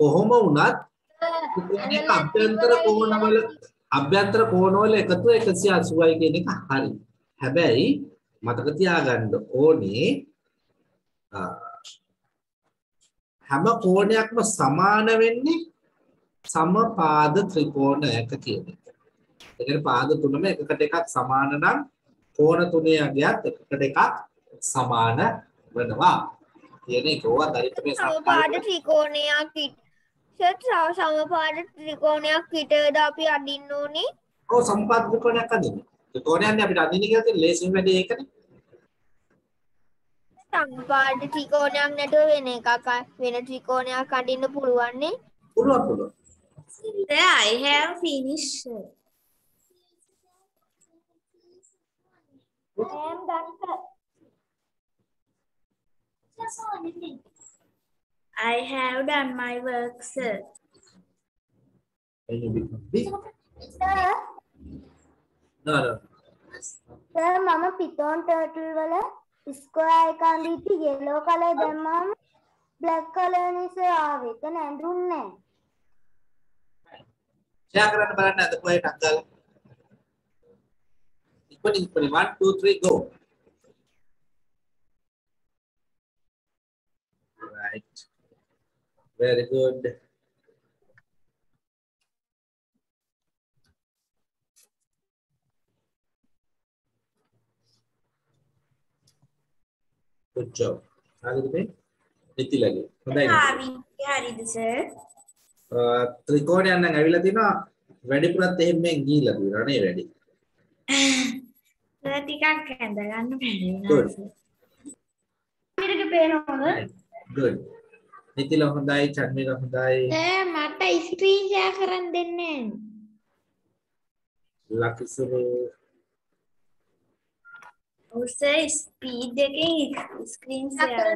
කොහොම වුණත් ත්‍රිකෝණයක අභ්‍යන්තර කෝණවල අභ්‍යන්තර කෝණවල එකතුව 180යි කියන එක හරි. හැබැයි මතක තියාගන්න ඕනේ හැම කෝණයක්ම සමාන වෙන්නේ සමපාද ත්‍රිකෝණයක කියන එක. ඒ කියන්නේ පාද තුනම එකකට එකක් සමාන නම් කෝණ තුනේ අගයත් එකකට එකක් සමාන වෙනවා. කියන එක ඕවා ගණිතමය සමපාද ත්‍රිකෝණයක් සර් සමපාද ත්‍රිකෝණයක් විතරද අපි අඩින්න ඕනේ ඔව් සමපාද ත්‍රිකෝණයක් අදින්න. ත්‍රිකෝණයන්නේ අපිට අදින්න කියලා තියෙන ලේසිම වැඩේ ඒකනේ. සමපාද ත්‍රිකෝණයක් නැතුව වෙන එකක් වෙන ත්‍රිකෝණයක් අඩින්න පුළුවන්නේ පුළුවන් පුළුවන්. Sir, I have finished. I have done my work, sir. Can you become big? No, no. Sir මම පිතෝන් ටර්ටල් වල ස්කෝයා එක අඳිච්චි යෙලෝ කලර් දැම්මම බ්ලැක් කලර් නිසා ආවේ. ඒක නැඳුන්නේ නැහැ. ෂෙයා කරන්න බලන්න අද කොහෙට අක්කලා. ඉක්මනින් ඉක්මනින් 1 2 3 go. Right. Very good. Good job. හරිද මේ? නිතිලගේ. හොඳයි. හරි හරිද සර් ත්‍රිකෝණයක් නම් ඇවිල්ලා තිනවා. වැඩිපුරත් එහෙම මෙන් ගිහිල්ලා තියෙනවා නේ වැඩි. සර් ටිකක් ඇඳ ගන්න බැරි සර් පේනවද? Good. නිතිල හොඳයි, චන්මිල හොඳයි, සර් මට ස්ක්‍රීන් ෂෙයා කරන්න දෙන්නේ. ලකිසුරු ඔව් සර් ස්පීඩ් එකෙන් ස්ක්‍රීන් ෂෙයා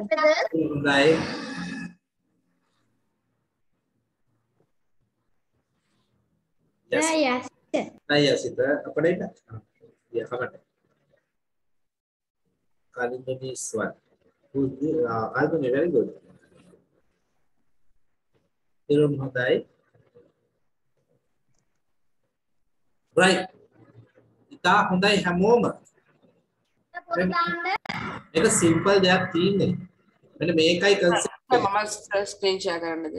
හොඳයි. Apa dah? Kali ini swat. Good. Uh, Album very good. Irum හොඳයි. Right. ඉතා හොඳයි හැමෝම. මේක සිම්පල් දෙයක් තියෙන්නේ. මෙන්න මේකයි concept එක. මම ෂෙයා කරන්නද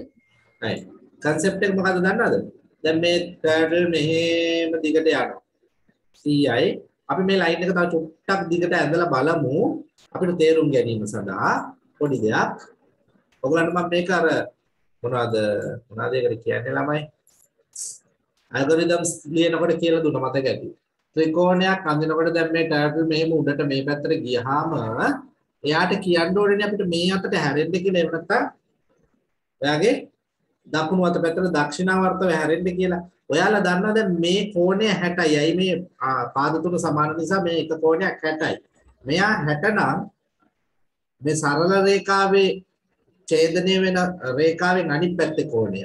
right. concept එක මොකද්ද දන්නවද? දැන් මේ turtle මෙහෙම දිගට යනවා. CI අපි මේ line එක තව චුට්ටක් දිගට ඇඳලා බලමු. අපිට තේරුම් ගැනීම සඳහා පොඩි දෙයක්. ඔයගලන්ට මම මේක අර මොනවද? මොනවද ඒකට කියන්නේ ළමයි? ඇල්ගොරිතම්ස් ලියනකොට කියලා දුන්න මතක ඇති. ත්‍රිකෝණයක් අඳිනකොට දැන් මේ ටර්ටල් මෙහෙම උඩට මේ පැත්තට ගියහම එයාට කියන්න ඕනේ අපිට මේ අතට හැරෙන්න කියලා එහෙම නැත්නම් ඔයාගේ දකුණු අත පැත්තට දක්ෂිණාවර්තව හැරෙන්න කියලා ඔයාලා දන්නවා දැන් මේ කෝණය 60යි. අයි මේ පාද තුන සමාන නිසා මේ එක කෝණයක් 60යි. මෙයා 60 නම් මේ සරල රේඛාවේ ඡේදනය වෙන රේඛාවෙන් අනිත් පැත්තේ කෝණය.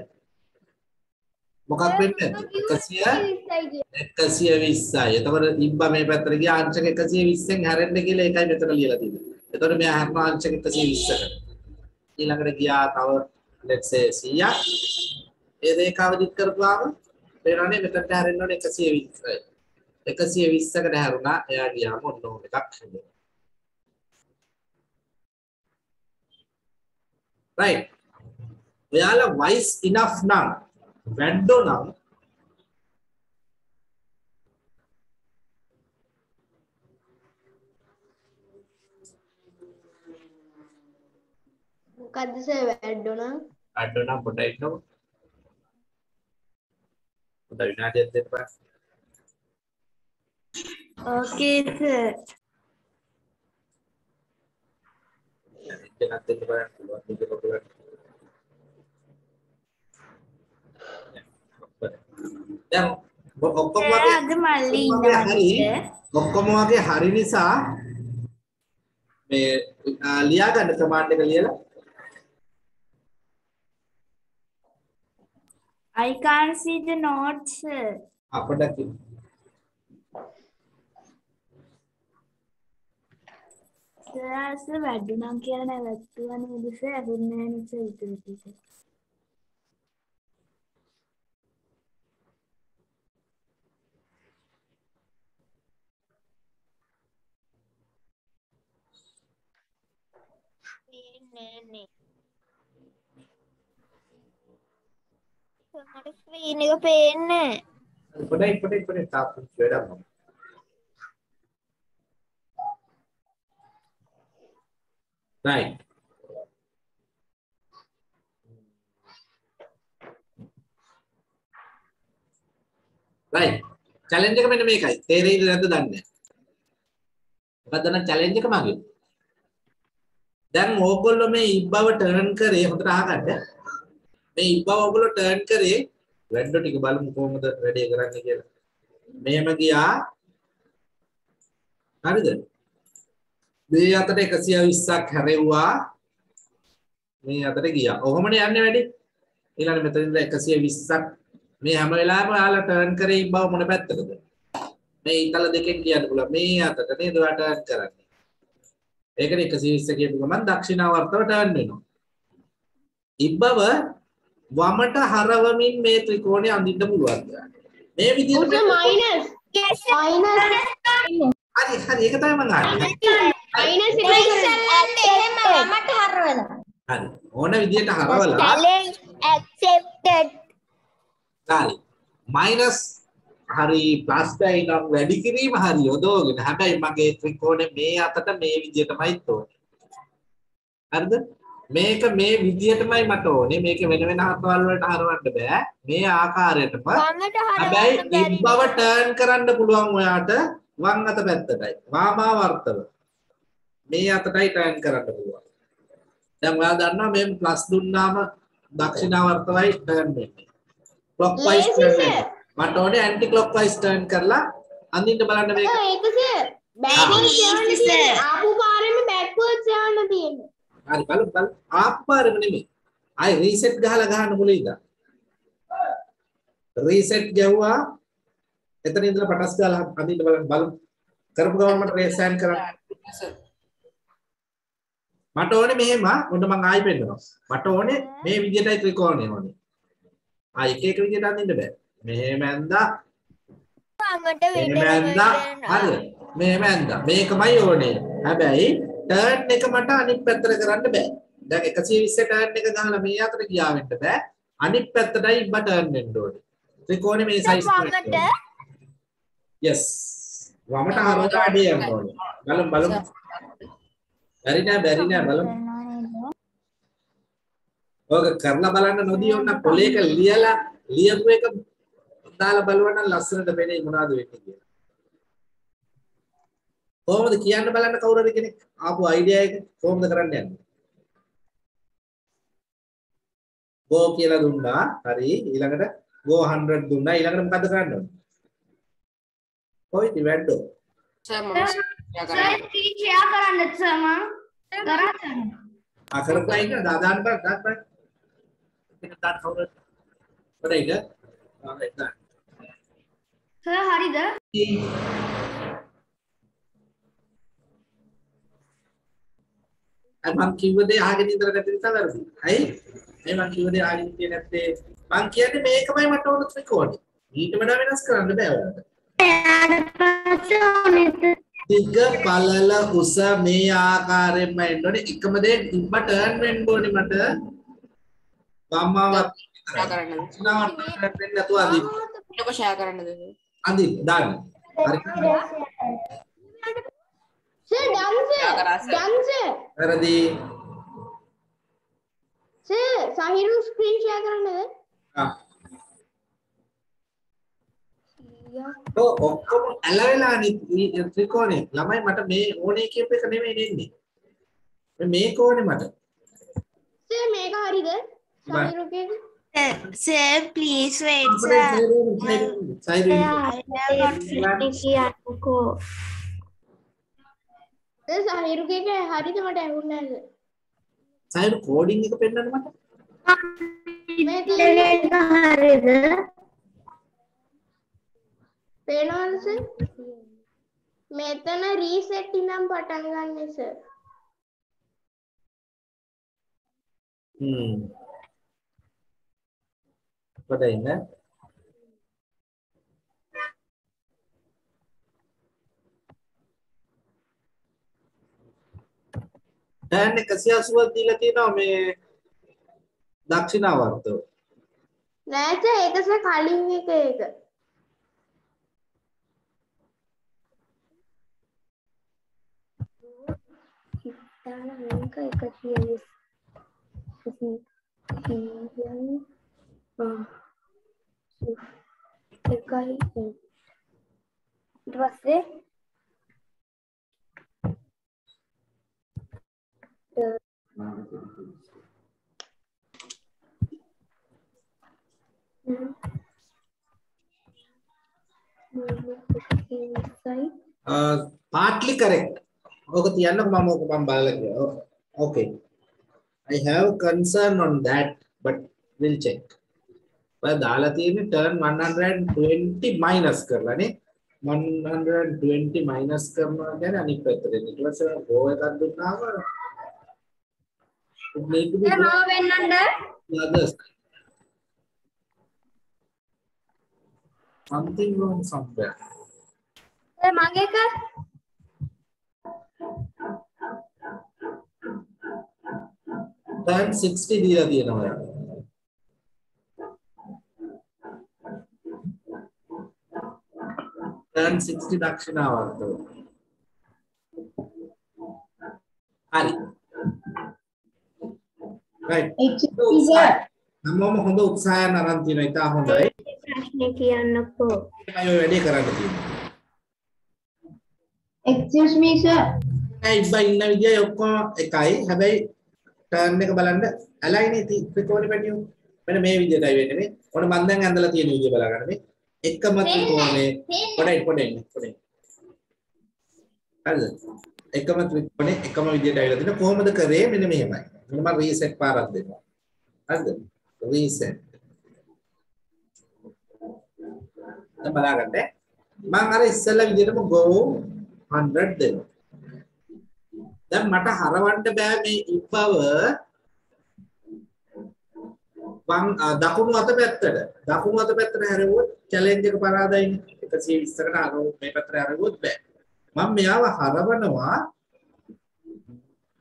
මොකක් වෙන්නේ? 100 120යි. එතකොට ඉබ්බා මේ පැත්තට ගියා අංශක 120න් හැරෙන්න කියලා ඒකයි මෙතන ලියලා තියෙන්නේ. එතකොට මෙයා හැරෙන අංශක 120කට. ඊළඟට ගියා තව let's say 100ක්. ඒ රේඛාව දික් කරපුවාම පේනවනේ මෙතනට හැරෙන්න ඕනේ 120යි. 120කට හැරුණා. එයා ගියාම ඔන්න ඕන එකක් හැදෙනවා. right ඔයාලා wise enough නම් වැඩෝ නම් මොකද්ද සර් වැඩෝ නම් වැඩෝ නම් පොඩ්ඩක් ඉන්නකො පොඩ්ඩක් විනාඩියක් බෑ. ඕකේ සර් දෙකක් දෙන්න බෑ. පුළුවන් මේක පොඩ්ඩක් දැන් ඔක්කොම වගේ අද මල්ලි ඉන්නවා ඔක්කොම වගේ හරි නිසා මේ ලියා ගන්න කමාන්ඩ් එක ලියලා I can't see the notes. sir. අපඩ සර් අස වැඩුනම් කියලා නැවැත්තුවා නේද සර් ඇහුන්නේ නැහැ නේද සර් ඉතුරු ටික නෑනේ මට ස්ක්‍රීන් එක පේන්නේ පොඩ්ඩක් පොඩ්ඩක් පොඩ්ඩක් තාප්පු වැඩක් මම right right challenge එක මෙන්න මේකයි තේරෙයිද නැද්ද දන්නේ නැහැ මොකද්ද නම් challenge එක මගේ දැන් ඕගොල්ලෝ මේ ඉබ්බව ටර්න් කරේ හොඳට අහගන්න මේ ඉබ්බව ඕගොල්ලෝ ටර්න් කරේ වැඩ ටික බලමු කොහොමද වැඩේ කරන්නේ කියලා. මෙහෙම ගියා. හරිද? මේ අතට 120ක් හැරෙව්වා. මේ අතට ගියා. ඔහොමනේ යන්නේ වැඩේ. ඊළඟ මෙතන ඉඳලා 120ක් මේ හැම වෙලාවෙම ඔයාලා ටර්න් කරේ ඉබ්බව මොන පැත්තටද? මේ ඉතල දෙකෙන් කියන්න පුළුවන්. මේ අතට නේද ඔයා ටර්න් කරන්නේ? ඒකනේ 120 කියපු ගමන් දක්ෂිණාවර්තව ටර්න් වෙනවා. ඉබ්බව වමට හරවමින් මේ ත්‍රිකෝණය අඳින්න පුළුවන් මේ විදිහට මයිනස් මයිනස් හරි හරි. ඒක තමයි මම අහන්නේ. මයිනස් මමට හරවලා. හරි. ඕන විදිහට හරවලා. challenge accepted. හරි. මයිනස් හරි ප්ලස් එකයි නම් වැඩි කිරීම හරි යොදවගෙන හැබැයි මගේ ත්‍රිකෝණය මේ අතට මේ විදිහටමයි තෝරන්නේ. හරිද මේක මේ විදිහටමයි මට ඕනේ. මේක වෙන වෙන හත්වල් වලට හරවන්න බෑ. මේ ආකාරයටම. හැබැයි ඉබ්බව ටර්න් කරන්න පුළුවන් ඔයාට වම් අත පැත්තටයි වාමාවර්තව මේ අතටයි ටර්න් කරන්න පුළුවන්. දැන් ඔයා දන්නවා මේ ප්ලස් දුන්නාම දක්ෂිණාවර්තවයි ටර්න් වෙන්නේ. ක්ලොක් වයිස් ටර්න් මට ඕනේ ඇන්ටි ක්ලොක් වයිස් ටර්න් කරලා අඳින්න බලන්න මේක. ඒක සර්. යවන්න තියෙන්නේ. ආපු පාරෙම බෑක්වර්ඩ්ස් යවන්න තියෙන්නේ හරි බලමු බලමු. ආප්පාරෙම නෙමෙයි. ආයි රීසෙට් ගහලා ගහන්න මුලින් ඉඳන්? රීසෙට් ගැව්වා. එතන ඉඳලා පටස් ගාලා අඳින්න බලන්න බලමු. කරපු ගමන් මට රේස් හෑන්ඩ් කරන්න. මට ඕනේ මෙහෙම ඔන්න මං ආයි පෙන්නනවා. මට ඕනේ මේ විදිහටයි ත්‍රිකෝණය ඕනේ. ආ එක එක විදිහට අඳින්න බෑ. මෙහෙම ඇඳා වමට මෙහෙම ඇඳා හරි. මෙහෙම ඇඳා මේකමයි ඕනේ. හැබැයි ටර්න් එක මට අනිත් පැත්තට කරන්න බෑ. දැන් 120 ටර්න් එක ගහලා මේ අතට ගියා වෙන්න බෑ. අනිත් පැත්තටයි ඉබ්බ ටර්න් වෙන්න ඕනේ. ත්‍රිකෝණේ මේ සයිස් වමට? yes. වමට හරවලා වැඩේ යන්න ඕනේ. බලමු බලමු. බැරි නෑ බැරි නෑ බලමු. ඔක කරලා බලන්න නොදී ඔන්න පොලේක ලියලා ලියපු එක දාලා බලවන්න ලස්සනට පෙනේ මොනවද වෙන්නේ කියලා. කොහොමද කියන්න බලන්න කවුරු හරි කෙනෙක් ආපු අයිඩියා එක කොහොමද කරන්න යන්නේ? go කියලා දුන්නා. හරි. ඊළඟට go 100 දුන්නා. ඊළඟට මොකද කරන්න ඕනේ? කොයිද වැඩෝ? සර් මම ෂෙයා කරන්න සර් මම කරා සර් ආ කරපුවා ඉන්න දාදාන්න බෑ දාන්න බෑ. ඒක දාන්න කවුරු? හොරයිද? ආ ඒක දාන්න. සර් හරිද අර මං කිව්ව දේ අහගෙන ඉඳලා නැති නිසා වැරදි. හරි? මේ මං කිව්ව දේ අහගෙන ඉන්නේ නැත්තේ මං කියන්නේ මේකමයි මට ඕන ත්‍රිකෝණය. ඊට වඩා වෙනස් කරන්න බෑ ඔයාලට. දිග පළල උස මේ ආකාරයෙන්ම එන්න ඕනේ. එකම දේ ඉබ්බ ටර්න් වෙන්න ඕනේ මට. මම්මාවත් ෂෙයා කරන්නද විශ්නාවට ටර්න් වෙන්න නැතුව අදින්න. ඊට පස්සේ ෂෙයා කරන්නද අදින්න දාන්න. හරි. සර් ඩන්ස ඩන්ස වැරදි. සර් සහිරු ස්ක්‍රීන් ෂෙයා කරන්නද ආ. ඔක්කොම ඇලවෙලානේ මේ ත්‍රිකෝණේ. ළමයි මට මේ ඕනේ කියප එක නෙමෙයි දෙන්නේ. මේ මේක ඕනේ මට. සර් මේක හරිද සහිරුගේ Sir, please wait, අපේ sir. සයිරෙන් කියන්නකෝ සර් සහිරුගේ හරිද මට ඇහුන්නේ නැහැ සයිර කෝඩින් එක පෙන්නන්න මට. මේ තියෙන්නේ ඒක හරිද පේනවද සර් මෙතන රීසෙට් ඉඳන් පටන් ගන්න සර් හ්ම්. පොඩ ඉන්න. දැන් 180ක් දීලා තියෙනවා මේ දක්ෂිනාවර්තව. නෑ සර් ඒක සර් කලින් එක ඒක දාලා මේක එක කියවිස් කියන්නේ එකයි ඊට පස්සේ Uh, partly correct. ඕක තියන්නකො මම ඕක මම බලලා කියනවා. Okay. I have concern on that but we'll check. ඔය දාලා තියෙන්නේ turn 120 minus කරලානේ. 120 minus කරනවා කියන්නේ අනිත් පැත්තට එන. ඊට පස්සේ go එකක් දුන්නාම it need to be sir මම වෙන්නන්ද the others. Something wrong somewhere. Sir මගේ එක turn 60 දීලා තියෙනවා යාළුවා. turn 60 දක්ෂිනාවර්තව. හරි. Right. හැමෝම හොඳ උත්සාහයක් අරන් තියෙනවා. ඉතා හොඳයි. ප්‍රශ්නේ කියන්නකෝ මම ඔය වැඩේ කරන්න තියෙනවා. excuse me sir ඒ ඉබ්බා ඉන්න විදිය ඔක්කොම එකයි. හැබැයි ටර්න් එක බලන්න ඇලයිනේ ත්‍රිකෝණෙ පැටියෝ. මෙන්න මේ විදියටයි වෙන්නේ මේ. ඔන්න මම දැන් ඇඳලා තියෙන විදිය බලාගන්න මේ. එකම ත්‍රිකෝණේ පොඩයි පොඩයි පොඩයි. හරිද? එකම ත්‍රිකෝණේ එකම විදියට ඇවිල්ලා තියෙන කොහොමද කරේ මෙන්න මෙහෙමයි. මෙන්න මම රීසෙට් පාරක් දෙනවා. හරිද? රීසෙට්. දැන් බලාගන්න. මම අර ඉස්සෙල්ලා විදියටම go 100 දෙනවා. දැන් මට හරවන්න බෑ මේ ඉබ්බව වම් අ, දකුණු අත පැත්තට. දකුණු අත පැත්තට හැරෙවුවොත් චැලෙන්ජ් එක පරාදයිනේ. 120කට අර මේ පැත්තට හැරෙවුවොත් බෑ. මම මෙයාව හරවනවා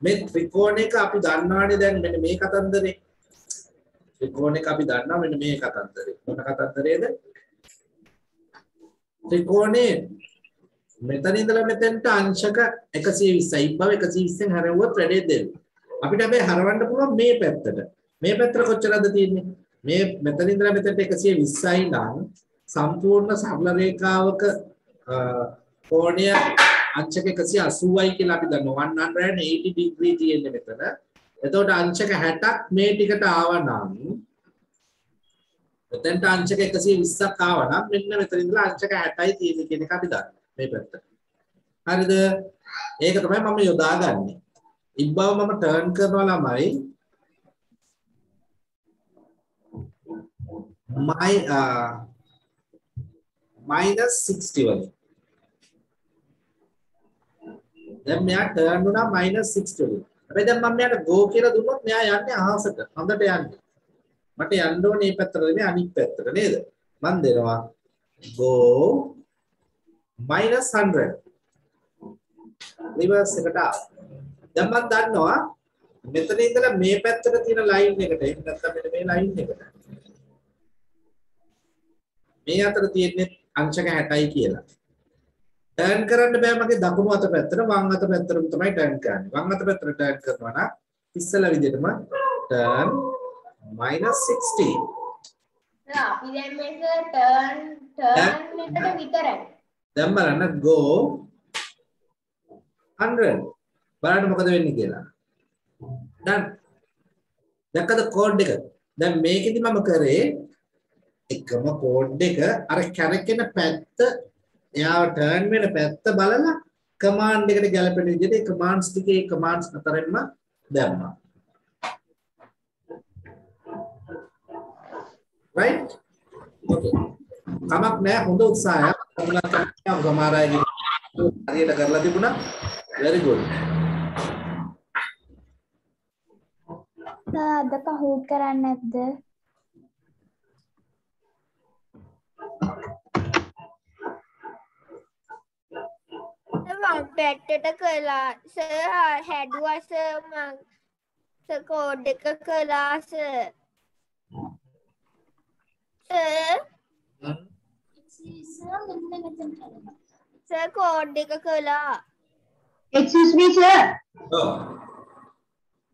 මේ ත්‍රිකෝණයක අපි දන්නවානේ දැන් මෙන්න මේ කතන්දරේ. ත්‍රිකෝණයක අපි දන්නවා මෙන්න මේ කතන්දරේ. මොන කතන්දරේද? ත්‍රිකෝණේ මෙතන ඉඳලා මෙතෙන්ට අංශක 120යි ඉබ්බව 120න් හැරෙවුවොත් වැඩේ දෙන්න. අපිට හැබැයි හරවන්න පුළුවන් මේ පැත්තට. මේ පැත්තට කොච්චරද තියෙන්නේ? මේ මෙතන ඉඳලා මෙතනට 120යි නම් සම්පූර්ණ සරල රේඛාවක අ, කෝණය අංශක 180යි කියලා අපි දන්නවා 180 degree තියෙන්නේ මෙතන. එතකොට අංශක 60ක් මේ ටිකට ආවා නම් මෙතනට අංශක 120ක් ආවා නම් මෙන්න මෙතන ඉඳලා අංශක 60යි තියෙන්නේ කියන එක අපි දන්නවා මේ පැත්තට. හරිද? ඒක තමයි මම යොදාගන්නේ. ඉබ්බව මම ටර්න් කරනවා ළමයි my uh, minus 60 වලින්. දැන් මෙයා ටර්න් වුණා minus 60 වලින්. හැබැයි දැන් මම මෙයාට go කියලා දුන්නොත් මෙයා යන්නේ අහසට. හොඳට යන්නේ. මට යන්න ඕනේ මේ පැත්තට නෙමෙයි අනිත් පැත්තට නේද? මම දෙනවා go minus 100. රිවර්ස් එකට ආවා. දැන් මම දන්නවා මෙතන ඉඳලා මේ පැත්තට තියෙන ලයින් එකට එහෙම නැත්නම් මෙන්න මේ ලයින් එකට මේ අතර තියෙන්නේ අංශක 60යි කියලා. ටර්න් කරන්න බෑ මගේ දකුණු අත පැත්තට වම් අත පැත්තටම තමයි ටර්න් කරන්නේ. වම් අත පැත්තට ටර්න් කරනවා නම් ඉස්සලා විදිහටම ටර්න් -60. අපි දැන් මේක ටර්න් ටර්න් එකට විතරයි. දැන් බලන්න go 100. බලන්න මොකද වෙන්නේ කියලා. done. දැක්කද කෝඩ් එක? දැන් මේකෙදි මම කරේ එකම කෝඩ් එක අර කැරකෙන පැත්ත එයාව ටර්න් වෙන පැත්ත බලලා කමාන්ඩ් එකට ගැලපෙන විදිහට ඒ කමාන්ඩ්ස් ටිකේ කමාන්ඩ්ස් අතරින්ම දැම්මා. right? okay. කමක් නැහැ හොඳ උත්සාහයක්. තමලා සමහර අය හරියට කරලා තිබුණා. very good. අද කහූට් කරන්න නැද්ද? හැදුවා සර් මං. සර් කෝඩ් එක කළා සර්. සර්. කෝඩ් එක කළා. Excuse me sir. ඔව්.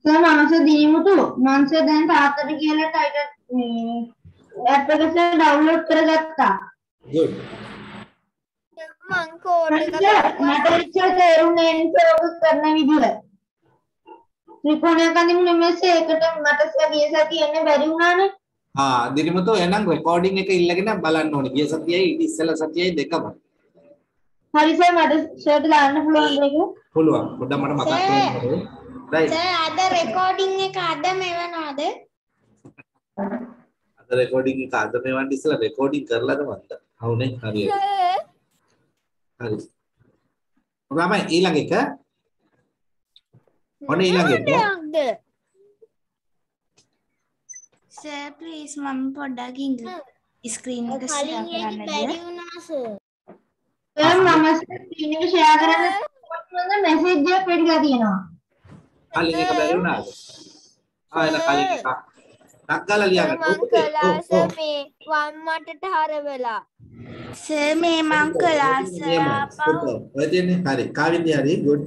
සර් මනස දීමුතු. මංස දැන් තාත්තට කියලා ටයිටල් ඇප් එක සර් ඩවුන්ලෝඩ් කරගත්තා. Good. මං කෝඩ් එක සර් මට එච්චර තේරුන්නේ නැහැ ඔබ කරන විදිහ ත්‍රිකෝණයක් අඳින්න නෙමෙයි ඒකට මට සර් ගිය සතිය එන්න බැරි වුණානේ ආ දිරිමතෝ එහෙනම් රෙකෝඩින් එක ඉල්ලගෙන බලන්න ඕනේ. ගිය සතියයි ඊට ඉස්සෙල්ලා සතියයි දෙකම. හරි සර් මට සර්ට දාන්න පුළුවන් ඒක පුළුවන්. පොඩ්ඩක් මට මතක් කරගන්න. right. සර් අද රෙකෝඩින් එක අද මෙවනවාද අද රෙකෝඩින් එක අද මේවන්න ඉස්සෙල්ලා රෙකෝඩින් කරලාද මන්ද? හවුනේ හරියට. හරි. ඔබම ඊළඟ එක ඔන්න ඊළඟ එක. සර් ප්ලීස් මම පොඩ්ඩක් ඉංග්‍රීසි ස්ක්‍රීන් එක ෂෙයා කරන්නද? බැරි වුණා සර් සර් මම ස්ක්‍රීන් එක ෂෙයා කරන්න මෙසේජ් එකක් වෙඩිලා තියෙනවා කලින් එක බැරි වුණාද? ආ එන කලින් එක. ටක්ගාලා ලියන්න. මං කළා සර් මේ වම් අතට හරවලා සර් මේ මං කළා සර් ආපහු ඔය තියෙන්නේ හරි. කාවින්ද හරි good.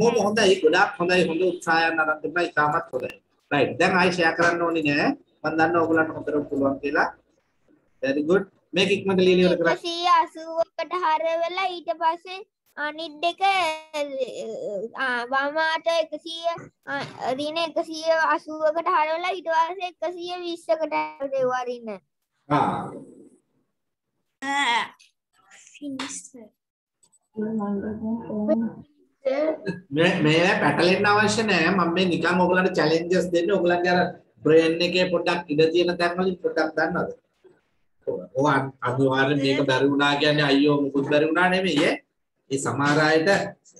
මොම හොඳයි ගොඩාක් හොඳයි හොඳ උත්සාහයක් අරන් තිබ්බා ඉතාමත් හොඳයි. right. දැන් ආයි ෂෙයා කරන්න ඕනේ නෑ. මම දන්නවා ඔයගොල්ලන්ට හොඳට පුළුවන් කියලා. very good. මේක ඉක්මනට ලියලා ඉවර කරන්න. 180කට හරවලා ඊට පස්සේ අනිත් දෙක ආ, වම අත 100 ආ, රින 180කට හරවලා ඊට පස්සේ 120කට දෙවවා රින ආ ෆිනිෂ් මේ මේ පැටලෙන්න අවශ්‍ය නෑ. මම මේ නිකන් ඔයගලන්ට චැලෙන්ජස් දෙන්න. ඔයගලන්ගේ අර බ්‍රේන් එකේ පොඩ්ඩක් ඉඳ තියෙන තැන් වලින් පොඩ්ඩක් දන්නවද? ඔය අනිවාර්යෙන් මේක බැරි වුණා කියන්නේ අයියෝ මුකුත් බැරි වුණා නෙමෙයි. ඈ. ඒ සමහර අයට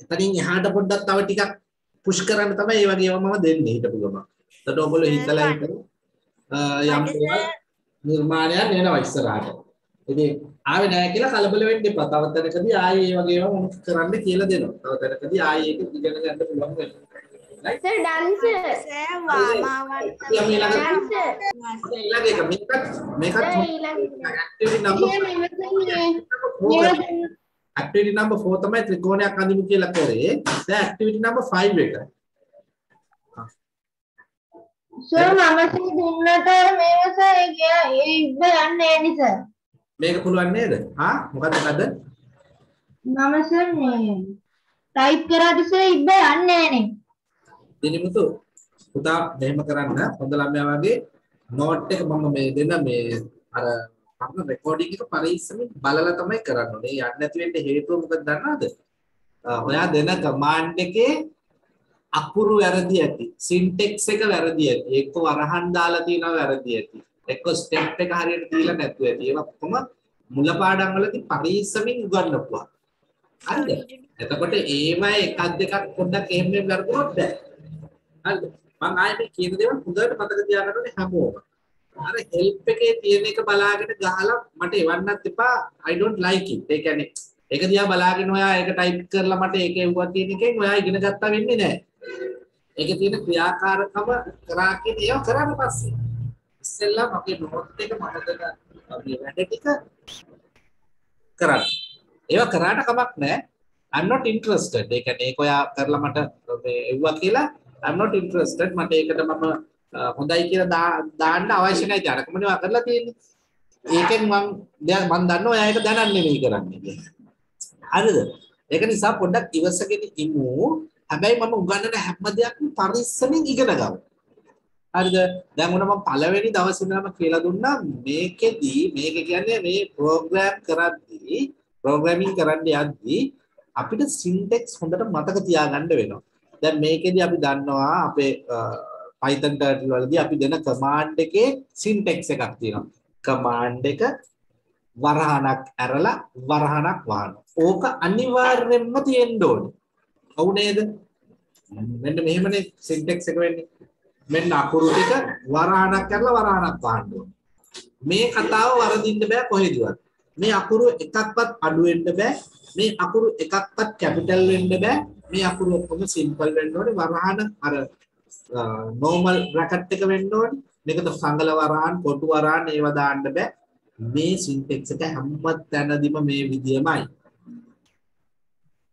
එතනින් එහාට පොඩ්ඩක් තව ටිකක් පුෂ් කරන්න තමයි මේ වගේ ඒවා මම දෙන්නේ හිටපු ගමන් එතකොට ඔයගොල්ලෝ හිතලා හිතන යම් නිර්මාණයක් එනවා ඉස්සරහට ඉතින් ආවේ නැහැ කියලා කලබල වෙන්න එපා. තව තැනකදී ආයේ මේ වගේ ඒවා කරන්න කියලා දෙනවා. තව තැනකදී ආයේ ඒක ඉගෙන ගන්න පුළුවන් වෙනවා. සර් ඩන්ස් සර් වාමාවට ඊළඟ එක මේකත් මේකත් activity number activity number 4 තමයි ත්‍රිකෝණයක් අඳිමු කියලා කරේ. දැන් activity number 5 එක. සර් මම සර් දුන්නට මේක සර් ඒ ඉබ්බ යන්නේ නෑනේ සර්. මේක පුළුවන් නේද? හා මොකද්ද මොකද්ද? මම සර් මේ ටයිප් කරාට සර් ඉබ්බ යන්නේ නෑනේ. දිනිමුතු පුතා මෙහෙම කරන්න හොඳ ළමයා වගේ නෝට් එක මම මේ දෙන්න මේ අර අපේ රෙකෝඩින් එක පරිස්සමෙන් බලලා තමයි කරන්න ඕනේ. යන්නේ නැති වෙන්න හේතුව මොකද දන්නවද? ඔයා දෙන කමාන්ඩ් එකේ අකුරු වැරදි ඇති. සින්ටෙක්ස් එක වැරදි ඇති. එක්ක වරහන් දාලා තියෙනවා වැරදි ඇති. එක්ක ස්ටෙප් එක හරියට දීලා නැතුව ඇති. ඒවා කොහොම මුල පාඩම් වලදී පරිස්සමෙන් උගන්වපුවා. හරිද? එතකොට ඒවයි එකක් දෙකක් පොඩ්ඩක් එහෙම මෙහෙම කරපුවොත් බෑ. හරිද? මම ආයේ මේ කියන දේවල් හොඳට මතක තියාගන්න ඕනේ හැමෝම. අර හෙල්ප් එකේ තියෙන එක බලාගෙන ගහලා මට එවන්නත් එපා I don't like it. ඒ කියන්නේ ඒක දිහා බලාගෙන ඔයා ඒක ටයිප් කරලා මට ඒක එවුවා කියන එකෙන් ඔයා ඉගෙන ගත්තා වෙන්නේ නැහැ. ඒකේ තියෙන ක්‍රියාකාරකම කරා කියන ඒවා කරාට පස්සේ ඉස්සෙල්ලා මගේ නෝට් එක මට දෙන මේ වැඩ ටික කරන්න. ඒවා කරාට කමක් නැහැ. I'm not interested. ඒ කියන්නේ ඒක ඔයා කරලා මට මේ එව්වා කියලා I'm not interested. මට ඒකට මම අ, හොඳයි කියලා දා- දාන්න අවශ්‍ය නැහැ. ජනකමනේ ඔයා කරලා තියෙන්නේ. ඒකෙන් මම දැන් මම දන්නවා ඔයා ඒක දැනන්නේ නෙමෙයි කරන්නේ කියලා. හරිද? ඒක නිසා පොඩ්ඩක් ඉවසගෙන ඉමු. හැබැයි මම උගන්වන හැම දෙයක්ම පරිස්සමෙන් ඉගෙන ගමු. හරිද? දැන් උන මම පළවෙනි දවසේ ඉඳලම කියලා දුන්නා මේකෙදි මේක කියන්නේ මේ ප්‍රෝග්‍රෑම් කරද්දී ප්‍රෝග්‍රෑමින් කරන්න යද්දී අපිට සින්ටෙක්ස් හොඳට මතක තියාගන්න වෙනවා. දැන් මේකෙදි අපි දන්නවා අපේ අ, Python turtle වලදී අපි දෙන command එකේ syntax එකක් තියෙනවා. command එක වරහණක් ඇරලා වරහණක් වහනවා. ඕක අනිවාර්යෙන්ම තියෙන්න ඕනේ. ඔව් නේද? මෙන්න මෙහෙමනේ syntax එක වෙන්නේ. මෙන්න අකුරු ටික වරහණක් කරලා වරහණක් වහන්න ඕනේ. මේ කතාව වරදින්න බෑ කොහෙදවත්. මේ අකුරු එකක්වත් අඩු වෙන්න බෑ. මේ අකුරු එකක්වත් කැපිටල් වෙන්න බෑ. මේ අකුරු ඔක්කොම සිම්පල් වෙන්න ඕනේ. වරහණ අර නෝමල් බ්‍රැකට් එක වෙන්න ඕනේ. මේකට සංගල වරහන්, කොටු වරහන් ඒවා දාන්න බෑ. මේ සින්ටෙක්ස් එක හැම තැනදීම මේ විදියමයි.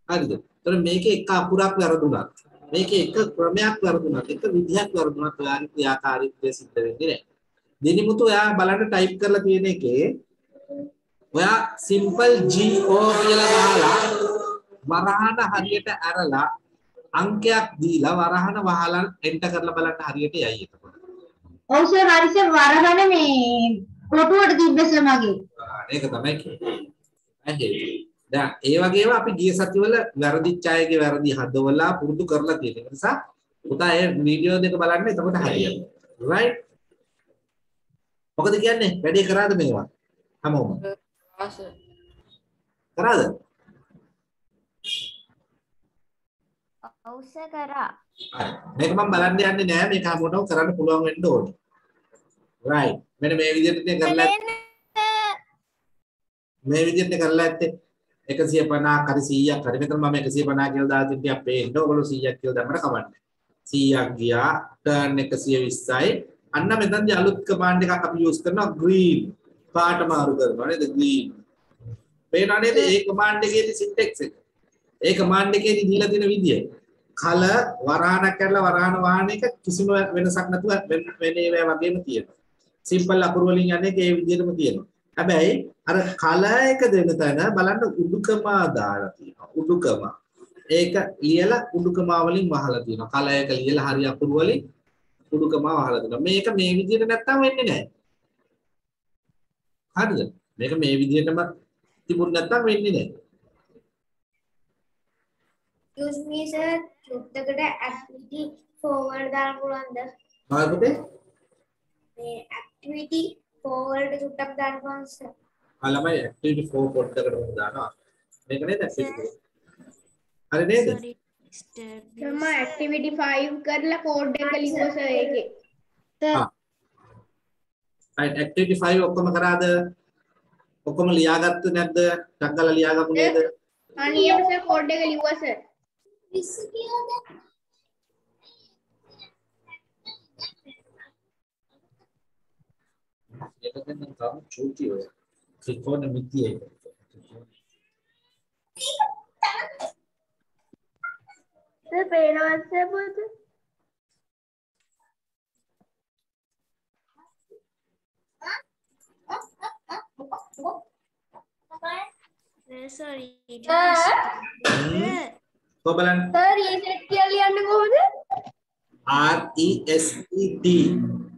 හරිද? ඒතර මේකේ එක අකුරක් වැරදුනත්, මේකේ එක ක්‍රමයක් වැරදුනත්, එක විදියක් වැරදුනත් ඔයාගේ ක්‍රියාකාරීත්වය සිද්ධ වෙන්නේ නැහැ. දිනිමුතු ඔයා බලන්න ටයිප් කරලා තියෙන එකේ ඔයා සිම්පල් GO කියලා ගහලා වරහන හරියට ඇරලා අංකයක් දීලා වරහන වහලා එන්ටර් කරලා බලන්න හරියට යයි එතකොට. ඔව් සර් හරි සර් වරහන මේ කොටුවට තිබ්බ සර් මගේ. ආ, ඒක තමයි කියන්නේ. ඇයි දැන් ඒ වගේම අපි ගිය සතිවල වැරදිච්ච අයගේ වැරදි හදවලා පුරුදු කරලා තියෙන ඒ නිසා පුතා ඒ වීඩියෝ දෙක බලන්න එතකොට හරියනවා. right? මොකද කියන්නේ? වැඩේ කරාද මේවා? හැමෝම. කරාද? ඔව්ස කරා. හරි. මේක මම බලන්න යන්නේ නෑ මේක හැමෝටම කරන්න පුළුවන් වෙන්න ඕනේ. right. මෙන්න මේ විදිහට ඉතින් කරලා මේ විදිහට කරලා ඇත්තේ 150ක් හරි 100ක් හරි. මෙතන මම 150 කියලා දාලා තින්ටිය අපේ එන්න ඕගොල්ලෝ 100ක් කියලා දැම්මම කවන්නේ 100ක් ගියා. turn 120යි අන්න මෙතනදී අලුත් command එකක් අපි use කරනවා green. පාට මාරු කරනවා නේද? green. පේනවා නේද? ඒ command එකේදී syntax එක. ඒ command එකේදී දීලා තියෙන විදිය. කල වරහණක් කරලා වරහණ වාහන එක කිසිම වෙනසක් නැතුව වෙන වෙන ඒවා වගේම තියෙනවා. සිම්පල් අකුරු වලින් යන්නේ ඒ විදිහටම තියෙනවා. හැබැයි අර කල එක දෙන තැන බලන්න උඩුකම දාලා තියෙනවා. උඩුකම. ඒක ලියලා උඩුකම වලින් වහලා තියෙනවා. කල එක ලියලා හරි අකුරු වලින් උඩුකම වහලා තියෙනවා. මේක මේ විදිහට නැත්තම් වෙන්නේ නැහැ. හරිද? මේක මේ විදිහටම තිබුණ නැත්තම් වෙන්නේ නැහැ. Excuse me sir. චුට්ටකට activity forward දාන්න පුළුවන්ද? මොකද මේ activity forward චුට්ටක් දාන්න පුළුවන්ද sir ආ ළමයි ඇක්ටිවිටි 4 පොඩ්ඩකට දානවා. මේක නේද ඇක්ටිවිටි හරි නේද? මම activity 5 කරලා code එක ලිව්වා sir ඒකේ right activity 5 ඔක්කොම කරාද? ඔක්කොම ලියාගත්ත නැද්ද? ටක් ගාලා ලියාගමු නේද? අනියම sir code එක ලිව්වා sir. ඒක දැන් నిలకడన కాలం छोटी हो त्रिकोणमितीय है सर पहला से बोल సార్ ఈ సెట్ చేయాలి అనుకోదు R E S E T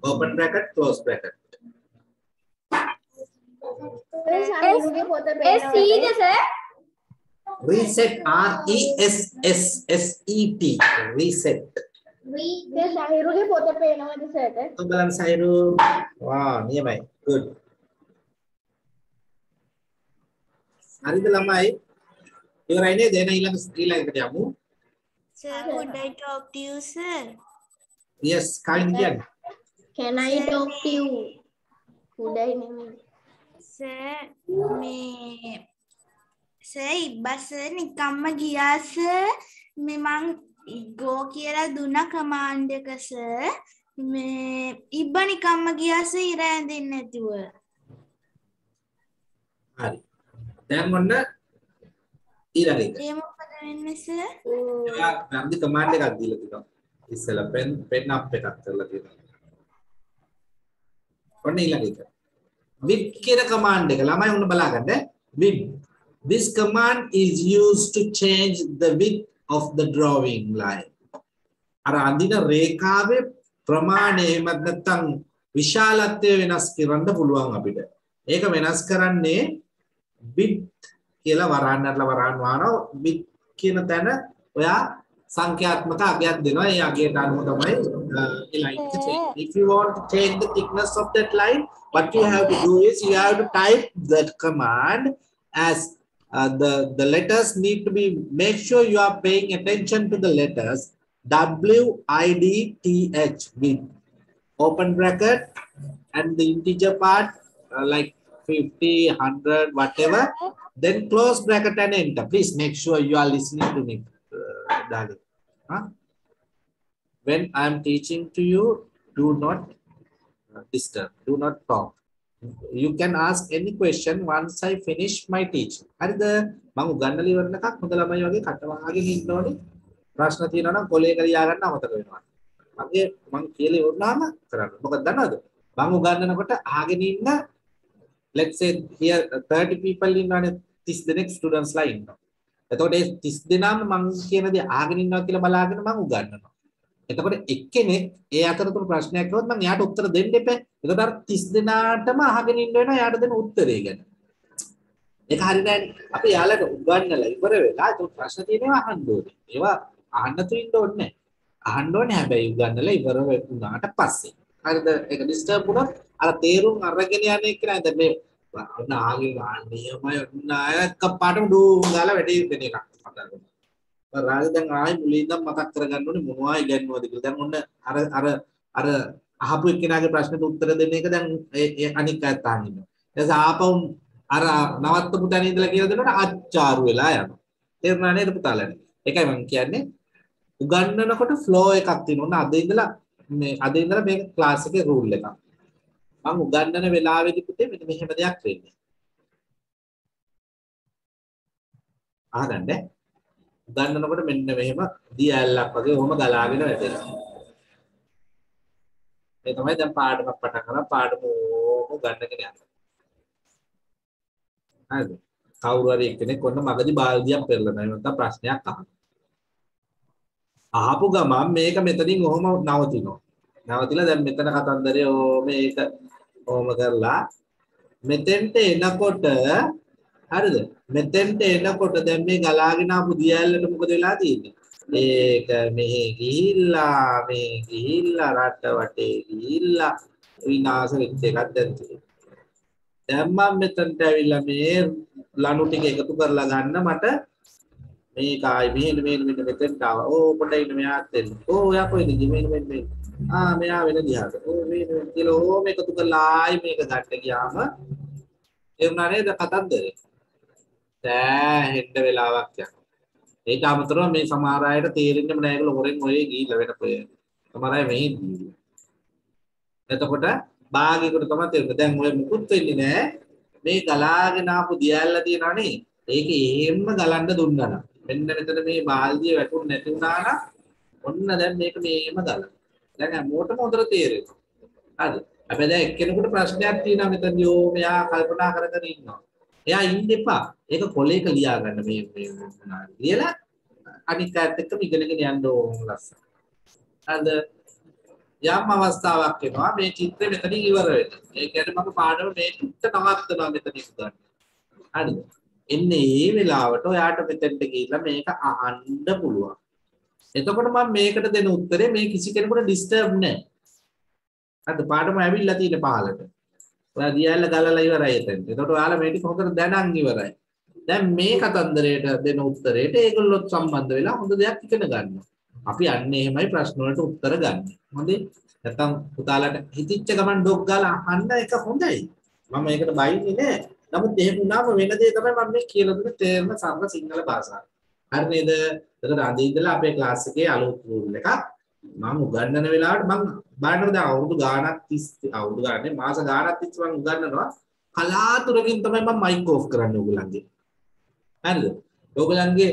open bracket close bracket bracket close bracket සහිරුගේ පොත පේනවා. Sir? reset R E S S S E T reset sir සහිරුගේ පොත පේනවද සර්ට? කො බලන්න සයිරු වා නියමයි good හරිද ළමයි ඉවරයි නේද එන ඊළඟ ඊළඟට යමු Sir, could I talk to you, sir? yes කයින් කියන්න Can I talk to you? උඩයි නෙමෙයි. Sir, මේ සර් ඉබ්බස් නිකම්ම ගියා සර් මේ මං ගෝ කියලා දුන්න කමාන්ඩ් එක සර් මේ ඉබ්බ නිකම්ම ගියා සර් ඉර ඇඳෙන්නේ නැතුව. හරි. දැන් ඔන්න ඊළඟ එක ඒ මොකද වෙන්නේ සර් එයා වැරදි කමාන්ඩ් එකක් දීලා තිනවා ඉස්සෙල්ලා පෙන් පෙන් අප් එකක් කරලා තියෙනවා. ඔන්න ඊළඟ එක with කියන කමාන්ඩ් එක ළමයි ඔන්න බලාගන්න. With. This command is used to change the width of the drawing line. අර අඳින රේඛාවේ ප්‍රමාණය එහෙමත් නැත්නම් විශාලත්වය වෙනස් කරන්න පුළුවන් අපිට. ඒක වෙනස් කරන්නේ width කියලා වරන්නටලා වරන් වානවා width කියන තැන ඔයා සංඛ්‍යාත්මක අගයක් දෙනවා ඒ අගයට අනුව තමයි ඒ line එක change. If you want to change the thickness of that line, what you have to do is you have to type that command as uh, the the letters need to be make sure you are paying attention to the letters W I D T H with open bracket and the integer part uh, like 50 100 whatever then close bracket and enter please make sure you are listening to me Uh, darling huh? when i am teaching to you do not uh, disturb. Do not talk. You can ask any question once i finish my teaching. හරිද? මම උගන්වලා ඉවරනකක් හොඳ ළමයි වගේ කටවාගෙන ඉන්න ඕනේ. ප්‍රශ්න තියෙනවා නම් කොලේ කරලා යන්න අමතක වෙනවා. මගේ මම කියලා ඉවරනාම කරන්න. මොකද දන්නවද? මම උගන්වනකොට අහගෙන ඉන්න let's say here 30 people ඉන්නවනේ 30 දෙනෙක් students ලා ඉන්නවා. එතකොට ඒ 30 දෙනාම මම කියන දේ අහගෙන ඉන්නවා කියලා බලාගෙන මම උගන්වනවා. එතකොට එක්කෙනෙක් ඒ අතරතුර ප්‍රශ්නයක් කරොත් මම එයාට උත්තර දෙන්න එපා. එතකොට අර 30 දෙනාටම අහගෙන ඉන්න වෙනවා එයාට දෙන උත්තරේ ගැන. ඒක හරි නෑනේ. අපි යාළට උගන්වලා ඉවර වෙලා ඒක ප්‍රශ්න තියෙනවා අහන්න ඕනේ. ඒවා අහන්න තු ඉන්න ඕනේ නෑ. අහන්න ඕනේ හැබැයි උගන්වලා ඉවර වුණාට පස්සේ. හරිද? ඒක ඩිස්ටර්බ් වුණොත් අර තේරුම් අරගෙන යන එක නේද මේ ඔන්න ආගේ ගන්නේමයි ඔන්න අයක පාටම ඩූම් ගාලා වැඩි වෙන එකක් කතා කරනවා. රාජ දැන් ආයි මුලින් ඉඳන් මතක් කරගන්න ඕනේ මොනවා ඉගෙනුවද කියලා. දැන් ඔන්න අර අර අර අහපු එක්කෙනාගේ ප්‍රශ්නෙට උත්තර දෙන එක දැන් ඒ අනික් අයත් අහන් ඉන්නවා. ඊට ආපහු අර නවත්තපු තැන ඉඳලා කියලා දෙනකොට අච්චාරු වෙලා යනවා. තේරුණා නේද පුතාලට? ඒකයි මම කියන්නේ උගන්වනකොට ෆ්ලෝ එකක් තියෙනවා. ඔන්න අද ඉඳලා මේ අද ඉඳලා මේක ක්ලාස් එකේ රූල් එකක්. මම උගන්වන වෙලාවේදී පුතේ මෙන්න මෙහෙම දෙයක් වෙන්නේ. අහගන්න. උගන්වනකොට මෙන්න මෙහෙම දී ඇල්ලක් වගේ ඔහොම ගලාගෙන වැටෙනවා. ඒ තමයි දැන් පාඩමක් පටන් ගන්න පාඩම ඕම ගන්නගෙන යනවා. හරිද? කවුරු හරි එක්කෙනෙක් ඔන්න මගදී බාල්දියක් පෙරලනවා. නැත්නම් ප්‍රශ්නයක් අහනවා. අහපු ගමන් මේක මෙතනින් ඔහොම නවතිනවා. නවතිලා දැන් මෙතන කතන්දරේ ඕ මේක ඕම කරලා මෙතෙන්ට එනකොට හරිද මෙතෙන්ට එනකොට දැන් මේ ගලාගෙන ආපු දියැලට මොකද වෙලා තියෙන්නේ ඒක මෙහෙ ගිහිල්ලා මේ ගිහිල්ලා රට වටේ ගිහිල්ලා විනාශ වෙච්ච එකක් දැන් තියෙනවා දැන් මම මෙතනට ඇවිල්ලා මේ ලණු ටික එකතු කරලා ගන්න මට මේක ආයි මෙහෙන මෙහෙන මෙන්න මෙතෙන්ට ආවා ඕ පොඩ්ඩක් ඉන්න මෙයාත් එන්න ඕ ඔයා කොහෙද ගියේ මෙන්න මෙන්න මෙන්න ආ මෙයා වෙන දිහාට. ඕ මේ කියලා ඕම එකතු කරලා ආයි මේක ගන්න ගියාම ඒ වුණා නේද කතන්දරේ. සෑහෙන්න වෙලාවක් යනවා ඒක අමතරව මේ සමහර අයට තේරෙන්නේම නැහැ ඒගොල්ලෝ හොරෙන් ඔය ගිහිල්ලා වෙන පොය සමහර අය මෙහි ගිහිල්ලා. එතකොට භාගයකට තමයි තේරෙන්නේ දැන් ඔය මුකුත් වෙන්නේ නැහැ මේ ගලාගෙන ආපු දියල්ල තියනවනේ ඒක එහෙම්ම ගලන්න දුන්නා නම්. මෙන්න මෙතන මේ බාල්දිය වැටුනේ නැති වුණා නම් ඔන්න දැන් මේක මේම ගලන දැන් හැමෝටම හොඳට තේරෙනවා හරි හැබැයි දැන් එක්කෙනෙකුට ප්‍රශ්නයක් තියෙනවා මෙතනදී ඕ මෙයා කල්පනා කර කර ඉන්නවා. එයා ඉන්න එපා. ඒක කොලේක ලියා ගන්න මේ මේ මොනවාද ලියලා අනික් අයත් එක්කම ඉගෙනගෙන යන්න ඕන ලස්සන. හරිද? යම් අවස්ථාවක් එනවා මේ චිත්‍රය මෙතනින් ඉවර වෙනවා. ඒ කියන්නේ මම පාඩම මේ චිත්‍ර නවත්තනවා මෙතනින් ගන්න. හරිද? එන්නේ ඒ වෙලාවට ඔයාට මෙතෙන්ට ගිහිල්ලා මේක අහන්න පුළුවන්. එතකොට මම මේකට දෙන උත්තරේ මේ කිසි කෙනෙකුට ඩිස්ටර්බ් නැහැ. හරිද? පාඩම ඇවිල්ලා තියෙන පහලට. ඔයා දියල්ල ගලලා ඉවරයි එතෙන්. එතකොට ඔයාලා මේ ටික හොඳට දැනන් ඉවරයි. දැන් මේ කතන්දරයට දෙන උත්තරේට ඒගොල්ලොත් සම්බන්ධ වෙලා හොඳ දෙයක් ඉගෙන ගන්නවා. අපි අන්න එහෙමයි ප්‍රශ්න වලට උත්තර ගන්න. හොඳේ? නැත්තම් පුතාලට හිතිච්ච ගමන් ඩොග් ගාලා අහන්න එක හොඳයි. මම ඒකට බයින්නේ නෑ. නමුත් එහෙම වුණාම වෙන දේ තමයි මම මේ කියලා දුන්නේ තේරෙන සරල සිංහල භාෂාව. හරි නේද? එතකොට අද ඉඳලා අපේ ක්ලාස් එකේ අලුත් රූල් එකක් මම උගන්වන වෙලාවට මම බලන්න දැන් අවුරුදු ගාණක් තිස්සේ අවුරුදු ගානේ මාස ගාණක් තිස්සේ මම උගන්වනවා කලාතුරකින් තමයි මම මයික් ඕෆ් කරන්නේ ඔයගලන්ගේ. හරිද? ඔයගලන්ගේ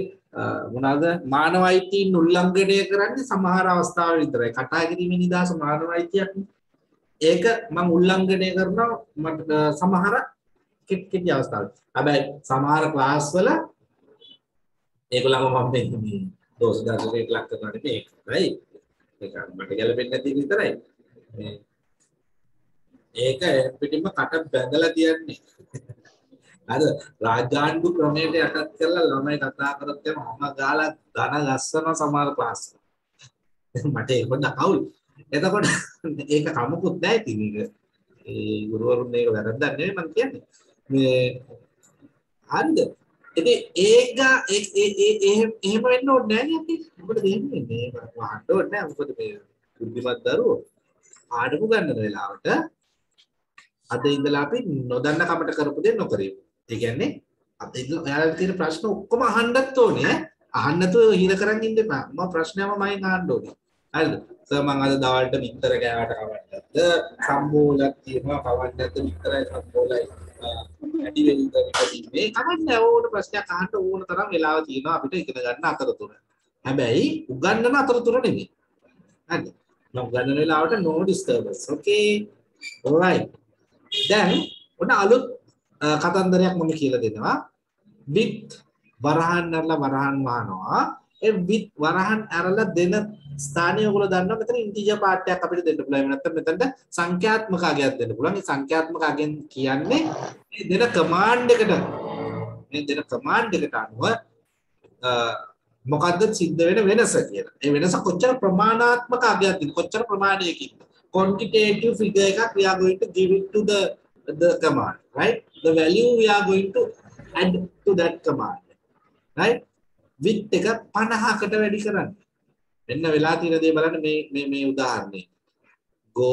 මොනවාද මානව අයිතීන් උල්ලංඝනය කරන්නේ සමහර අවස්ථාවල විතරයි. කතා කිරීමේ නිදහස මානව අයිතියක්. ඒක මම උල්ලංඝනය කරනවා මට සමහර කෙටි කෙටි අවස්ථාවල. හැබැයි සමහර ක්ලාස් වල ඒගොල්ලන්ව මම මේ දෝෂ දර්ශනයට ලක් කරනවා නෙමෙයි. right? ඒක මට ගැලපෙන්නේ නැති විතරයි. මේ ඒක පිටින්ම කට බැඳලා තියන්නේ. අර රාජාණ්ඩු ක්‍රමයට යටත් කරලා ළමයි කතා කරත් එම මම ගාලා ධන ගස්සන සමහර ක්ලාස්. මට ඒක දකවුල්. එතකොට ඒක කමකුත් නැහැ ඉතින් ඒක. ඒ ගුරුවරුන් මේක වැරද්දක් නෙවෙයි මම කියන්නේ. මේ හරිද? ඉතින් ඒක ඒ ඒ එහෙම වෙන්න ඕනේ නැහැ නේ අපි. මොකද දෙන්නේ මේ වහන්න ඕනේ නැහැ. මොකද මේ බුද්ධිමත් දරුවෝ ආඩපු ගන්න වෙලාවට අද ඉඳලා අපි නොදන්න කමට කරපු දේ නොකරෙමු. ඒ කියන්නේ අද ඉඳලා ඔයාලට තියෙන ප්‍රශ්න ඔක්කොම අහන්නත් ඕනේ. අහන්න නැතුව හිර කරන් ඉන්න එපා. මම ප්‍රශ්නයම මයින් අහන්න ඕනේ. හරිද? සර් මම අද දවල්ට විතර ගෑවට කවන්නද? සම්බෝලක් තියෙනවා කවන්නද විතරයි සම්බෝලයි. ඇඩි වෙලින්ද මේ කවන්න ඕන ප්‍රශ්නයක් අහන්න ඕන තරම් වෙලාව තියෙනවා අපිට ඉගෙන ගන්න අතරතුර. හැබැයි උගන්නන අතරතුර නෙමෙයි. හරිද? මම උගන්නන වෙලාවට no disturbance. okay. alright. දැන් ඔන්න අලුත් කතන්දරයක් මම කියලා දෙනවා. with වරහන් ඇරලා වරහන් වහනවා. ඒ with වරහන් ඇරලා දෙන ස්ථානය ඔයගොල්ලෝ දන්නවා මෙතන ඉන්ටිජර් පාර්ට්යක් අපිට දෙන්න පුළුවන්. එහෙම නැත්නම් මෙතනට සංඛ්‍යාත්මක අගයක් දෙන්න පුළුවන්. මේ සංඛ්‍යාත්මක අගෙන් කියන්නේ මේ දෙන කමාන්ඩ් එකට මේ දෙන කමාන්ඩ් එකට අනුව මොකද්ද සිද්ධ වෙන වෙනස කියලා. ඒ වෙනස කොච්චර ප්‍රමාණාත්මක අගයක්ද කොච්චර ප්‍රමාණයකින්ද quantitative figure එකක් we are going to give it to the the command right the value we are going to add to that command right with එක 50කට වැඩි කරන්න මෙන්න වෙලා තියෙන දේ බලන්න මේ මේ මේ උදාහරණේ go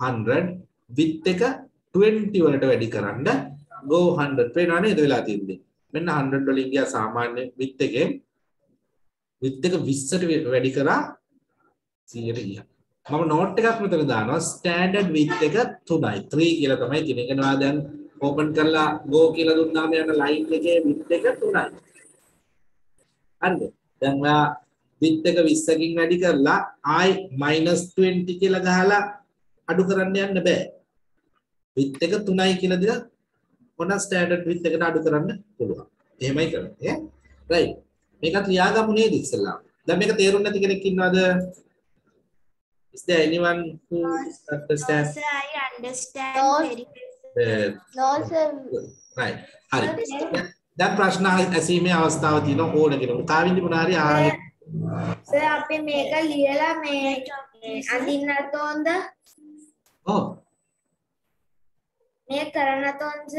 100 with එක 20 වලට වැඩි කරන්න go 100 පේනවා නේද වෙලා තියෙන්නේ මෙන්න 100 වලින් ගියා සාමාන්‍ය with එකෙන් with එක 20ට වැඩි කරා 100ට ගියා මම නෝට් එකක් මෙතන දානවා ස්ටෑන්ඩඩ් විත් එක 3යි 3 කියලා තමයි තියෙන. ඒක නවා දැන් ඕපන් කරලා go කියලා දුන්නාම යන ලයින් එකේ විත් එක 3යි. හරිද? දැන් ඔයා විත් එක 20කින් වැඩි කරලා ආයි -20 කියලා ගහලා අඩු කරන්න යන්න බෑ. විත් එක 3යි කියලා දිලා ඔන්න ස්ටෑන්ඩඩ් විත් එකට අඩු කරන්න පුළුවන්. එහෙමයි කරන්නේ. රයිට්. මේකත් ලියාගමු නේද ඉස්සෙල්ලා. දැන් මේක තේරුම් නැති කෙනෙක් ඉන්නවද? Is there anyone who understands? No, sir, I understand No. very well. No, sir. right. හරි. දැන් ප්‍රශ්න ඇසීමේ අවස්ථාව තියෙන ඕන කෙනෙකුට. කාවින්දි මොනාරි ආයේ සර් අපි මේක ලියලා මේ අඳින්නත් ඕනද? ඔව්. මේ කරන්නත් ඕනද?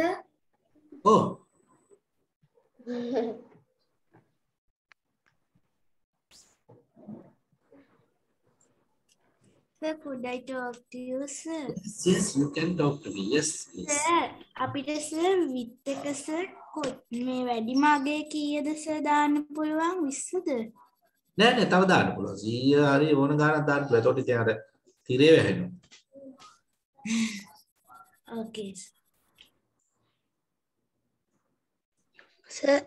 ඔව්. Sir, could I talk to you, sir? Yes, yes, you can talk to me. Yes, please. Sir අපිට සර් විත් එක සර් කොත් මේ වැඩිම අගේ කීයද සර් දාන්න පුළුවන් 20ද? නෑ නෑ තව දාන්න පුළුවන්. 100 හරි ඕන ගානක් දාන්න පුළුවන්. එතකොට ඉතින් අර තිරේ වැහෙනවා. Okay. සර්?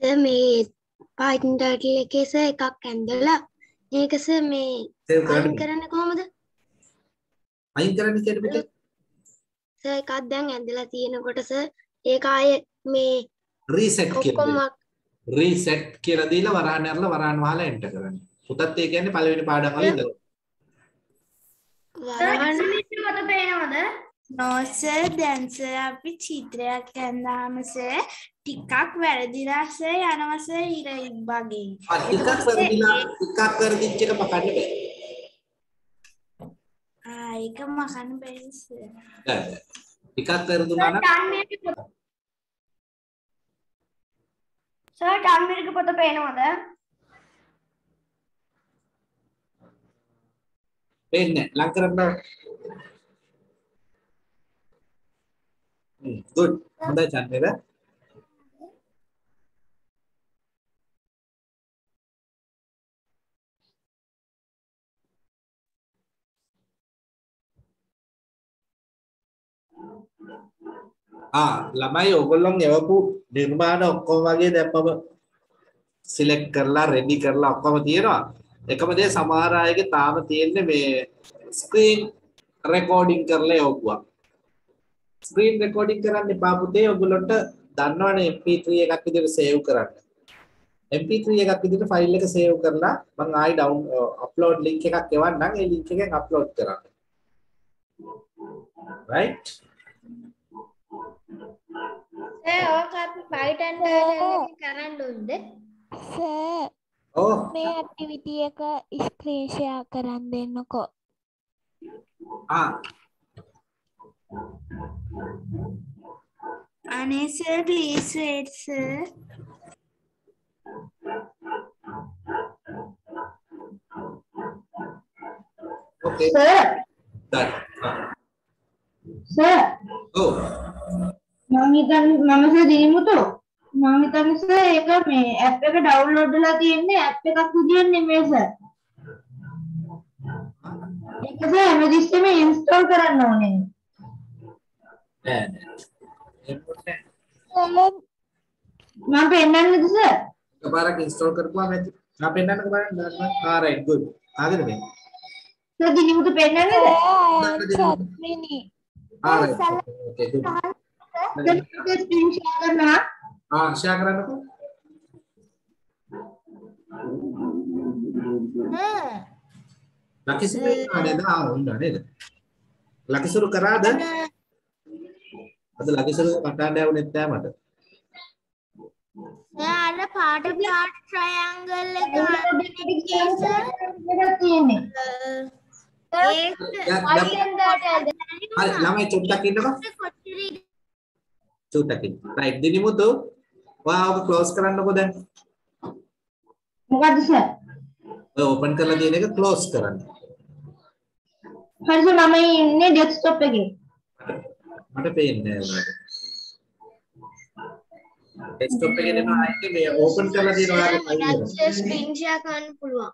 සර් මේ Python turtle එකේ සර් එකක් ඇඳලා මේක සර් මේ අයින් කරන්න. කොහොමද? අයින් කරන්න කියන පුතේ සර් එකක් දැන් ඇඳලා තියෙනකොට සර් ඒක ආයේ මේ රීසෙට් කියලා රීසෙට් කියලා දීලා වරහන් ඇරලා වරහන් වහලා එන්ටර් කරන්න. පුතත් ඒ කියන්නේ පළවෙනි පාඩම් වල ඉඳලා. වරහන් මත පේනවද නෝසර් දැන්ස අපි චිත්‍රයක් ඇන්දාම සර් ටිකක් වැරදිලා සර් යනවා සර් ඉර ආ, ටිකක් වැරදිලා ටිකක් වැරදිච්ච එක පකන්න බෑ. ආ ඒක මකන්න සර් බෑ, බෑ. ටිකක් වැරදුනා නම් සර් ටන්මිරික පොත පේනවද පේන්නේ නැහැ. ලං කරන්න. හ්ම් good. හොඳයි චන්දේද? ආ ළමයි ඔයගොල්ලෝ යවපු නිර්මාණ ඔක්කොම වගේ දැන් මම සිලෙක්ට් කරලා රෙඩි කරලා ඔක්කොම තියෙනවා. එකම දේ සමහර අයගේ තාම තියෙන්නේ මේ ස්ක්‍රීන් රෙකෝඩින් කරලා යවුවා. ස්ක්‍රීන් රෙකෝඩින් කරන්න එපා පුතේ ඔයගොල්ලන්ට දන්නවනේ MP3 එකක් විදිහට සේව් කරන්න. MP3 එකක් විදිහට ෆයිල් එක සේව් කරලා මම ආයි ඩවුන් අප්ලෝඩ් ලින්ක් එකක් එවන්නම් ඒ ලින්ක් එකෙන් අප්ලෝඩ් කරන්න. right සර් ඕක අපි Python ටර්ටල් කරන්න උන්ද සර් ඔව් මේ ඇක්ටිවිටි එක ස්ක්‍රීන් ෂෙයා කරන් දෙන්නකෝ ආ අනේ sir please wait sir okay. Sir done. ආ. සර් ඔව් මම හිතන්නේ මම සර් දිනිමුතු මම හිතන්නේ සර් ඒක මේ ඇප් එක ඩවුන්ලෝඩ් වෙලා තියෙන්නේ ඇප් එකක් විදියට නෙමෙයි සර් ඒක සර් හැමතිස්සෙම ඉන්ස්ටෝල් කරන්න ඕනේ. නෑ නෑ. මම පෙන්නන්නද සර් එකපාරක් ඉන්ස්ටෝල් කරපුවාම ඇති ආ පෙන්නන්නක බලන්න ආ රයිට් good ආගෙද මේ සර් දිනිමුතු පෙන්නන්නද මිනි ආ right okay good sir screen share කරනවා ආ ෂෙයා කරන්නකෝ ලකිසුරු ඉන්නවා නේද? ආ ඉන්නවා නේද? ලකිසුරු කරාද? අද ලකිසුරු කටහඬ ඇවුනෙත් නෑ මට. අර පාට පාට ට්‍රයංගල් එක එකක් තියෙන්නේ ඒක හරි ළමයි චුට්ටක් ඉන්නකෝ චුට්ටක් ඉන්න රයිට් දිනිමුතු ඔයා ඔක ක්ලෝස් කරන්නකෝ දැන්. මොකද්ද සර් ඔය ඕපන් කරලා තියෙන එක ක්ලෝස් කරන්න. හරි සර් මම ඉන්නේ ඩෙස්ක්ටොප් එකේ. මට පේන්නේ නෑ උනාට ඩෙස්ක්ටොප් එකේ දෙනවා ආයේ මේ ඕපන් කරලා තියෙන ඔයාගේ ෆයිල් එක. ස්ක්‍රීන් ෂෙයා කරන්න පුළුවන්.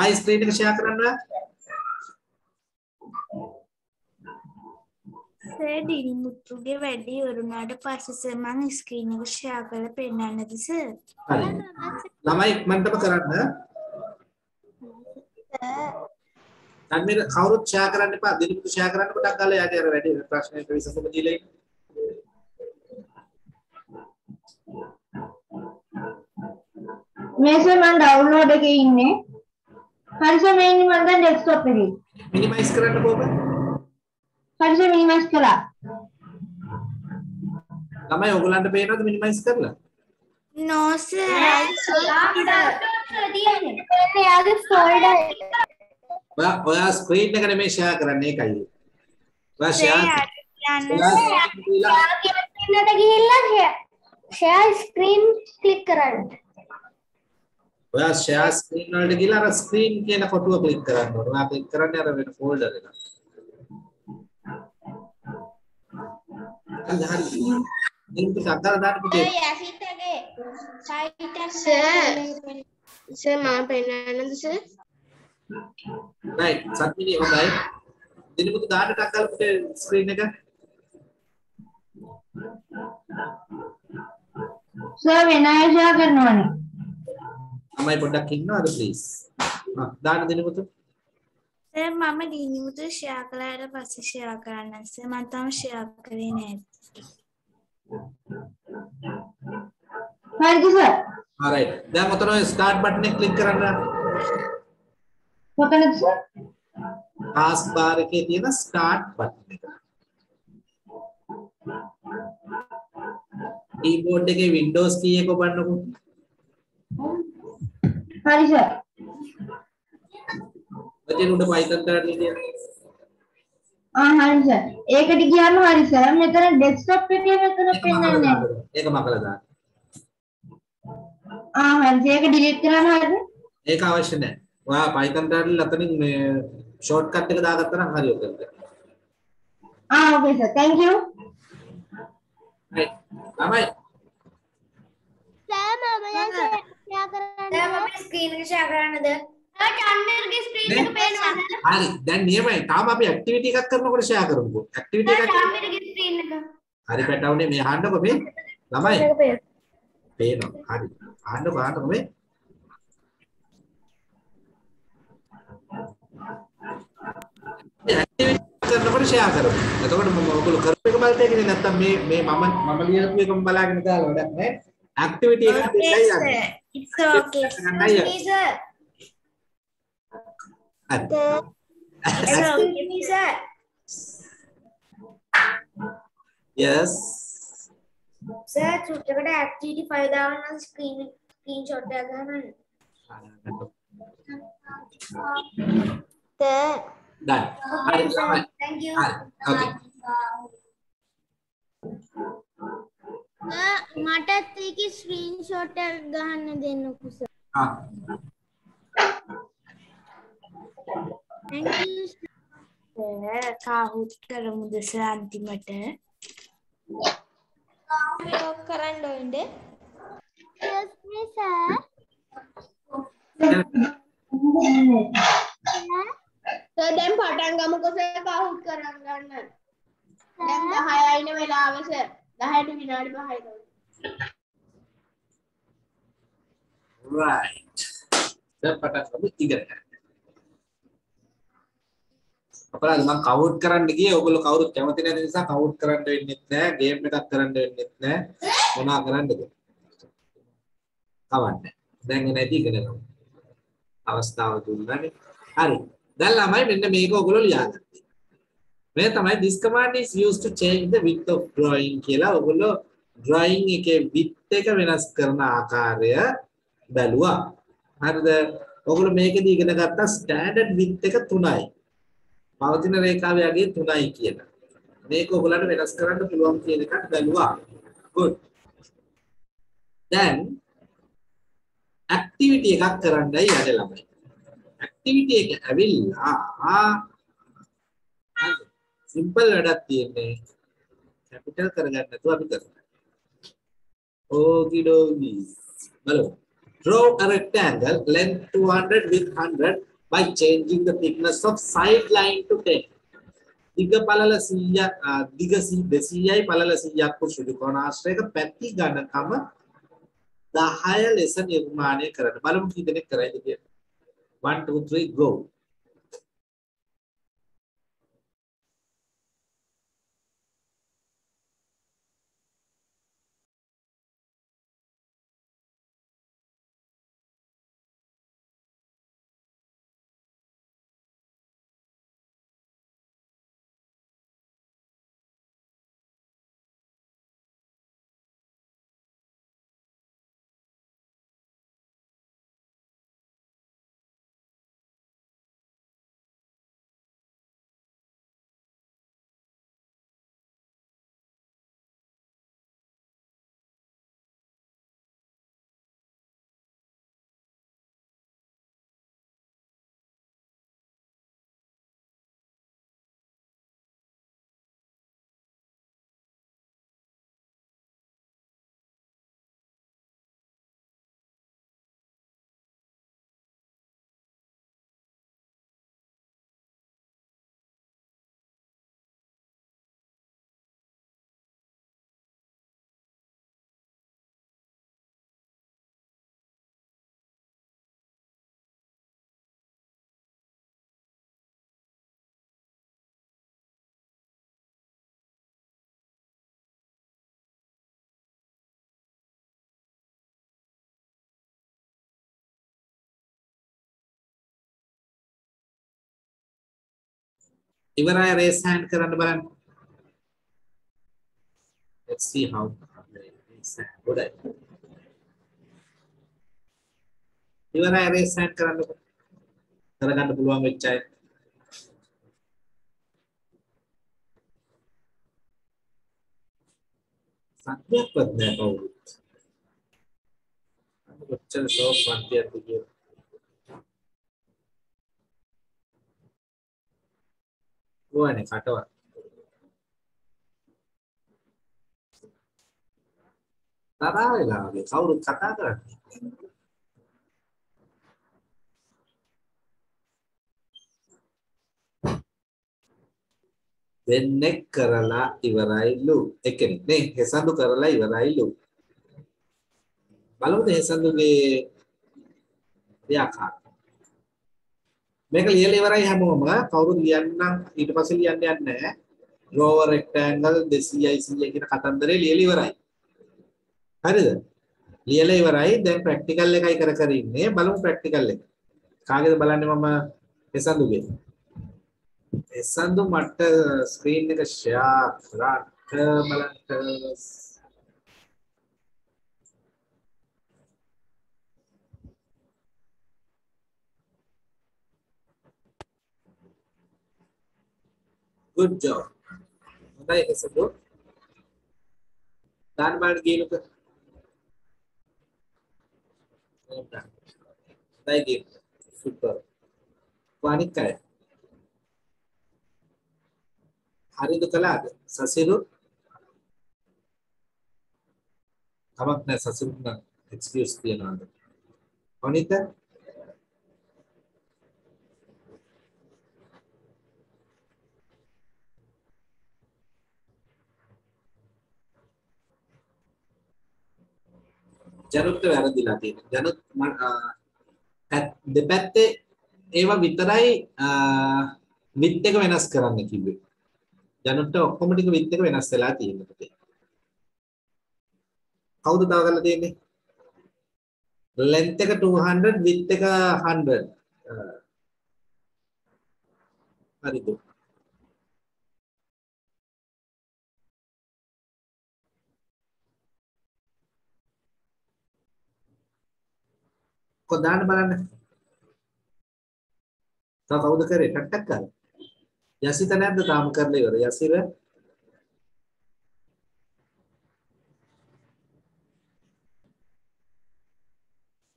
ආයි ස්ක්‍රීන් එක ෂෙයා කරන්න ඔයා සර් දිනිමුතුගේ වැඩේ ඉවරුනාට පස්සේ මම ස්ක්‍රීන් එක ෂෙයා කරලා පෙන්නන්නද සර් හරි ළමයි ඉක්මනටම කරන්න අන්මිර කවුරුත් ෂෙයා කරන්න එපා දිනිමුතු ෂෙයා කරන්න පටන් ගාලා යාගේ අර වැඩි ප්‍රශ්නයක විසඳුම දීලා ඉන්න මේ සර් මම ඩවුන්ලෝඩ් එකේ ඉන්නේ හරි සර් මේ ඉන්නේ මම දැන් ඩෙස්ක්ටොප් එකේ මිනිමයිස් කරන්න කොහොමද හරි සර් මිනිමයිස් කළා ළමයි ඔයගලන්ට පේනවද මිනිමයිස් කරලා? නෝ සර් තියෙන්නේ යාගේ ෆෝල්ඩර් ඔයා ඔයා ස්ක්‍රීන් එක නෙමෙයි ෂෙයා කරන්නේ ඒකයි. ඔයා ෂෙයා යන්න යාගේ ගිහිල්ලා ෂෙයා ස්ක්‍රීන් ක්ලික් කරන්න. ඔයා ෂෙයා ස්ක්‍රීන් වලට ගිහලා අර ස්ක්‍රීන් කියන කොටුව ක්ලික් කරන්න ඕනේ. ඔයා ක්ලික් කරන්නේ අර වෙන ෆෝල්ඩර් එක. හරි හරි. ලින්ක් එක අදාළ දාන්න පුතේ. යසිතගේ සයිට් එක සර් සර් මම පෙන්නන්නද සර් රයිට්. සත්මිනී හොඳයි. දිනපොත දාන්න ටක් කරලා පුතේ ස්ක්‍රීන් එක. සර් වෙන අය ෂෙයා කරනවනේ තමයි පොඩ්ඩක් ඉන්නවද ප්ලීස්? ආ, දාන්න දිනපොතු. සර් මම දිනිමුතු ෂෙයා කළාට පස්සේ ෂෙයා කරන්න සර් මම තාම ෂෙයා කරේ නැහැ හරිද සර් alright. දැන් ඔතන ස්ටාර්ට් බටන් එක ක්ලික් කරන්න. කොතනද සර් ටාස්ක් බාර් එකේ තියෙන ස්ටාර්ට් බටන් එක. කීබෝඩ් එකේ Windows key එක ඔබන්නකො. හරි සර් ඔතන උඩ Python ටර්ටල් කියන. ආ හරි සර් ඒකට ගියාම හරි සර් මෙතන ඩෙස්ක්ටොප් එකේ මෙතන පෙන්වන්නේ නැහැ. ඒක මකලා දාන්න. ආ හරි ඒක ඩිලීට් කරන්න හරිද ඒක අවශ්‍ය නැහැ. ඔයා Python ටර්ටල් අතනින් මේ ෂෝට්කට් එක දාගත්තා නම් හරි ඔතනට. ආ okay sir thank you right. තමයි සෑ මම දැන් ෂෙයා කරන්න දැන් මම ස්ක්‍රීන් එක ෂෙයා කරන්නද? එක? හරි. දැන් නියමයි. තාම අපි ඇක්ටිවිටි එකක් කරනකොට ෂෙයා කරමුකෝ. ඇක්ටිවිටි එකක් එක. හරි පැටවුනේ මේ අහන්නකො මේ ළමයි. පේනවා. හරි. අහන්නකො අහන්නකො මේ. ඇක්ටිවිටි කරනකොට ෂෙයා කරමු. එතකොට මම ඔයගොල්ලෝ කරපු එක බලට ඒකනේ නැත්තම් මේ මේ මම මම ලියපු එකම බලාගෙන දාලා වැඩක් නැහැ. ඇක්ටිවිටි දෙන්නයි Okay, යන්නේ. It's okay. ගන්නයි යන්නේ. Please, sir. හරි. Excuse me, sir. yes Sir, චුට්ටකට activity file දාන්න නම් screen screenshot එකක් ගන්න. සෑ done හරි ළමයි Thank you. හරි okay මටත් ඒකේ ස්ක්‍රීන්ෂොට් එක ගන්න දෙන්නකෝ සර්. ආ Thank you. සර් කාහුත් කරමුද සර් අන්තිමට මේක කරන්න ඕනද? Excuse me, sir. සර් දැන් පටන් ගමුකෝ සර් කවුට් කරන් ගන්න. දැන් 10යි ඉන්න වෙලාව සර්. 10ට විනාඩි 5යි තව. right දැන් පටන් ගමු ඉගෙන ගන්න. අපරාධ මම කවුට් කරන්න ගියේ ඔයගොල්ලෝ කවුරුත් කැමති නැති නිසා කවුට් කරන්න වෙන්නෙත් නැහැ ගේම් එකක් කරන්න වෙන්නෙත් නැහැ මොනවා කරන්නද? කවන්නේ. දැන් නැති ඉගෙන ගමු. අවස්ථාව දුන්නානේ. හරි. දැන් ළමයි මෙන්න මේක ඔයගොල්ලෝ ලියාගන්න. මේ තමයි this command is used to change the width of drawing කියලා ඔයගොල්ලෝ drawing එකේ width එක වෙනස් කරන ආකාරය බැලුවා. හරිද? ඔයගොල්ලෝ මේකදී ඉගෙන ගත්තා standard width එක 3යි පවතින රේඛාවේ අගය 3යි කියලා. මේක ඔයගොල්ලන්ට වෙනස් කරන්න පුළුවන් කියන එකක් බැලුවා. good. දැන් ඇක්ටිවිටි එකක් කරන්නයි යන්නේ ළමයි. ඇක්ටිවිටි එක ඇවිල්ලා සිම්පල් වැඩක් තියෙන්නේ. කැපිටල් කරගන්න නැතුව අපි කරනවා. ඕකිඩෝගි. බලමු. Draw a rectangle length 200 with 100 by changing the thickness of side line to 10. දිග පළල 100 දිග 200යි පළල 100ක් වූ ත්‍රිකෝණාශ්‍රයක පැති ඝනකම 10 ලෙස නිර්මාණය කරන්න. බලමු කී දෙනෙක් කරයිද කියලා. 1 2 3 go. ඉවරයි raise hand කරන්න බලන්න. Let's see how raise hand. ගොඩයි. ඉවරයි raise hand කරන්න. කරගන්න පුළුවන් වෙච්ච අය. සත්‍යයක්වත් නෑ කවුරුත්. අන්න කොච්චර ෂෝක් පන්තියක්ද කියලා. ඕනේ කටවත්. තරහා වෙලා වගේ කවුරුත් කතා කරන්නේ. දෙන්නෙක් කරලා ඉවරයිලු. එකෙනෙක් නේ හෙසඳු කරලා ඉවරයිලු. බලමුද හෙසඳුගේ ව්‍යාකරණ. මේක ලියලා ඉවරයි හැමෝම. කවුරුත් ලියන්නම් ඊට පස්සේ ලියන්න යන්නේ නැහැ. lower rectangle 200යි 100 කියන කතන්දරේ ලියලා ඉවරයි. හරිද? ලියලා ඉවරයි. දැන් ප්‍රැක්ටිකල් එකයි කර කර ඉන්නේ. බලමු ප්‍රැක්ටිකල් එක. කාගේද බලන්නේ මම හෙසඳුගේ. හෙසඳු මට ස්ක්‍රීන් එක ෂෙයා කරන්න බලන්න. Good job. හොඳයි හෙසඳු දාන්න බලන්න ගේලුක හොඳයි ගේලු සුපර් අනිත් අය. හරිද කළාද? සසිරු කමක් නැහැ සසිරු නම් එක්ස්කියුස් තියනවාද? අනිත? ජනුත් වැරදිලා තියෙනවා. ජනුත් දෙපැත්තේ ඒවා විතරයි විත් එක වෙනස් කරන්න කිව්වේ. ජනුට ඔක්කොම ටික විත් එක වෙනස් වෙලා තියෙනවා. කවුද තව කරලා තියෙන්නේ? length එක 200 width එක 100. හරිද? කො දාන්න බලන්න. තව කවුද කරේ? ටක් ටක් කරලා. යසිත නැද්ද තාම කරලා ඉවර? යසිර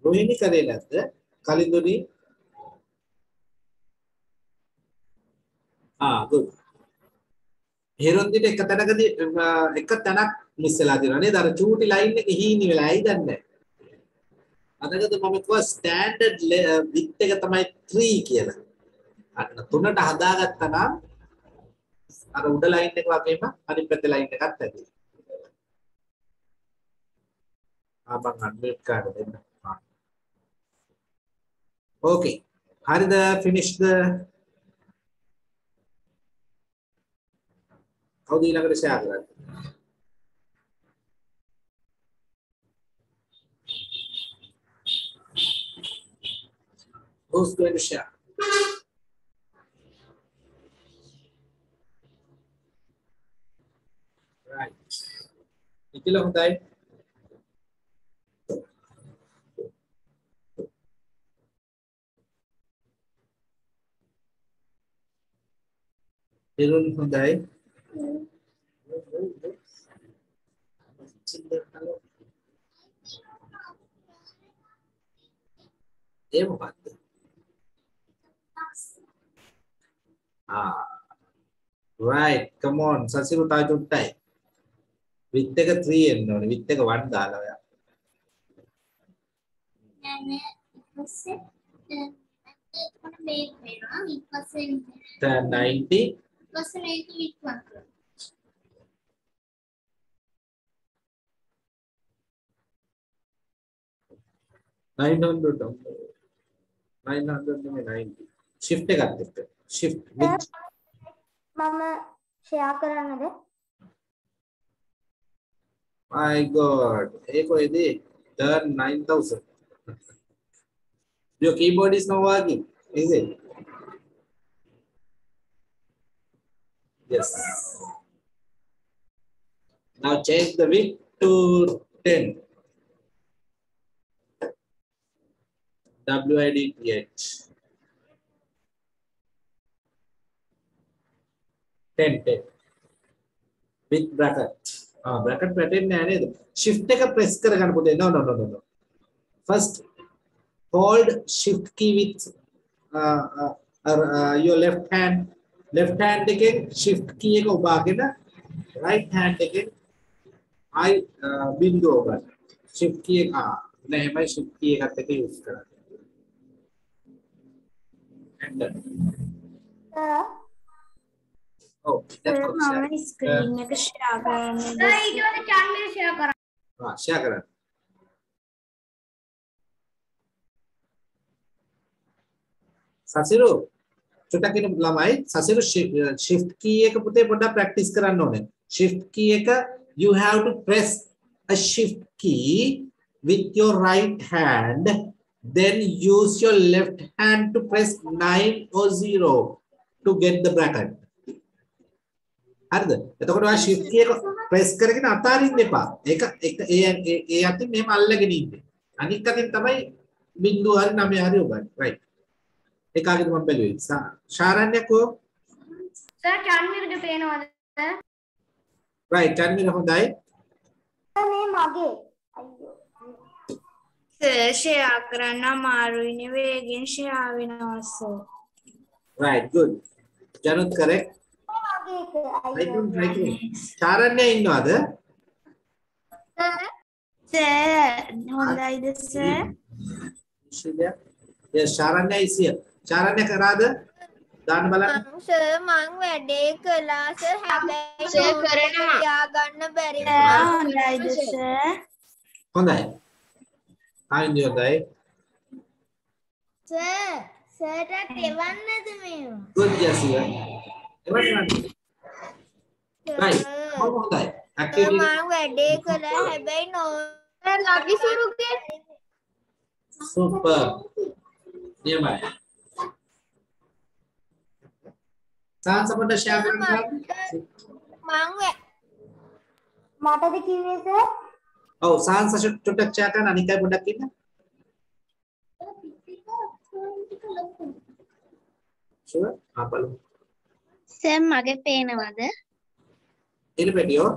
රෝහිණි කරේ නැද්ද? කලින්දුනි ආ good. හේරොන්දිට එක තැනකදී එක තැනක් මිස් වෙලා තියෙනවා නේද? අර චූටි ලයින් එක හීනි වෙලා ඇයි දන්නේ නැහැ. අදකද මම කිව්වා ස්ටෑන්ඩඩ් විත් එක තමයි 3 කියලා. අන්න තුනට හදාගත්තා නම් අර උඩ ලයින් එක වගේම අනිත් පැත්තේ ලයින් එකත් ඇති. ආ මං අන්මියුට් කරලා දෙන්න. ඕකේ. හරිද ෆිනිෂ්ද? කවුද ඊළඟට ෂෙයා කරන්නේ? Who's going to share? Right. Ikila Hundai. Irun Hundai. Devo Bhakti. Ah, right. Come on. සසිරු තා චුට්ටයි. විත් එක 3 එන්න ඕනේ. විත් එක 1 දාලා ඔයා. නෑ නෑ ඊපස්සේ එතකොට මේක වෙනවා ඊපස්සේ Tan 90 ඊපස්සේ මේක වික්වන් කරනවා nine hundred nine hundred නෙමෙයි 90 shift එකත් එක්ක shift which mama share karanade my god. Ekho idi turn 9000 your keyboard is not working is it? Yes. Now change the width to 10 wid 10. With bracket. Ah, bracket pattern නෑ නේද? Shift එක press කරගන්න පුතේ. No, no, no, no, no. First, hold shift key with uh, uh, uh, your left hand. Left hand එකෙන් shift key එක ඔබාගෙන right hand එකෙන් I uh, බිඳුව ඔබන්න. shift key එක ආ නෑ එහෙමයි shift key එකත් එක්ක use කරන්න. Enter. Oh, that's good. මම ස්ක්‍රීන් එක ෂෙයා කරන්න ඊට පස්සේ චන්මිර ෂෙයා කරන්න. Ah, share කරන්න. සසිරු චුට්ටක් ඉන්න ළමයි සසිරු shift key එක පුතේ පොඩ්ඩක් practice කරන්න ඕනේ. shift key එක you have to press a shift key with your right hand then use your left hand to press 9 or 0 to get the bracket. හරිද? එතකොට ඔයා shift key එක press කරගෙන අතාරින්න එපා. ඒක එක ඒ ඒ- ඒ අතින් මෙහෙම අල්ලගෙන ඉන්න. අනික් අතින් තමයි බිංදුව හරි 9 හරි ඔබන්නේ. right. ඒ කාගෙද මම බැලුවේ. ශාරණ්‍යකෝ සර් චන්මිරට පේනවද? right. චන්මින හොඳයි. මේ මගේ අයියෝ සර් ෂෙයා කරන්න අමාරුයිනේ වේගෙන් ෂෙයා වෙනවා sir right. good. Januth correct. මගේ එක right අයියෝ on, right on. ශාරණ්‍ය ඉන්නවද? සර් හොඳයිද සර් ශිල්‍ය. yes Sharanya is here. Sharanya කරාද? දාන්න බලන්න. සර් මං වැඩේ කළා සර් හැබැයි සර් note එක කරනවා. ලියාගන්න බැරි සර් වුණා. හොඳයිද සර් හොඳයි. ආයින්ද හොඳයි. සර් සර්ටත් එවන්නද මේවා? good Jessica. එවන්න. Right. හොඳයි. සර් activity මං වැඩේ කළා හැබැයි note ලගි සුරුගේ super. නියමයි. සාන්ස පොඩ්ඩක් share කරන්න බලන්න. මං වැ- මටද කිව්වේ සර් ඔව් සාන්ස චුට්ටක් share කරන්න අනිකයි පොඩ්ඩක් ඉන්න. sure. ආ බලමු. සර් මගේ පේනවද? ඉන්න පැටියෝ.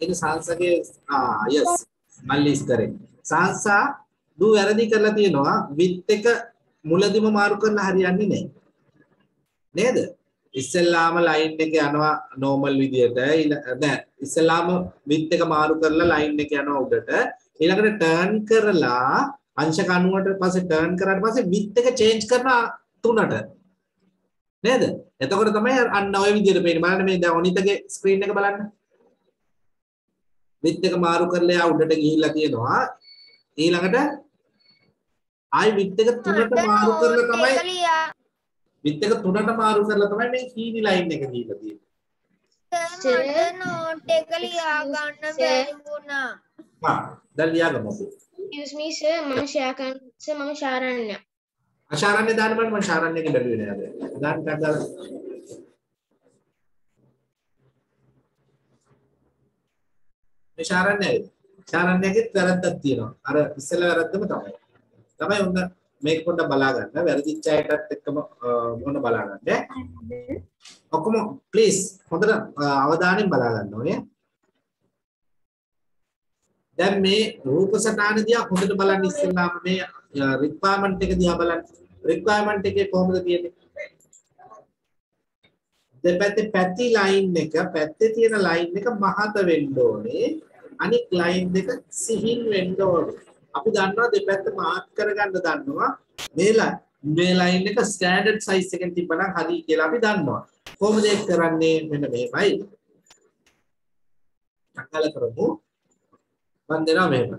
ඉන්න සාන්සගේ ආ yes. මල්ලි is correct. සාන්සා දූ වැරදි කරලා තියෙනවා with එක මුලදිම මාරු කරලා හරියන්නේ නැහැ. නේද? ඉස්සෙල්ලාම line එක යනවා normal විදියට ඊළ- නෑ ඉස්සෙල්ලාම with එක මාරු කරලා line එක යනවා උඩට ඊළඟට turn කරලා අංශක 90ට පස්සේ turn කරාට පස්සේ with එක change කරනවා තුනට නේද? එතකොට තමයි අන්න ওই විදිහට පේන්නේ. බලන්න මේ දැන් ඔනිතගේ ස්ක්‍රීන් එක බලන්න. with එක මාරු කරලා යා උඩට ගිහිල්ලා තියෙනවා. ඊළඟට ආයි with එක තුනට මාරු කරලා තමයි note එක තුනට මාරු කරලා තමයි මේ කීනි ලයින් එක ගිහිල්ලා තියෙන්නේ. සර් note එක ලියා ගන්න බැරි වුණා. හා දැන් ලියාගමු excuse me sir මම ෂෙයා කරන්න sir මම ශාරණ්‍ය අශාරණ්‍ය දාන්න බලන්න මම ශාරණ්‍යගේ බැලුවේ නෑ අද. දාන්න ටක් දාලා. මේ ශාරණ්‍යයි. ශාරණ්‍යගේ වැරද්දක් තියෙනවා. අර ඉස්සෙල්ලා වැරද්දම තමයි. තමයි ඔන්න මේක පොඩ්ඩක් බලා ගන්න. වැරදිච්ච අයටත් එක්කම මොන බලා ගන්න. ඈ? ඔක්කොම ප්ලීස් හොඳට අ, අවධානයෙන් බලා ගන්න ඕනේ. දැන් මේ රූප සටහන දිහා හොඳට බලන්න ඉස්සෙල්ලාම මේ රික්වයර්මන්ට් එක දිහා බලන්න. රික්වයර්මන්ට් එකේ කොහොමද තියෙන්නේ? දෙපැත්තේ පැති ලයින් එක පැත්තේ තියෙන ලයින් එක මහත වෙන්න ඕනේ. අනික් ලයින් දෙක සිහින් වෙන්න ඕනේ. අපි දන්නවා දෙපැත්ත මාර්ක් කරගන්න දන්නවා. මේ ලයින් මේ ලයින් එක ස්ටෑන්ඩඩ් සයිස් එකෙන් තිබ්බනම් හරි කියලා අපි දන්නවා. කොහොමද ඒක කරන්නේ? මෙන්න මෙහෙමයි. අකල කරමු. මම දෙනවා මෙහෙම.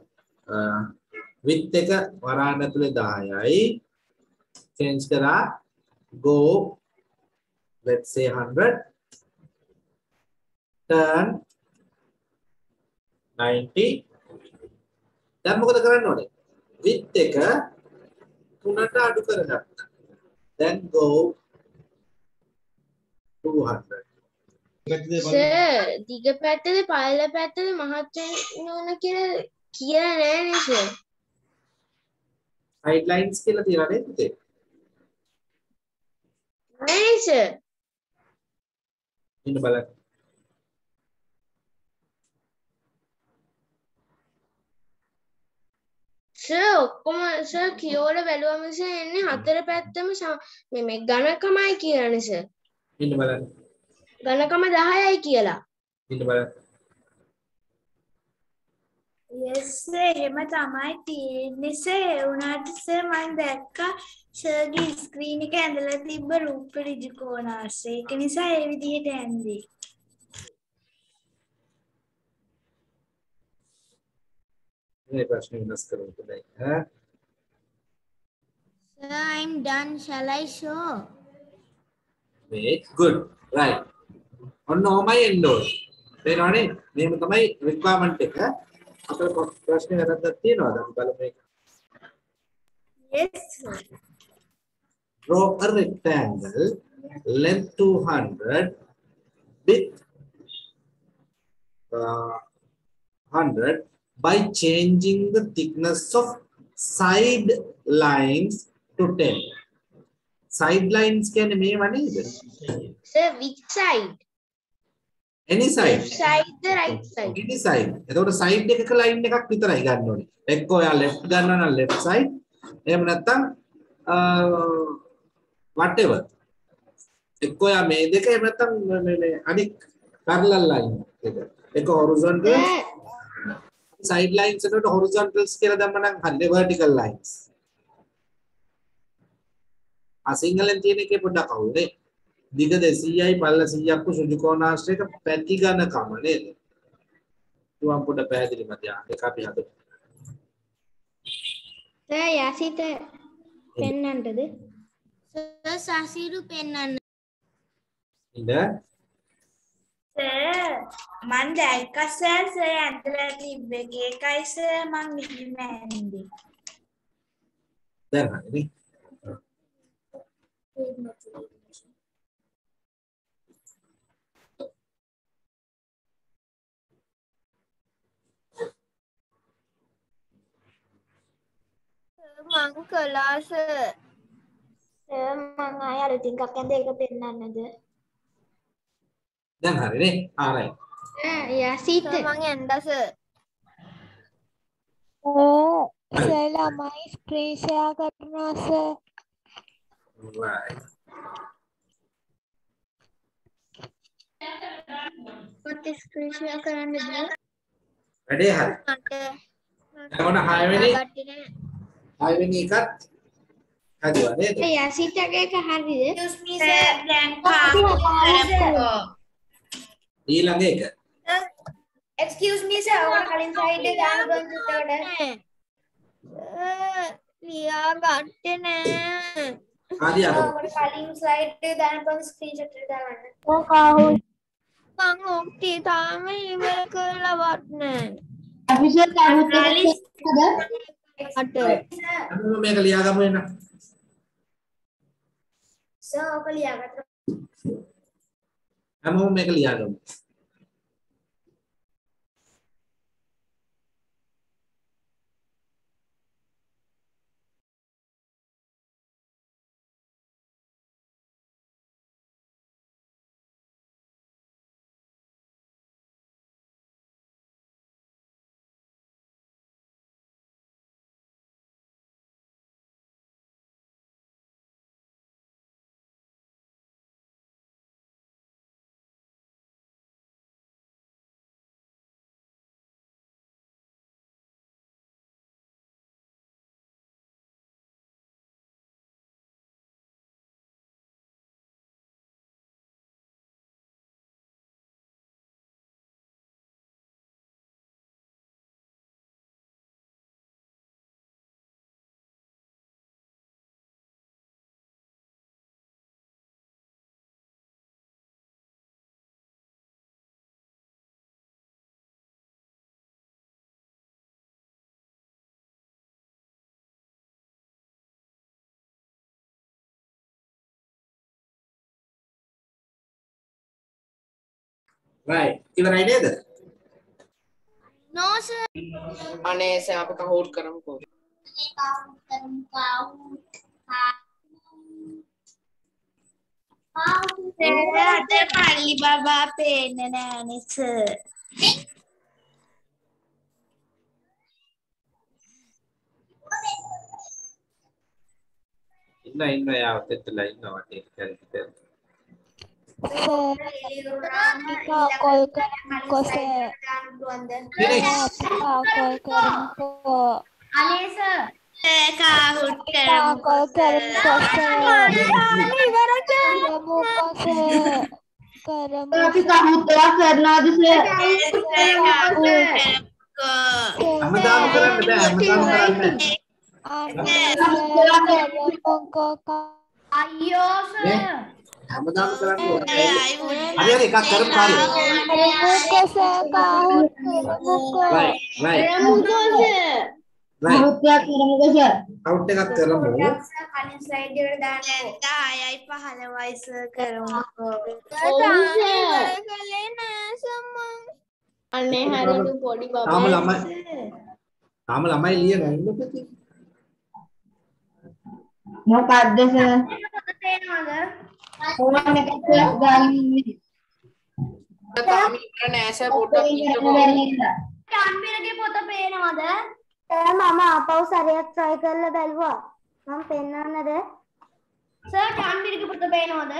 Width එක වරාණ ඇතුලේ 10යි. change කරා go let's say 100 turn 90 දැන් මොකද කරන්න ඕනේ? Width එක තුනට අඩු කරගත්තා දැන් go 200 සර් දිග පැත්තද පල්ල පැත්තද මහත් වෙන්න ඕන කියලා කියලා නෑනේ සර්. සයිඩ් ලයින්ස් කියලා තියලා නේද පුතේ? නෑ සර්. ඉන්න බලන්න. සර් ඔක්කොම සර් කියෝල බැලුවම සර් එන්නේ හතර පැත්තම මේ මේ ඝනකමයි කියලානේ සර්. ඉන්න බලන්න. ඝනකම 10යි කියලා. ඉන්න බලන්න. Yes sir එහෙම තමයි තියෙන්නේ. ඒ වුණාට sir මම දැක්කා සර්ගේ ස්ක්‍රීන් එක ඇඳලා තිබ්බ රූප ඍජු කෝණාශ්‍රය ඒක නිසා ඒ විදිහට ඇඳේ. මේ ප්‍රශ්නේ වෙනස් කරමු දැන්. ඈ Sir, I'm done. Shall I show? මේක් good. Right. ඔන්න ඔහමයි එන්න ඕනේ තේරෙනවනේ මේක තමයි requirement එක ප්‍රශ්නේ වැරද්දක් තියෙනවද අපි බලමු මේක yes sir draw a rectangle length 200 width uh, 100 by changing the thickness of side lines to 10 side lines කියන්නේ මේවා නේද sir which side? Any side? Side the right side? any side? එතකොට side එකක line එකක් විතරයි ගන්න ඕනේ. එක්ක ඔයා left ගන්නවා නම් left side. එහෙම නැත්නම් whatever. එක්ක ඔයා මේ දෙක එහෙම නැත්නම් මේ- මේ අනික් parallel line එක. එක horizontal. side lines එකට horizontals කියලා දැම්ම නම් හරිය vertical lines. ආ සිංහලෙන් තියෙන එකේ පොඩ්ඩක් අවුනේ දිග 200යි පල්ල 100ක් වූ සුජු කෝණාශ්‍රයක පැති ඝනකම නේද? තුවම් පොඩ පැහැදිලි මතියා. ඒක අපි හදමු. සර් යසිත පෙන්නන්නද? Sir, සසිරු පෙන්වන්න. ඉඳ සර් මම දැක්කා සර් සර් ඇඳලා තිබ්බ එක ඒකයි සර් මම මෙහෙම ඇඳේ දැන් හරිනේ. මං කළා සර්. සර් මම ආයෙ අලුතින් එකක් ඇඳ ඒක පෙන්නන්නද? දැන් හරිනේ. ආ right. ඈ යසිත සර් මං ඇන්දා සර්. සර් ළමයි ස්ක්‍රීන් ෂෙයා කරනවා සර්. right. මට ස්ක්‍රීන් ෂෙයා කරන්නද? වැඩේ හරි. මට දැන් ඔන්න 6 වෙනි ගත්තේ නෑ. 6 වෙනි එකත් හදුවා නේද? යසිතගේ එක හරියද? excuse me sir දැන් කාමරේ ඊළඟ එක. excuse me sir ඔය කලින් සයිඩ් එක දාන්න බං චුට්ටකට සර්, ලියා ගත්තේ නෑ. හරි අර. ඔකට කලින් ස්ලයිඩ් එක දාන්න බං ස්ක්‍රීන්ෂොට් එක දාන්න ඔය කාහුල් මං ඔක්ටි තාම ඉවර කරලවත් නෑ. ඔෆිෂල් කවුත් අට. හැමෝම මේක ලියාගමු එන්න. සර් ඔක ලියාගත්තා හැමෝම මේක ලියාගමු. Right ඉවරයි නේද No sir. අනේ සර් අපි කහවුට් කරමුකෝ. අද පල්ලි බබා පේන්නේ නෑනේ සර්. ඉන්න ඉන්න යාවත් එතලා ඉන්නවා ඒක කැරකිට කොල් කරමුකෝ සර් කොල් කරමුකෝ අනේ සර් කාහුට් කොල් කරමුකෝ සර් කරමුකෝ සර් කරමු අපි කහුත්තයක් කරනවාද සර් හැමදාම කරන්න බෑ හැමදාම කරන්න. බෑ කරමුකෝ අයියෝ සර් හැමදාම කරන්න ඕනේ. හරි හරි එකක් කරමු හරි කරමුකෝ සර් කාහුත් කරමුකෝ right right. කහුත්තයක් කරමුකෝ සර් කවුට් එකක් කරමු. කලින් ස්ලයිඩ් එකට දාන්න 10යි 15යි සර් කරමුකෝ අනේ හරිදු පොඩි තාම ළමයි. තාම ළමයි ලියනවා ඉන්නකෝ ඉතින්. මොකක්ද සර් තේනවද ෆෝන් එකක් දාලා ඉන්නේ තාම ඉවර නෑ සර් පොඩ්ඩක් ඉන්නකෝ. චන්බිරගේ පොත පේනවද මම ආපහු සැරයක් try කරලා බැලුවා. මම පෙන්වන්නද? සර් චන්බිරගේ පොත පේනවද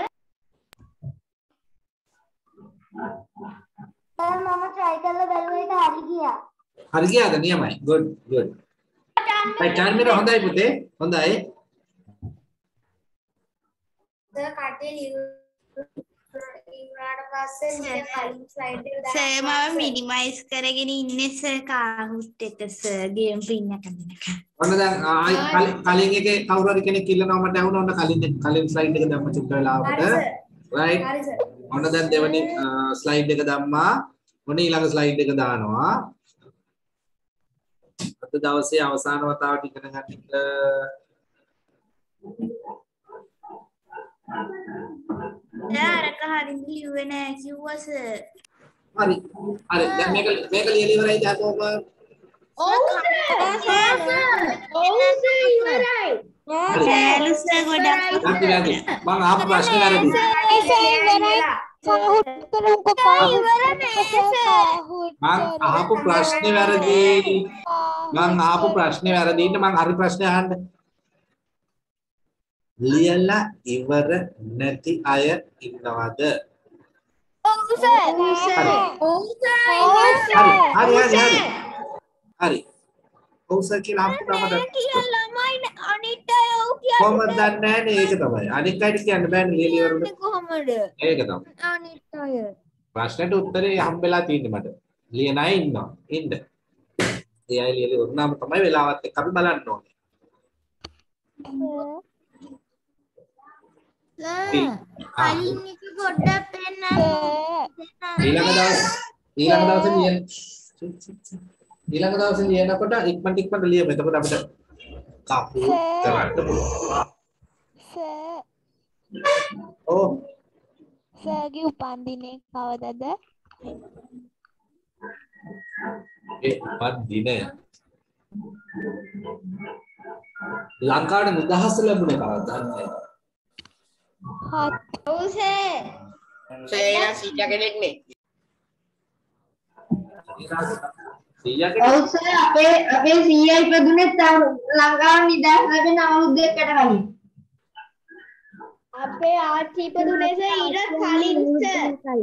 මම try කරලා බැලුවා ඒක හරි ගියා. හරි ගියාද නියමයි good good. චාර්මිර හොඳයි පුතේ හොඳයි කටේ ඉවරාට පස්සේ මම කලින් ස්ලයිඩ් එක සර් මම මිනිමයිස් කරගෙන ඉන්නේ සර් කාහුට් එක සර් ගේම් පින්න කරනකම් ඔන්න දැන් ආයි කලින් එකේ කවුරු හරි කෙනෙක් ඉල්ලනවා මට ඇහුණා ඔන්න කලින් කලින් ස්ලයිඩ් එක දැම්ම චුට්ට වෙලාවකට right? හරි සර් ඔන්න දැන් දෙවෙනි ස්ලයිඩ් එක දැම්මා. ඔන්න ඊළඟ ස්ලයිඩ් එක දානවා. අද දවසේ අවසාන වතාවට ඉගෙන ගන්න එක අරක හරියට ලිව්වේ නෑ කිව්වා සර් හරි. හරි දැන් මේක මේක ලියලා ඉවරයිද හැමෝම ඔව් ඔව් ඉවරයි. සෑලු සර් ගොඩක් මම ආපු ප්‍රශ්නේ වැරදි. මං අහපු ප්‍රශ්නේ වැරදි. මං අහපු ප්‍රශ්නේ වැරදි ඉන්න මං හරි ප්‍රශ්නේ අහන්න ලියලා ඉවර නැති අය ඉන්නවද? ඔව් සර් හරි. ඔව් හරි හරි හරි. හරි හරි. ඔව් සර් කියලා අපු තමයි ළමයි අනිත් අය ඔව් කොහොමද දන්නේ නැහැ ඒක තමයි. අනික් අයට කියන්න බෑනේ ලියලා ඉවර කියන්නේ කොහමද? ඒක තමයි. අනිත් අය. ප්‍රශ්නෙට උත්තරේ හම්බෙලා තියෙන්නේ මට. ලියන අය ඉන්නවා. ඉන්න. ඒ අය ලියලා ඉවරනම තමයි වෙලාවත් එක්ක අපි බලන්න ඕනේ. ආ. කලින් එක පොඩ්ඩක් පෙන්නන්න ඊළඟ දවස් ඊළඟ දවසේ ලියන ඊළඟ දවසේ ලියනකොට ඉක්මනට ඉක්මනට ලියමු එතකොට අපිට කපු කරන්න පුළුවන් සර් ඕ සර්ගේ උපන්දිනේ කවදද ඒ පත් දිනය ලංකාවට නිදහස ලැබුණේ කවදාද දන්නේ හත් ඔව් සර් සර් එහෙනම් සීයා කෙනෙක් නේ. සීයාගේ ඔව් සර් අපේ අපේ සීයා ඉපදුනේ තාම ලංකාව නිදහස් ලැබෙන අවුරුද්දකට කලින් අපේ ආච්චි ඉපදුනේ සර් ඊට කලින් සර් සර්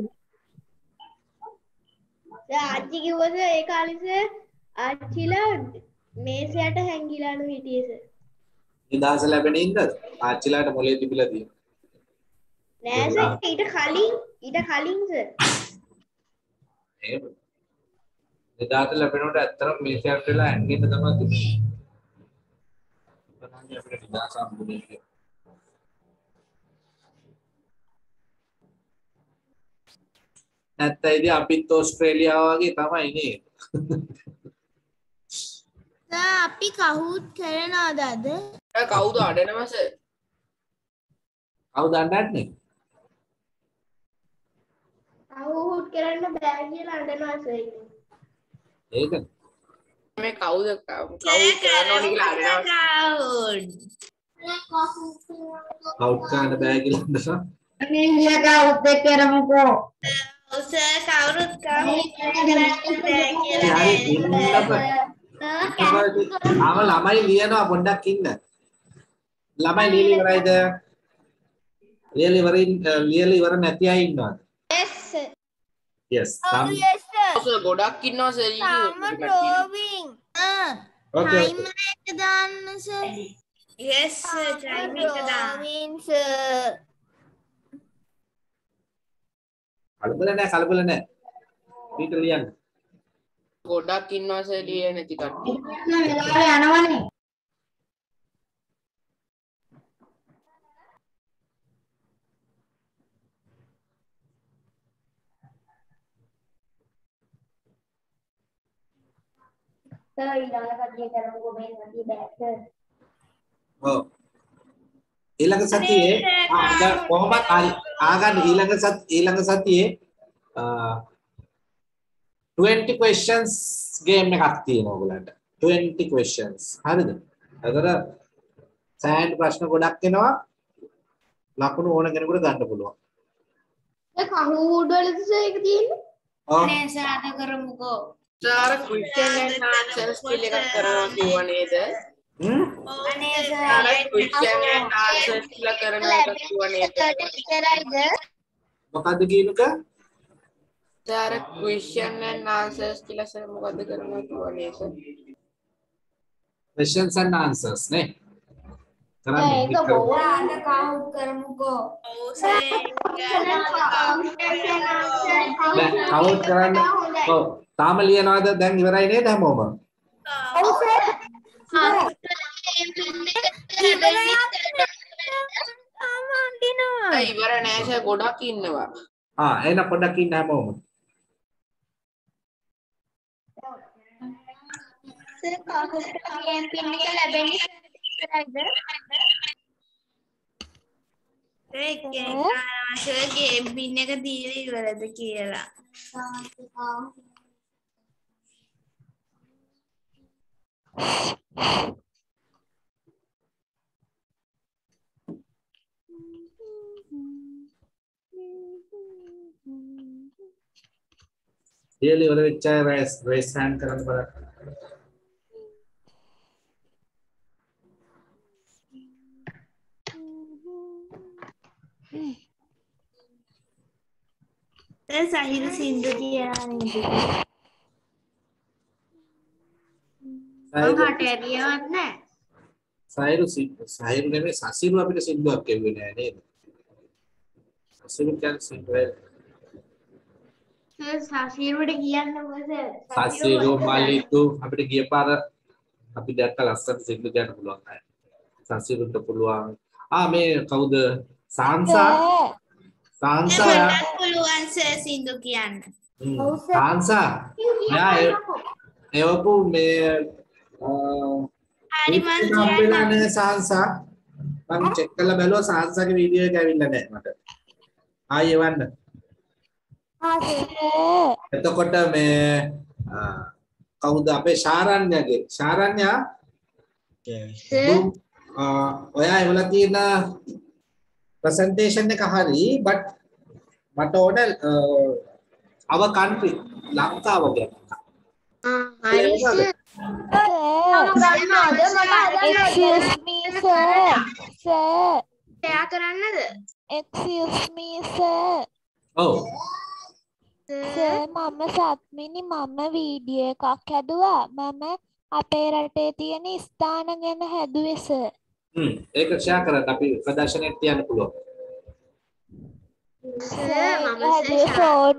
ආච්චි කිව්වා සර් ඒ කාලේ සර් ආච්චිලා මේසයට හැංගිලාලු හිටියේ සර් නිදහස ලැබෙන ඉඳ ආච්චිලාට මොලේ තිබිලා තියෙනවා නෑ සර් ඊට කලින් ඊට කලින් සර් එහෙම. නිදහස ලැබෙනකොට ඇත්තටම මේසයට වෙලා ඇන්ගෙන්න තමයි තිබුණේ බලන්න අපිට නිදහස හම්බුනේ කියලා. නැත්නම් ඉතින් අපිත් ඕස්ට්‍රේලියාව වගේ තමයි නේද සර් අපි කහුත් කරනවද අද? කවුද අඩනවා සර්? කවුද අඬන්නේ කවුහුට් කරන්න බෑ කියලා අඬනවා සර් ඉතින්. ඒක මේ කවුද කවුද කරන්න ඕනේ කියලා අහනවා කවුට් කරන්න බෑ කියලා අඬනවා. නිල්ලක උත් එක්ක කරමුකෝ. සර් කවුරුත් කවුරුත් හරි ඉන්නම ආව ළමයි ලියනවා පොඩ්ඩක් ඉන්න. ළමයි ලියලා ඉවරයිද? ලියලා ඉවරින් ලියලා ඉවර නැති අය ඉන්නවද? yes yes. oh yes sir sir ගොඩක් ඉන්නවා සර් තාම drawing Okay, okay. timer එක දාන්න sir yes sir time එක දාන්න sir කලබල නැහැ කලබල නැහැ. ඊට ලියන්න. ගොඩක් ඉන්නවා සර් ලියන්නේ නැති කට්ටිය යනවනේ. සර් ඊළඟ කඩිය කරමුකෝ මේ කඩිය බෑ සර්. ඔව්. ඊළඟ සතියේ ආ දැන් කොහොමද ආගන්න ඊළඟ සත් ඊළඟ සතියේ අ, 20 questions game එකක් තියෙනවා ඔයගලන්ට 20 questions හරිද? එතකොට සෑහෙන ප්‍රශ්න ගොඩක් එනවා ලකුණු ඕන කෙනෙකුට ගන්න පුළුවන්. ඒ කවුහුට් වලද ඒක තියෙන්නේ? ඔව්. නේ සර් අද කරමුකෝ සර් question and answers කියලා එකක් කරනවා කිව්වා නේද? හ්ම්? අනේ සර් question and answers කියලා කරන එකක් කිව්වා නේද? ඉතරයිද මොකද්ද කියනක? සර් question and answers කියලා සර් මොකද්ද කරනවා කිව්වා නේද? questions and answers නේ. ඒක කරන්නේ. බොහොම අද කවුන්ට් කරමුකෝ. ඔව් සර් දැන් කවුන්ට් කරන්න. ඔව්. තාම ලියනවාද? දැන් ඉවරයි නේද හැමෝම? ඔව් සර්. සර් ඉවර නෑ සර් ගොඩක් ඉන්නවා. ආ එහෙනම් පොඩ්ඩක් ඉන්න හැමෝම. සර් කවුහුට් කැම්පේන් එක ලැබෙන්නේ ඉතරයිද සර් ගේම් පින් එක දීලා ඉවරද කියලා ලියලා ඉවර වෙච්ච අය රේස් රේස් හෑන්ඩ් කරන්න බලන්න. සර් සහිර සින්දු කියලා නේද මං හට ඇරියවත් නෑ සයිරු සයිරු නෙමෙයි සසිරු අපිට සින්දුවක් කියුවේ නෑ නේද? සසිරු කියන්නේ සින්දුවේ සර් සසිරුවට කියන්නකෝ සර්. සසිරු මල්ලිතු අපිට ගිය පාර අපි දැක්ක ලස්සන සින්දු කියන්න පුළුවන් අය. සසිරුට පුළුවන්. ආ මේ කවුද? සාන්සා මටත් පුළුවන් සින්දු කියන්න. සාන්සා යා එවපු මේ හරි මං වෙලා නැහැ සාන්සා මම චෙක් කරලා බැලුවා සාන්සාගේ වීඩියෝ එක ඇවිල්ලා නැහැ මට. ආයෙ එවන්න එතකොට මේ කවුද අපේ ශාරණ්‍යගේ ශාරණ්‍යා ඔයා එවලා තියෙන ප්‍රසන්ටේෂන් එක හරි බට් මට ඕන අව කන්ට්‍රි ලංකාව ගැන excuse me sir. Sir. එයා කරන්නද? excuse me sir. ඔව් සර් මම සත්මිනි මම වීඩියෝ එකක් හැදුවා. මම අපේ රටේ තියෙන ස්ථාන ගැන හැදුවේ සර් හ්ම්. ඒක ෂෙයා කරන්න අපි ප්‍රදර්ශනයට තියන්න පුළුවන්. Sir phone